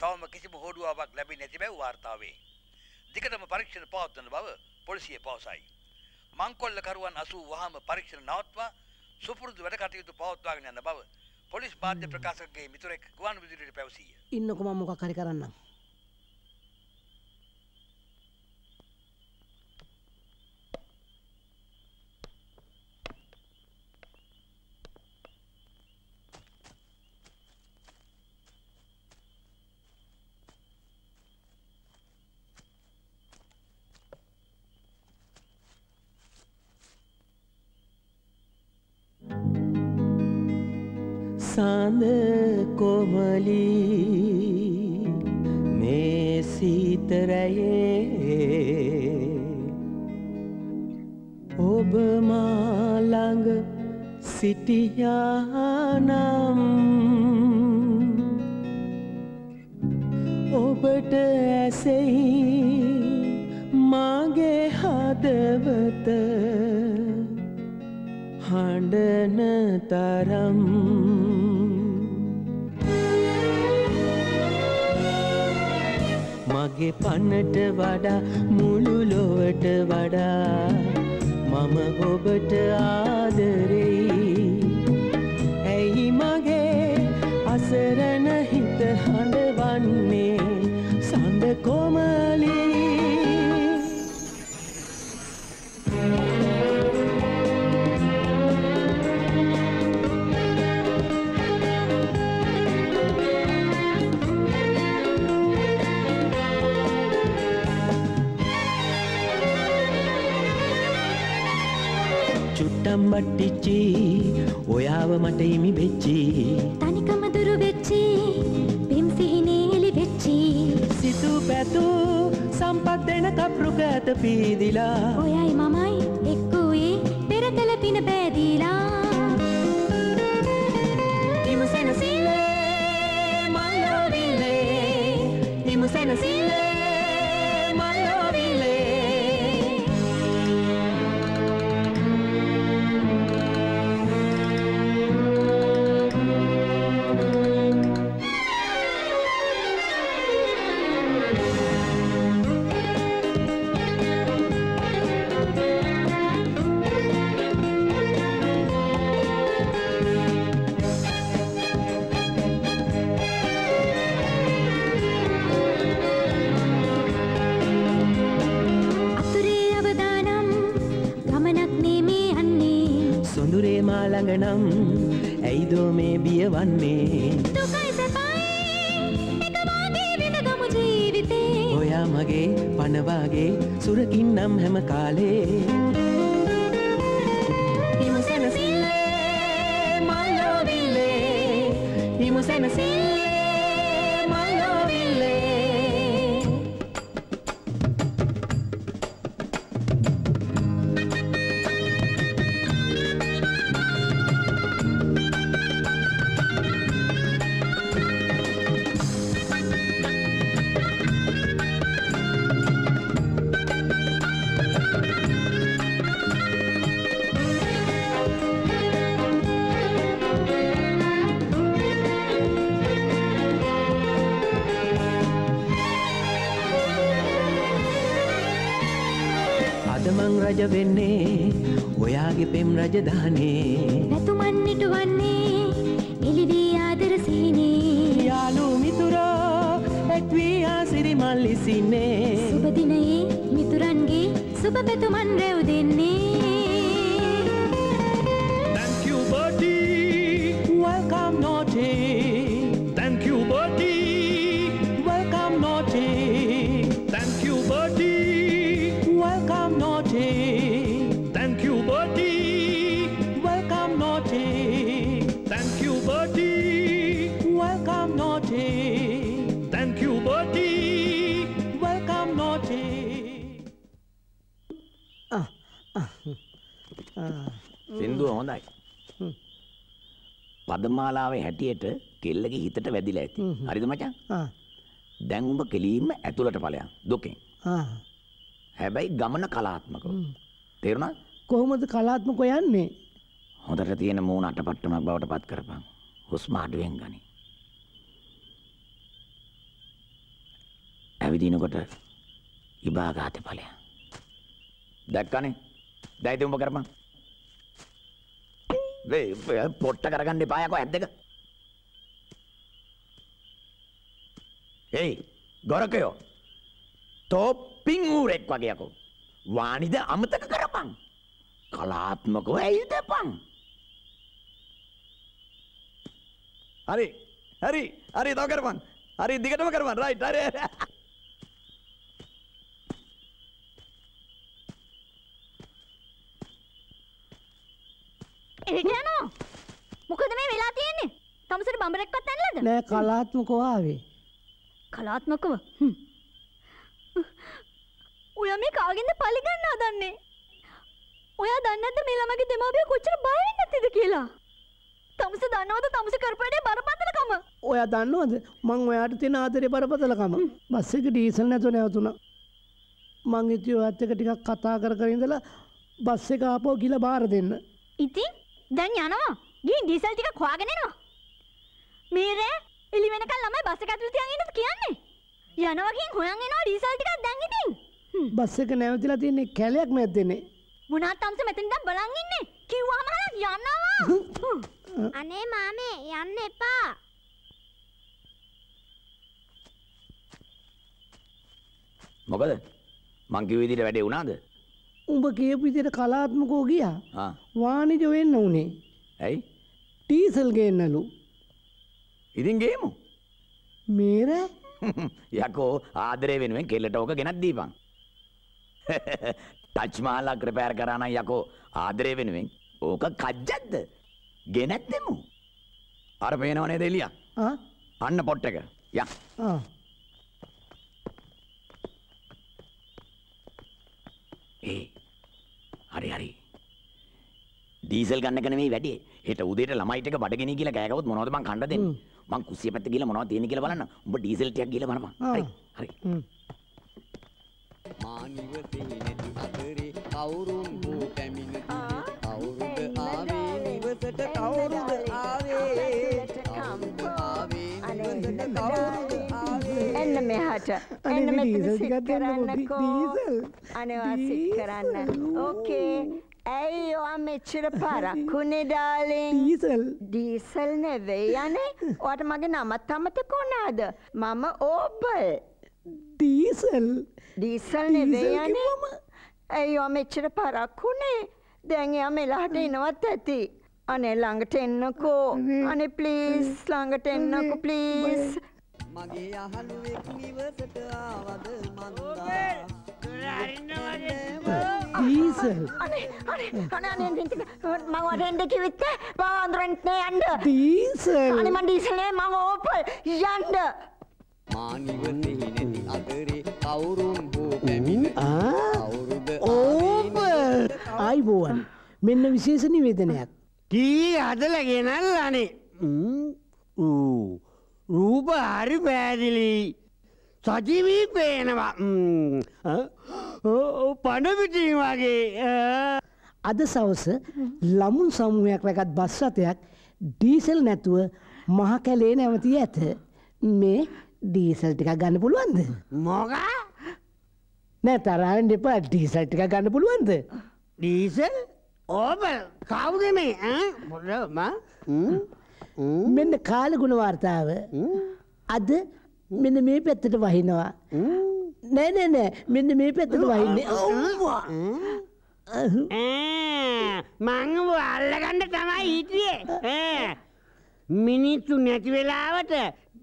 තවම කිසිම හෝඩුවාවක් ලැබී නැති බැව් වාර්තාවේ. දිගටම පරීක්ෂණ පවත්වන බව පොලිසිය පවසයි. මංකොල්ලකරුවන් අසූ වහම පරීක්ෂණ නවත්වා සුපුරුදු වැඩ කටයුතු පවත්වාගෙන යන බව පොලිස් මාධ්‍ය ප්‍රකාශකගේ මිතුරෙක් ගුවන් විදුලියට පැවසීය. ඉන්නකොම මොකක් හරි කරන්න සඳ කොමලී. මේ සීතරයේ ඔබ මාළඟ සිටියානම්. ඔබට ඇසෙයි මගේ හදවත හඬන තරම්. මගේ පන්නට වඩා මුළු ලොවට වඩා. මම ඔබට ආදරෙයි. ඇයි මගේ අසරණ හිත හඬවන්නේ? සඳ කොමලී චුට්ටම් බට්ටිච්චි ඔයාව මට ඉමි වෙච්චි. තනිකම දුරු වෙච්චි පිම් සිහිනේ එලි වෙච්චි. සිතු පැතු සම්පත් දෙන කප්රුක ඇත පීදිලා. ඔයයි මමයි එක්කුවේ පෙර කළ පින බෑදීලා. ඉමුසැනසීලේ මල්ලෝවිල්ලේ ඉමුසැනසීලේ මල්ලෝවිල්ලේ ඇයිදෝ මේ බිය වන්නේ දුකයි සැපයි. එක වාගේ විඳගමු ජීවිතේ. ඔයා මගේ පන යනවාගේ සුරකින්නම් හැම කාලේ. හිම සැනසිල්ලේ මල්ලෝවිල්ලේ හිම සැනසිල්ලේ වෙන්නේ ඔයාගේ පෙම් රජධානේ පදමාලාවේ හැටියට කෙල්ලගේ හිතට වැදිලා ඇති. හරිද මචං? දැන් උඹ කෙලින්ම ඇතුළට ඵලයන් දුකෙන්. හැබැයි ගමන කලාත්මකව. තේරුණාද? කොහොමද කලාත්මක යන්නේ? හොඳට තියෙන මූණ අටපට්ටමක් බවට පත් කරපන්. හුස්ම අඩුවෙන් ගනි. ඇවිදිනකොට ඉබාගාත ඵලයන්. දැක්කනේ? දැයිද උඹ කරපන්. වේ පොට්ට කරගන්න එපා යකෝ ඇද්දක. ඒයි ගොරකයෝ තෝප්පින් ඌරෙක් වගේ යකෝ. වානිද අමතක කරපන්. කලාත්මකව ඇයිදපන්. හරි හරි හරි තව කරපන්. හරි දිගටම කරපන්. රයිට් හරි. එහිට යනවා. මොකද මේ වෙලා තියෙන්නේ? තමසට බඹරෙක්වත් ඇනලද නෑ කලාත්මකව ආවේ. කලාත්මකව. ඔයා මේ කාගෙන්ද පලිගන්න හදන්නේ? ඔයා දන්නේ නැද්ද මේ ළමගේ දෙමාපියෝ කොච්චර බය වෙන්නේ නැතිද කියලා? තමස දන්නවද තමස කරපඩේ බරපතලකම? ඔයා දන්නවද? මං ඔයාට තියෙන ආදරේ බරපතලකම. බස් එක ඩීසල් නැතුව නැවතුණා. මං හිතුවේ ඔයත් එක්ක ටිකක් කතා කර කර ඉඳලා බස් එක ආපහු ගිහලා බාර දෙන්න. ඉතින් දැන් යනවා? ගිහින් ඩීසල් ටික හොයාගෙන එනවා. මීරේ එලි වෙනකන් ළමයි බස් එක ඇතුළේ තියන් ඉන්නද කියන්නේ? යනවා ගිහින් හොයන් එනවා ඩීසල් ටිකක් දැන් ඉතින්. බස් එක නැවතිලා තියෙන්නේ කැලයක් මැද්දේනේ. මොනාත් තමස මෙතන ඉඳන් බලන් ඉන්නේ. කිව්වම යනවා. අනේ මාමේ යන්න එපා. මොකද? මං කිව්ව විදිහට වැඩේ වුණාද? උඹ කියපු විදිහට කලාත්මකව ගියා. වාණිජ වෙන්න උනේ. ඇයි? ඩීසල් ගේන්නලු. ඉතින් ගේමු. මේර යකෝ ආදරේ වෙනුවෙන් කෙල්ලට ඕක ගෙනත් දීපන්. ටච් මාලා රිපෙයාර් කරා නම් යකෝ ආදරේ වෙනුවෙන් ඕක කජ්ජක්ද? ගෙනත් දෙමු. අර පේනව නේද එලියා? ආ අන්න පොට් එක. යා. ඒ හරි හරි. ඩීසල් ගන්න එක නෙමෙයි වැඩේ. හෙට උදේට ළමයිට එක බඩගිනි කියලා කෑගවුවොත් මොනවද මං කන්න දෙන්නේ? මං කුස්සිය පැත්ත ගිහලා මොනවද තියෙන්නේ කියලා බලන්න. උඹ ඩීසල් ටිකක් ගිහලා බලපන්. හරි. හරි. මානිවසේ නැති අතරේ කවුරුන් හෝ පැමිණති කවුරුද ආවේ නිවසට කවුරුද ආවේ කවුරුද ආවේ නිවසට කවුරුද එන්න මෙහාට. එන්න මෙතන සිත් කරන්නකෝ. අනවා සිත් කරන්න. ඕකේ ඇයි ඔයා මෙච්චර පරක්කුනේ ඩාලින්? ඩීසල්. ඩීසල් නෙවෙයි. යනේ ඔයාට මගේ නමත් අමතක වුණාද? මම ඕපල් ඩීසල්. ඩීසල් නෙවෙයි යනේ ඇයි ඔයා මෙච්චර පරක්කුනේ දැන් එයා මෙලහට එනවත් ඇති. අනේ ළඟට එන්නකෝ. අනේ ප්ලීස් ළඟට එන්නකෝ ප්ලීස් මගේ අහලුවෙක් නිවසට ආවද මන්දා? ඩීසල්. අනේ අනේ අනේ මම වරෙන්ද කිව්විත් පාන්දරන්ට යන්න. ඩීසල්. අනේ මං ඩීසල් නේ. මං ඕපල්. යන්න. මානිවතෙහි නැති අතරේ කවුරුන් හෝ පැමිණ අවුරුද ඕපල්. අයිබෝවන් මෙන්න විශේෂ නිවේදනයක්. කී හදල ගෙනල් අනේ රූප හරි පෑදිලි. සජීවී පේනවා. පණපිටින් වගේ. අද සවස ළමුන් සමූහයක් රැකත් බස් රථයක් ඩීසල් නැතුව මහ කැලේ නැවතිී ඇත. මේ ඩීසල් ටික ගන්න පුළුවන්ද? මොක? නෑ තරහෙන් දෙපා ඩීසල් ටික ගන්න පුළුවන්ද? ඩීසල්? ඕබ කවුද මේ? මොඩම මෙන්න කාලගුණ වාර්තාව. අද මෙන්න මේ පැත්තට වහිනවා. නෑ නෑ නෑ. මෙන්න මේ පැත්තට වහින්නේ ඔව්වා මං අල්ලගන්න තමයි හිටියේ. මිනිත්තු නැති වෙලාවට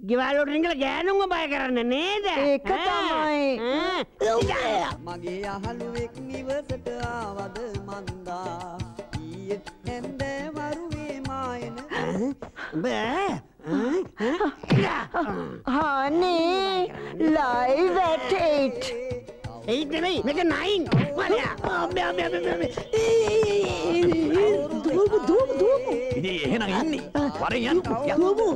ගෙවල්ලොට රිංගල ගෑනුම බය කරන්න නේද? ඒක තමයි. මගේ අහළුවෙක් නිවසට ආවද මන්දා? වරුවේ ඇට් ඒට් ඒත් නෙමෙයි මේක නයින් දුවමු දුවමු දුවමු ඉතින් එහෙනම් ඉන්නේ වරෙන් යන්න දුවමු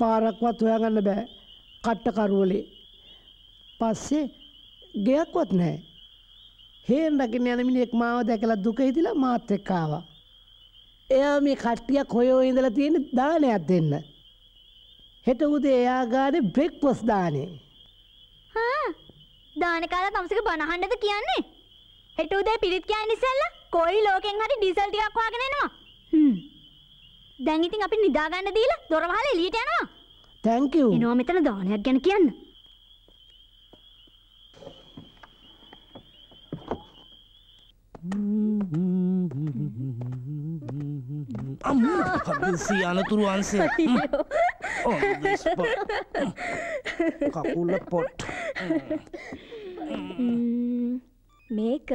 පාරක්වත් හොයාගන්න බෑ කට්ට කරුවලේ පස්සේ ගෙයක්වත් නැහැ හේන් රකින්න යන මිනිහෙක් මාව දැකලා දුක හිතිලා මාත් එක්ක ආවා. එයා මේ කට්ටියක් හොයෝ ඉඳලා තියෙන දානයක් දෙන්න. හෙට උදේ එයා ගානේ බ්‍රෙක්ෆාස්ට් දානේ. හා දාන කාලා තමසක බනහන්නද කියන්නේ? හෙට උදේ පිරිත් කියන්නේ ඉස්සෙල්ලා කොයි ලෝකෙන් හරි ඩීසල් ටිකක් හොයාගෙන එනවා. හ්ම්. දැන් ඉතින් අපි නිදා ගන්න දීලා දොර වහලා එළියට යනවා. Thank you. එනවා මෙතන දානයක් ගැන කියන්න හදිසි අනතුරු වන්සේ කකුල පොට්. මේක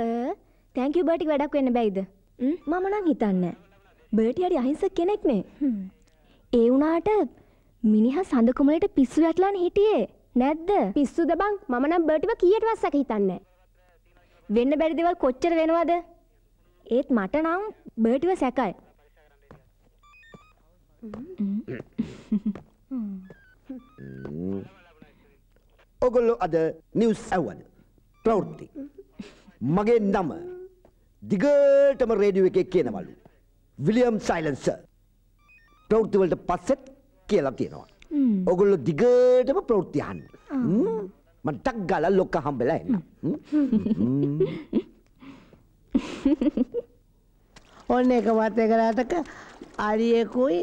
තැංකි බටික් වැඩක් වෙන්න බැයිද? මම නම් හිතන්න. බර්ටි හරි අහිංසක කෙනෙක්නේ ඒ වුණාට මිනිහ සඳකුමලට පිස්සු වැටලාන හිටියේ. නැද්ද? පිස්සුද බං? මම නම් බර්ටිව කීයට වස්සක හිතන්න වෙන්න බැරි දේවල් කොච්චර වෙනවද? ඒත් මට නම් බර්ටිව සැකයි. ඔගොල්ලො අද නිවස් ඇව්වද? ප්‍රවෘත්ති. මගේ නම දිගටම රේඩියෝ එකේ කියනවලු. විලියම් සයිලන්ස ප්‍රවෘත්තිවලට පස්සෙත් කියලා තියෙනවා. ඔගොල්ලො දිගටම ප්‍රවෘත්ති අහන්න මට ටක් ගාලා ලොක්ක හම්බෙලා එන්න. ඔන්න එක වත්තේ කරාටක අරියෙකුයි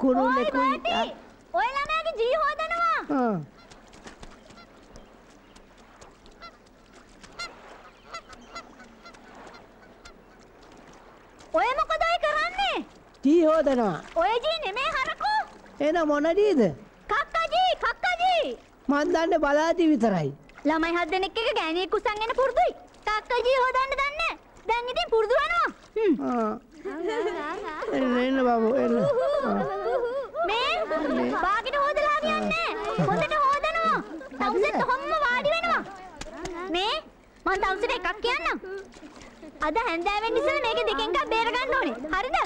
කුරුල්ලෙකුයි ඔය ළමයාගේ ජී හොදනවා! ඔය මොකද ඔය කරන්නේ? ජී හෝදනවා. ඔය ජී නෙමේ හරකෝ? එන මොනදීද කක්කජී කක්කජී මන් දන්න බලාති විතරයි. ළමයි හත් දෙනෙක් එක ගෑණියෙක් උසන් එන පුරුදුයි. කක්කජී හොදන්න දන්නේ. දැන් ඉතින් පුරුදු වෙනවා. එන්න එන්න බබු එන්න. මේ? බාගෙට හොදලා කියන්නේ හොඳට හොදනවා. තවුසෙත් කොහොම වාඩි වෙනවා. මේ? මං තවුසෙට එකක් කියන්නම් අද හැන්දෑවෙන් ඉස්සෙල්ලා මේක දෙකෙන් එකක් බේර ගන්න ඕනේ. හරිද?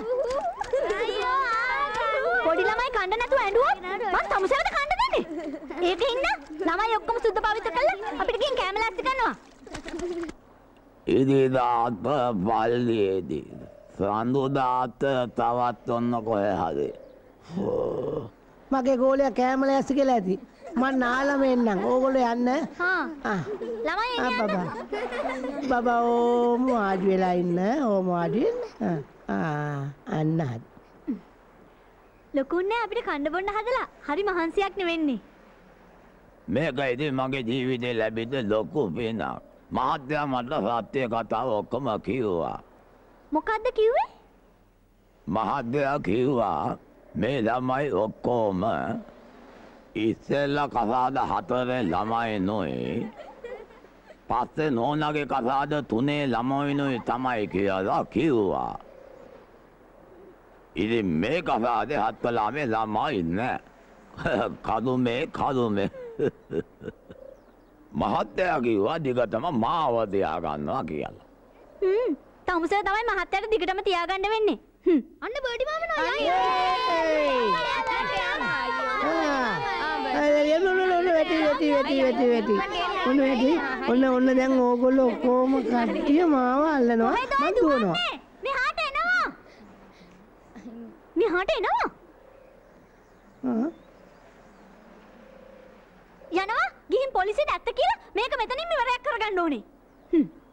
පොඩි ළමයි කන්න නැතුව ඇඬුවොත් මං තමුසෙවද කන්න දෙන්නේ? ඒක ඉන්න ළමයි ඔක්කොම සුද්ධ පවිත්‍ර කරලා අපිට ගිහින් කැම ලෑස්ති කරනවා ඉදිදාත පල්ලියේදී සඳුදාත තවත් ඔන්න කොය හදේ මගේ ගෝලයා කෑමල ඇස්ති කියලා ඇති මං නාලම එන්නම් ඕගොල්ලෝ යන්න. හා. ළමයි ආ බබා. බබා ඕම වාඩි වෙලා ඉන්න. ඕම වාඩි වෙන්න. ආ. අන්න හරි. ලොකුන්නේ අපිට කන්න බොන්න හදලා. හරි මහන්සියක් නෙවෙන්නේ. මේක ඉතින් මගේ ජීවිතේ ලැබිච්ච ලොකු පිනක් මහත්තයා මට සත්‍ය කතාව ඔක්කොම කිව්වා. මොකද්ද කිව්වේ? මහත්තයා කිව්වා මේ ළමයි ඔක්කොම ඉස්සෙල්ල කසාද හතරේ ළමයි නොයි පස්සේ නෝනගේ කසාද තුනේ ළමයිනුයි තමයි කියලා කිව්වා. ඉතින් මේ කසාදේ හත් කලාමේ ළමයි නෑ. කදුමේ කදුමේ. මහත්තයා කිව්වා දිගටම මාව තියා ගන්නවා කියලා. හ්ම් තමුසේ තමයි මහත්තයාට දිගටම තියාගන්න වෙන්නේ. හ්ම් අන්න බර්ඩි මාම නෝ වැටි වැටි වැටි වැටි වැටි ඔන්න වැටි ඔන්න ඔන්න දැන් ඕගොල්ලෝ ඔක්කොම කට්ටිය මාව අල්ලනවා මම දුවනවා මෙහාට එනවා. මෙහාට එනවා. ආ. යනවා ගිහින් පොලිසියට ඇත්ත කියලා මේක මෙතනින් ඉවරයක් කරගන්න ඕනේ.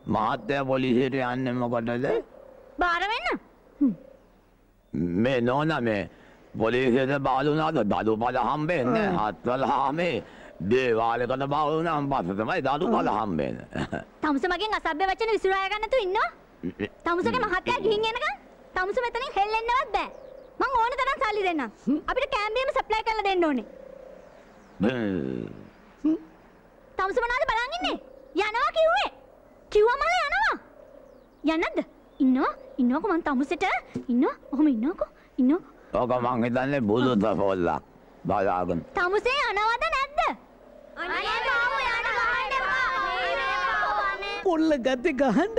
මහත්තයා පොලිසියට යන්නේ මොකටද? බාර වෙන්න. මේ නෝන මේ පොලිසියට බාලුනාද දඩු පල හම්බෙන්නේ හත්වල හාමේ දේවාලකට බාලුනාම් පස්ස තමයි දඩු පල හම්බෙන. තමුස මගෙන් අසභ්‍ය වචන විසිරා ගන්න තු ඉන්නවා. තමුසගේ මහත්තයා ගිහින් එනකන් තමුස මෙතනින් හෙල්ලෙන්නවත් බෑ. මං ඕන තරම් සල්ලි දෙන්නම්. අපිට කෑම්බියම සප්ලයි කරලා දෙන්න ඕනේ. තමුස මොනවද බලන් ඉන්නේ? යනවා කිව්වේ. කිව්වා මල යනවා. යන්නද? ඉන්නවා. ඉන්නකො මං තමුසෙට ඉන්නවා. ඔහොම ඉන්නකො. ඉන්නවා. ඕක මං හිතන්නේ බුදු තපොල්ලක් බලාගෙන. තමුසේ යනවද නැද්ද? පොල්ල ගත්තේ ගහන්න.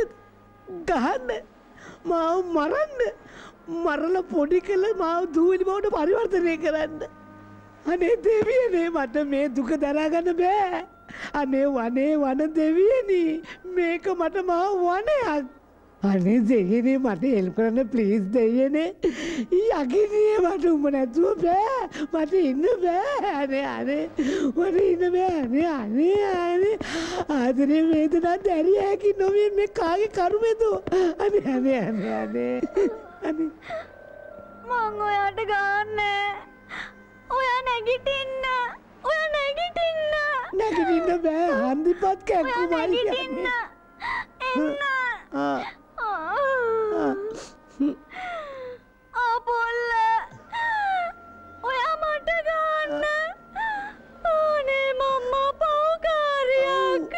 ගහන්න. මාව මරන්න. මරල පොඩි කළ මාව දූවනි බවට පරිවර්තනය කරන්න. අනේ දෙවියනේ මට මේ දුක දරාගන්න බෑ. අනේ වනේ වන දෙවියනි මේක මට මාව වනයක්. අනේ දෙයනේ මට එල් කරන්න ප්ලීස් දෙයනේ යකිනේ මට උඹ නැතුව බෑ. මට ඉන්න බෑ. අනේ අනේ. මට ඉන්න බෑ. අනේ අනේ අනේ. ආදරේ වේදනා දැරිය හැකි නොවේ මේ කාගේ කරුමෙදෝ? අනේ අනේ අනේ අනේ. අනේ. මං ඔයාට ගාන්නේ. ඔයා නැගිටින්න. ඔයා නැගිටින්න. නැගිටින්න බෑ. හන්දිපත් කැක්කු ඔයා නැගිටින්න. එන්න. අපොල්ල. ඔයා මට ගන්න. අනේ මම්මා පව්කාරයක්.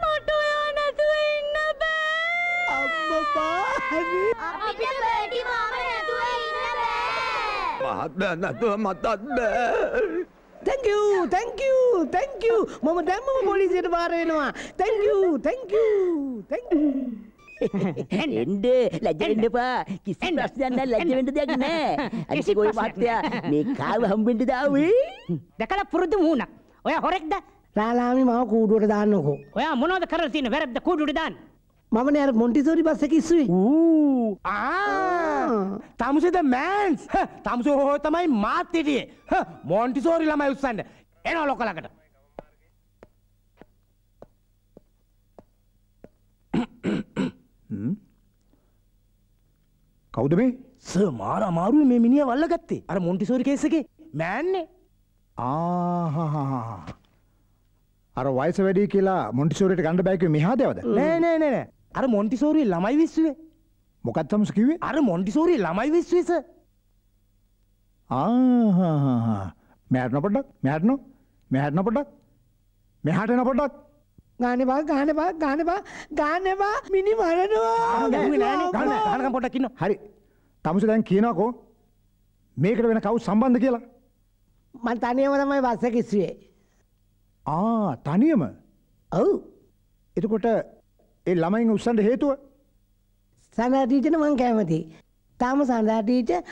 මට ඔයා නැතුව ඉන්න බෑ. අම්මපා අපිට බර්ඩි මාම නැතුව ඉන්න බෑ. මහත්මයා නැතුව මතත් බෑ. thank you thank you thank you මම දැම්මම පොලිසියට බාර වෙනවා thank you thank you thank you එන්ඩ ලැජවෙන්න එපා කිසි ලැජ්ජ වෙන්න දෙයක් නැහැ අනිත් ඔය මහත්තයා මේ කාව හම්බෙන්න දාවේ දැකලා පුරුදු මූණක්. ඔයා හොරෙක්ද? රාලාමි මාව කූඩුවට දාන්නකෝ ඔයා මොනවද කරලා තියෙන වැරද්ද කූඩුවට දාන්න? මම නෑ අර මොන්ටිසෝරි බස් එක ඉස්සුවේ ඌ ආ තමුසේද මෑන්ස් තමුසේ හොය තමයි මාත් හිටියේ මොන්ටිසෝරි ළමයි උස්සන්න එනවා ලොකලකට කවුද මේ? සර් මාර අමාරුවේ මේ මිනිහා වල්ල ගත්තේ අර මොන්ටිසෝරි කේස් එකේ. මෑන්නේ. ආහාහාහා. අර වයස වැඩි කියලා මොන්ටිසෝරියට ගන්න බෑ කිව්වේ මෙහා දේවද? නෑ නෑ නෑ නෑ. අර මොන්ටිසෝරි ළමයි විශ්ුවේ මොකක්ද තමස කිව්වේ? අර මොන්ටිසෝරි ළමයි විශ්ුවේ සර්. ආහාහාහා. මෙහාට නෝ පොඩ්ඩක් මෙහාට නෝ මෙහාට නෝ පොඩ්ඩක් මෙහාට එන පොඩ්ඩක් ගාන බා ගාන බා. ගාන බා. ගාන බා. මිනි මරනවා පොඩ්ඩක් ඉන්න. හරි. තමුස දැන් කියනකෝ. මේකට වෙන කවුත් සම්බන්ධ කියලා? මං තනියම තමයි බස් එක ඉස්සුවේ. ආ තනියම? ඔව්. එතකොට ඒ ළමයින් උස්සන්ට හේතුව? සඳහා ටීචර් මං කැමති. තාම සඳහා ටීචර්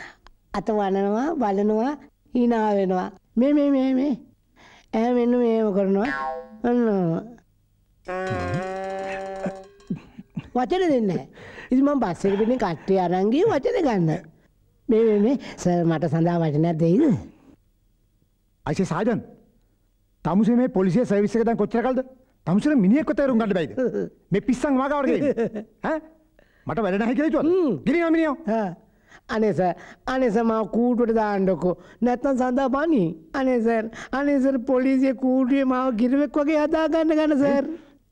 අත වනනවා බලනවා hina වෙනවා. මේ මේ මේ මේ. ඈ මෙන්න මේව කරනවා. ඔන්න වචන දෙන්නේ. ඉතින් මම බස් එකට ඉන්නේ කට්ටිය අරන් ගියේ වචන ගන්න. මේ මේ මේ. සර් මට සඳහා වචනයක් දෙයිද? අයිසේ සාජන් තමුසේ මේ පොලිසිය සර්විස් එක දැන් කොච්චර කල්ද තමුසේට මිනිහෙක්ව තේරුම් ගන්න බැයිද? මේ පිස්සන් මාගාවට ගිහින් ඈ? මට වැඩ නැහැ කියලා හිතුවද? ගිනියෝ මිනිහෝ. අනේ සර් අනේ සර් මාව කූඩුවට දාන්නකෝ. නැත්නම් සඳහා බනි අනේ සර් අනේ සර් පොලිසිය කූඩුවේ මාව ගිරවෙක් වගේ හදා ගන්න ගන්න සර්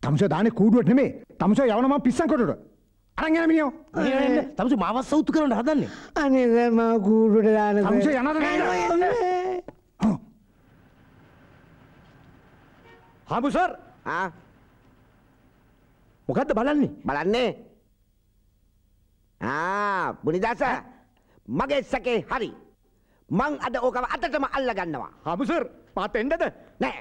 තමුසේ දාන්නේ කූඩුවට නෙමෙයි. තමුසේ යවන මම පිස්සන් කොටට අරන් යන මිනිහෝ. තමුසේ මාව සෞතු කරන්න හදන්නේ. අනේ මාව කූඩුවට සර් තමුසේ යනවද නැද්ද හාමු සර්. මොකක්ද බලන්නේ? බලන්නේ. ආ බුනිදාස. මගේ සැකේ හරි. මං අද ඕකව අතටම අල්ල ගන්නවා හාමු සර් පාත එන්නද? නෑ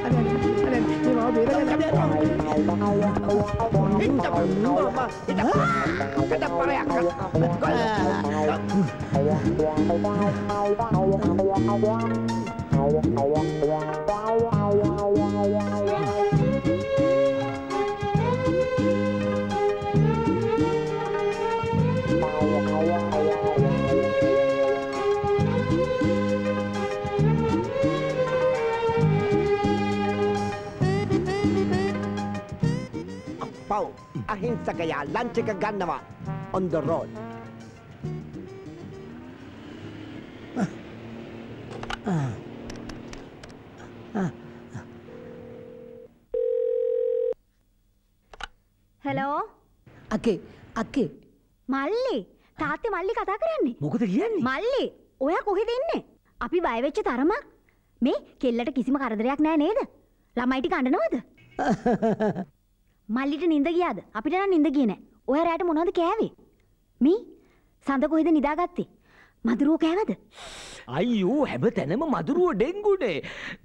mandi. පව් අහිංසකයා ලංචක ගන්නවා. On the road. හෙලෝ අකේ අකේ. මල්ලි තාත්තේ මල්ලි කතා කරන්නේ. මොකද කියන්නේ? මල්ලි ඔයා කොහෙද ඉන්නේ? අපි බය වෙච්ච තරමක්. මේ කෙල්ලට කිසිම කරදරයක් නෑ නේද? ළමයි ටික අඬනවද මල්ලිට නිින්ද ගියාද? අපිට නම් නිින්ද ගියේ නෑ ඔයා රැට මොනවද කෑවේ? මී සඳ කොහෙද නිදාගත්තේ? මදුරුවෝ කෑවද? අයියෝ හැම තැනම මදුරුව ඩෙංගුනේ.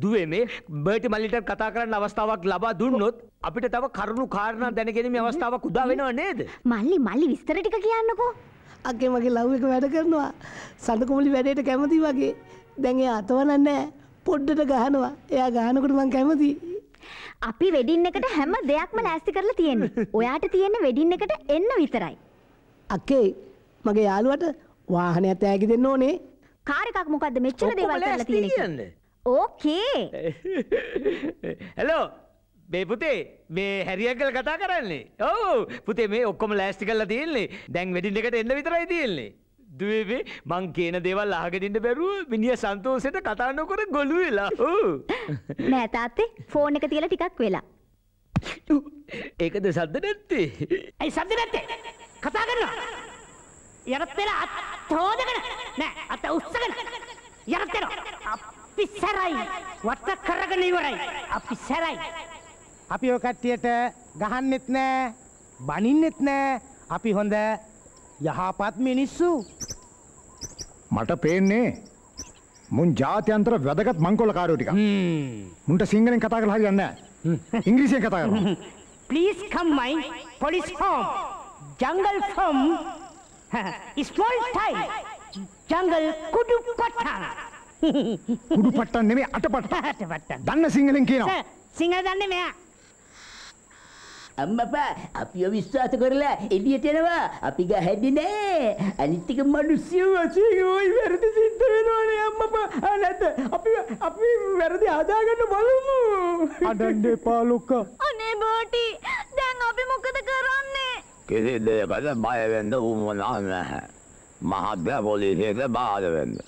දුවේ මේ බර්ටි මල්ලිට කතා කරන්න අවස්ථාවක් ලබා දුන්නොත් අපිට තව කරුණු කාරණා දැනගැනීමේ අවස්ථාවක් උදා වෙනව නේද? මල්ලි මල්ලි විස්තර ටික කියන්නකෝ. අක්කේ මගේ ලව් එක වැඩ කරනවා. සඳකුමලි වැඩේට කැමති වගේ. දැන් එයා අතවනන්නේ පොඩ්ඩට ගහනවා. එයා ගහනකොට මං කැමති අපි වෙඩින් එකට හැම දෙයක්ම ලෑස්ති කරලා තියෙන්නේ. ඔයාට තියෙන්නේ වෙඩින් එකට එන්න විතරයි. අක්කේ මගේ යාළුවට වාහනයක් තෑගි දෙන්න ඕනේ. කාර් එකක් මොකද්ද? මෙච්චර දේවල් කරලා තියෙන්නේ. ඕකේ. හෙලෝ මේ පුතේ මේ හැරියකල් කතා කරන්නේ. ඔව්. පුතේ මේ ඔක්කොම ලෑස්ති කරලා තියෙන්නේ. දැන් වෙඩින් එකට එන්න විතරයි තියෙන්නේ දුවේ මං කියන දේවල් අහගෙන ඉන්න බැරුව මිනිහ සන්තෝෂෙට කතා නොකර ගොළු වෙලා. ඔව් නෑ තාත්තේ ෆෝන් එක තියලා ටිකක් වෙලා. ඒකද සද්ද නැත්තේ? ඇයි සද්ද නැත්තේ? කතා කරනවා. යරත් වෙලා අත් හොදගෙන. නෑ අත උස්සගෙන. යරත් වෙනවා. අපි සැරයි. වට කරගෙන ඉවරයි. අපි සැරයි. අපි ඔය කට්ටියට ගහන්නෙත් නෑ බනින්නෙත් නෑ. අපි හොඳ යහපත් මිනිස්සු මට පේන්නේ මුන් ජාත්‍යන්තර වැදගත් මංකොල්ල කාරයෝ ටික මුන්ට සිංහලෙන් කතා කරලා හරියන්නේ නැහැ ඉංග්‍රීසියෙන් කතා කරනවා Please come my police home. Jungle from small time. Jungle kudu patang. කුඩු පට්ටන් නෙමෙයි අටපට්ටන් අටපට්ටන්. දන්න සිංහලෙන් කියනවා සිංහල දන්නේ මෙයා. අම්මපා අපිව විශ්වාස කරලා එලියට එනවා. අපි ගහදි නෑ. අනිත්තික මනුස්්‍යයෝ වසයක ඔයි වැරදි සිද්ධ වෙනවානේ අම්මපා. අනැත අපි අපි වැරදි ආදාගන්න බලමු. අඩන්ඩ පාලොක්ක අනේ බෝටි දැන් අපි මොකද කරන්නේ? කිසි දෙයකට බයවෙන්ද උමනා නැහැ. මහත්්‍ය පොලිසියට බාධවෙන්න.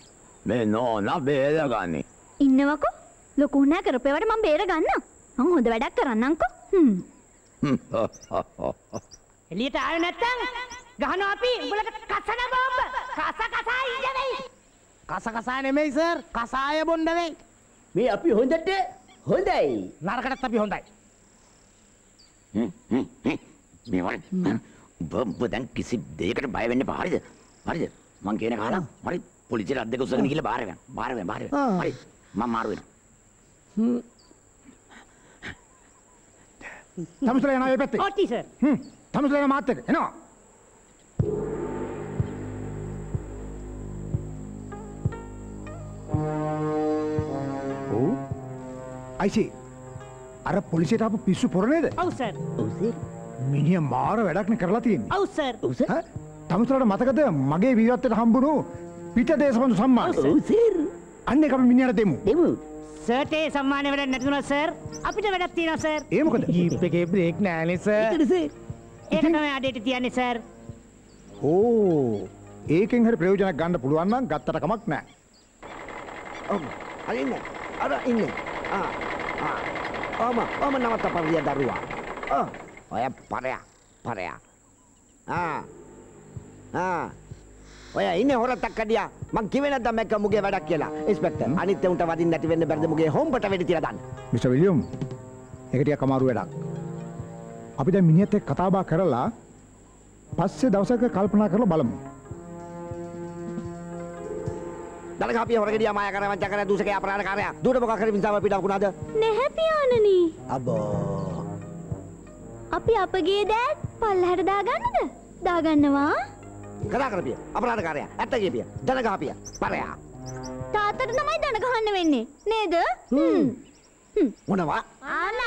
මේ නෝන බේදගනි. ඉන්නවකෝ. ලොකු නෑ කරපේවට මම බේර ගන්න මං හොඳ වැඩක් කරන්නම්කෝ. හ්ම් එළියට ආවේ නැත්තම් ගහනවා අපි උඹලට කසන බෝම්බ. කස කසා ඉඳවෙයි. කස කසා නෙමෙයි සර් කසාය බොන්න වෙයි. මේ අපි හොඳට හොඳයි. නරකටත් අපි හොඳයි. මේවල උඹ දැන් කිසි දෙයකට බයවෙන්න පාරිද හරිද? මං කියන කාලා මරි පොලිසියට අද්දක උසගෙන ගිහලා බාර ගන්න බාර වෙන්න බාර වෙන්න. ආ. හරි. මම මාරු වෙනවා තමුසල යනවා ඒ පැත්තේ. ඔටි සර්. හ්ම්. තමුසල යන මාත් එක්ක. එනවා. ඔව්. අයිසි අර පොලිසියට ආපු පිස්සු පොර නේද? ඔව් සර්. මිනිහ මාර වැඩක්නේ කරලා තියෙන්නේ. ඔව් සර්. ඈ? තමුසලට මතකද මගේ වීරත්වයට හම්බුණු පිට දේශබන්දු සම්මාන? ඔව් සර් අන්න ඒක අපි මිනිහට දෙමු. දෙමු සර්ට ඒ සම්මානය වැඩ නැතිුණා සර් අපිට වැඩක් තියෙනවා සර් ඒ මොකද? ජීප් එකේ බ්‍රේක් නෑනේ සර් ඒක තමයි අඩේට තියන්නේ සර් ඕ ඒකෙන් හරි ප්‍රයෝජනයක් ගන්න පුළුවන් නම් ගත්තට කමක් නෑ ඔව් අර ඉන්න. අර ඉන්න. ආ ආ. ඔම ඔම නවත්ත පරිය දරුවා. ඔව් ඔය පරයා පරයා. ආ ආ. ඔය ඉන්නේ හොරතක් කඩියා මං කිව්වේ නැද්ද මැක්ක මුගේ වැඩක් කියලා? ඉන්ස්පෙක්ටර් අනිත් උන්ට වදින්න නැති වෙන්න බැරිද මුගේ හොම්බට වෙඩි තියලා දාන්න? මිස්ටර් විලියම් ඒක ටිකක් අමාරු වැඩක්. අපි දැන් මිනිහත් එක්ක කතා බහ කරලා පස්සේ දවසක කල්පනා කරලා බලමු. දලක අපි හොරගෙඩියා මායා කරා වංචා කරා දුසකේ අපරාධකාරයා. දුවට මොකක් හරි මිසාව පිටව කුණාද නැහැ පියාණනි. අබෝ. අපි අපගේ දෑත් පල්ලහැට දාගන්නද? දාගන්නවා. කතා කරපිය අපරාධකාරයා ඇත්ත කියපිය දන ගහපිය පරයා තාත්තට තමයි දන ගහන්න වෙන්නේ. නේද? හ්ම්. මොනවා අන්න.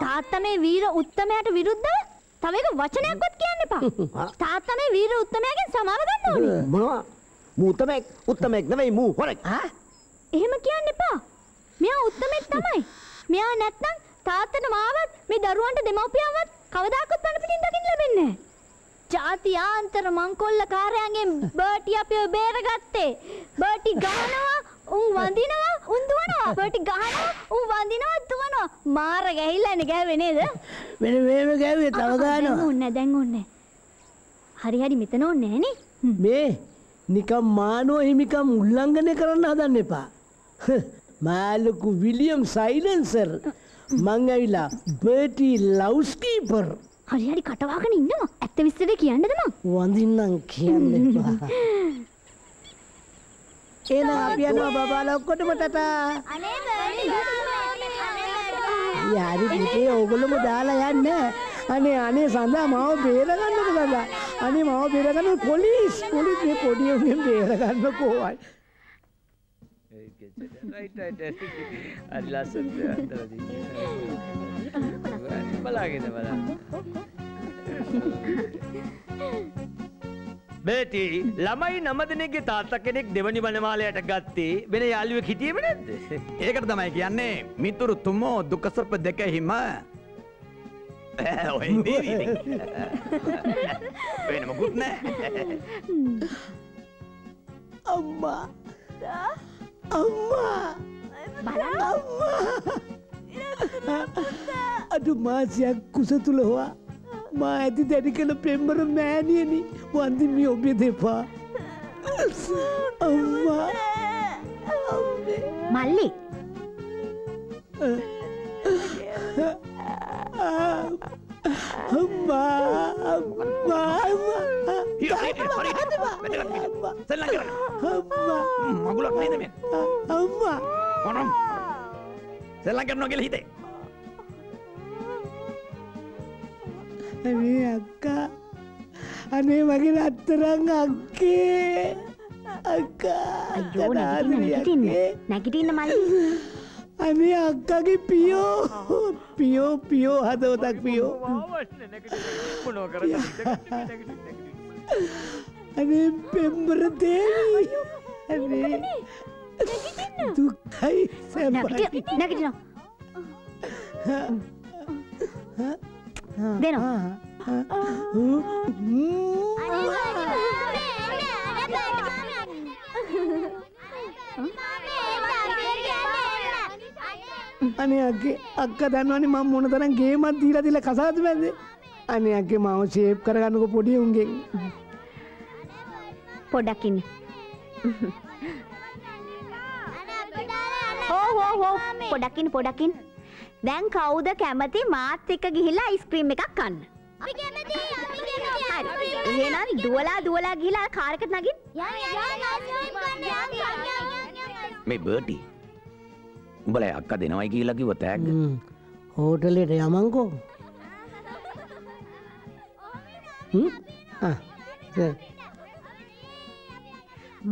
තාත්තා මේ වීර උත්තමයාට විරුද්ධව තව එක වචනයක්වත් කියන්න එපා. තාත්තා මේ වීර උත්තමයාගෙන් සමාව ගන්න ඕනේ. මොනවා මූ උත්තමෙක් උත්තමෙක් නෙවෙයි මූ හොරෙක් එහෙම කියන්න එපා. මෙයා උත්තමෙක් තමයි. මෙයා නැත්නම් තාත්තට මාවත් මේ දරුවන්ට දෙමව්පියන්වත් කවදාකවත් පණ පිටින් දකින්න ලැබෙන්නේ නැහැ. ජාතියාන්තර මංකොල්ල කාර්යයන්ගෙන් බර්ටි අපිව බේරගත්තේ. බර්ටි ගහනවා, උන් වඳිනවා, උන් දුවනවා. බර්ටි ගහනවා, උන් වඳිනවා, දුවනවා. මාර ගැහිල්ලානේ ගෑවේ නේද? වෙන මේම ගෑවේ තව ගානවා ඕනේ දැන් ඕනේ. හරි හරි මෙතන ඕනේ නෑනේ. මේ නිකම් මානෝ හිමිකම් උල්ලංඝනය කරන්න හදන්න එපා මාලොකු විලියම් සයිලන්සර් මං ඇවිලා බර්ටි ලවස්කීපර් හරි හරි කටවාගෙන ඉන්නවා. ඇත්ත විස්තර කියන්නද මං? වඳින්නම් කියන්න එපා. එන අපි යනවා බබාලා ඔක්කොටම ටටා යාරි පුතේ ඕගොල්ලොම දාලා යන්න. අනේ අනේ සඳහා මාව බේරගන්නකො සඳහා? අනේ මාව බේරගන්න පොලිස්. පොලිස් මේ පොඩි උන්ගෙන් බේරගන්නකෝ අය හරි ලස්සන බලාගෙන බලන්න බේටි ළමයි නම දෙනෙක්ගේ තාත්තා කෙනෙක් දෙවනි වනමාලයට ගත්තේ වෙන යාළුවෙක් හිටියේම නැද්ද? ඒකට තමයි කියන්නේ මිතුරු තුමෝ දෙක හිම ඔය ඉඳී වෙන මොකුත් නෑ අම්මා අම්මා අඩු මාසයක් කුස තුළ හවා. මා ඇති දැඩි කළ පෙම්බර මෑනියනි වන්දිමි ඔබේ දෙපා. අම්මා. මල්ලි අම්මා අම්මා සෙල්ලම් කරන්න. මගුලක් නේද මේ? අම්මා. මොනම්? සෙල්ලම් කරනවා කියලා හිතේ. අනේ අක්කා. අනේ මගේ රත්තරන් අක්කේ. අක්කා අයියෝ නැගිටින්න. නැගිටින්න නැගිටින්න මල්ලි අනේ අක්කගේ පියෝ පියෝ පියෝ හදවතක් පියෝ අනේ පෙම්බර දේවී අනේ දුක්කයි සැපයි නැගිටිනවා දෙනවා අනේ අගේ අක්ක දන්නවනේ මම මොන තරම් ගේමක් දීලා දීලා කසාද බැද්දේ අනේ අගේ මාව ෂේප් කරගන්නකො පොඩි උන්ගෙන්. පොඩ්ඩක් ඉන්න. හෝ හෝ හෝ. පොඩ්ඩක් ඉන්න පොඩ්ඩක් ඉන්න. දැන් කවුද කැමති මාත් එක්ක ගිහිල්ලා අයිස්ක්‍රීම් එකක් කන්න? හරි. එහෙනම් දුවලා දුවලා ගිහිල්ලා කාර් එකට නගින් මේ බර්ටි උඹලා අක්ක දෙනවයි කියලා කිව්ව තෑග්ග හෝටලෙට යමන්කෝ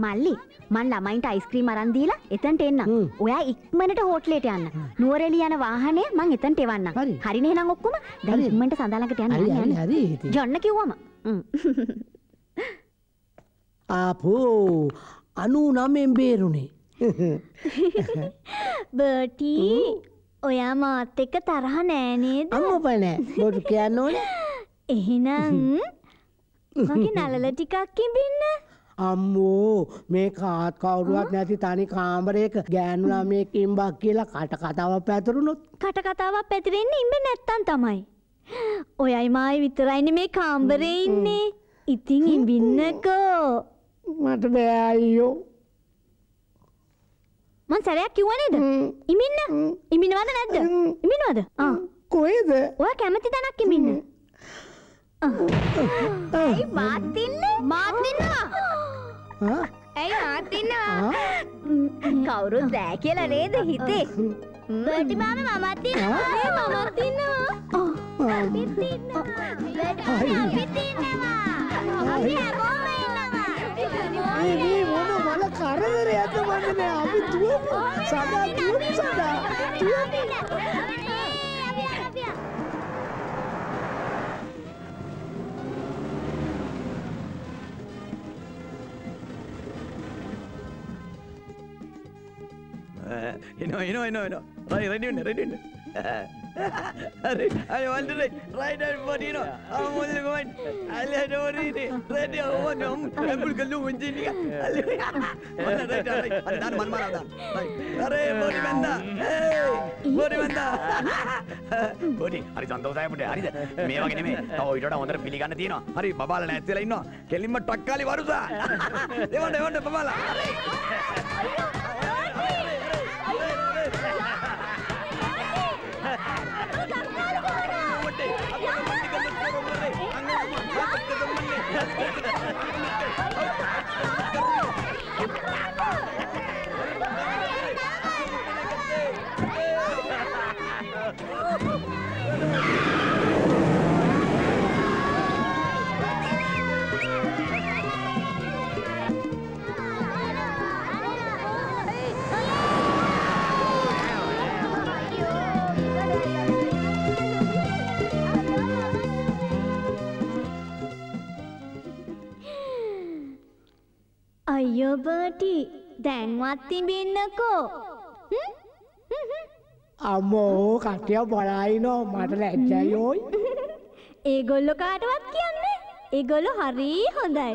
මල්ලි මන් ළමයින්ට අයිස්ක්‍රීම් අරන් දීලා එතනට එන්න. ඔයා ඉක්මනට හෝටලෙට යන්න. නුවරඑළිය යන වාහනය මං එතනට එවන්නම්. හරිනේ එහෙනම් ඔක්කොම? දැන් ඉක්මනට සඳහලකට යන්න හරි. හරි, හරි. යන්න කිව්වම. ආපෝ අනු නමෙන් බේරුණේ බර්ටී ඔයා මාත් එක්ක තරහ නෑනේද අම්මප නෑ බොටු කියන්න ඕන එහෙනම් මගේ නලල ටිකක් ඉබින්න අම්මෝ මේ කාත් කවුරුවත් නැති තනි කාමරයක ගෑනු ළමයකින් බක් කියලා කට කතාවක් පැතුරුණොත් කට කතාවක් පැතිරෙන්නේ ඉඹ නැත්තන් තමයි. ඔයයි මායි විතරයින මේ කාම්බරේ ඉන්නේ. ඉතින් ඉබින්නකෝ. මට බෑ අයියෝ. මං සැරයක් කිව්ව නේද? ඉමින්න. ඉමිනවද නැද්ද? ඉමිනවද? ආ. කොහෙද? ඔයා කැමති තැනක් ඉමින්න. ඇයි මාත් ඉන්නේ? මාත් ඉන්නවා. ඇයි මාත් ඉන්නවා? කවුරුත් බෑ කියලා නේද හිතේ? බර්ටි මාමා මමත් ඉන්නවා. මමත් ඉන්නවා. අපිත් ඉන්නවා. අපිත් ඉන්නවා. අපි හැමෝම ඉන්නවා. මේ මොන මල කරදරයක්ද මන්නේ අපි දුවමු සදා දුවමු සදා දුවමු එනවා එනවා එනවා එනවා රයි රෙඩි වෙන්න රෙඩි වෙන්න හරි හරි වන්දරේ ride and body no I'm only going I'll head over it ready over no I'm gonna go in jinika mana right right dan man mara dan अरे body banda hey body banda body. හරි සන්තෝෂයි පුතේ හරිද මේ වගේ නෙමෙයි තව ඊට වඩා හොඳට පිළිගන්න තියෙනවා හරි බබාලා නැත් වෙලා ඉන්නවා කෙලින්ම ටක්කාලි වරුසා එවන්න එවන්න බබාලා අයියෝ බර්ටි දැන්වත් තිබින්නකෝ. අම්මෝ කට්ටිය බලයිනෝ මට ලැජ්ජයි ඕයි ඒගොල්ලො කාටවත් කියන්නේ ඒගොල්ලො හරි හොඳයි.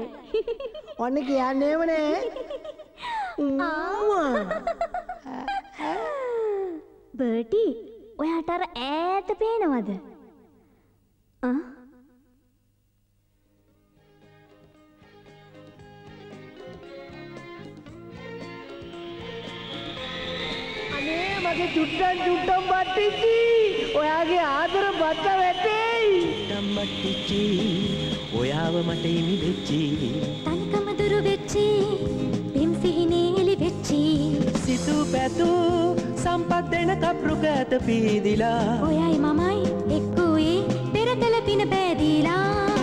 ඔන්න කියන්නේමනේ බර්ටි ඔයාට අර ඈත පේනවද? ආ? අනේ වගේ චුට්ටන් චුට්ටම් බට්ටිච්චි ඔයාගේ ආදර බත්ත වැටෙයි චුට්ටම් බට්ටිච්චි ඔයාව මට ඉමි වෙච්චි තනිකම දුරු වෙච්චි. පිම් සිහිනේ එලි වෙච්චි. සිතු පැතු සම්පත් දෙන කප්රුක ඇත පීදිලා. ඔයයි මමයි එක්කුයි පෙරකල පින බෑදීලා.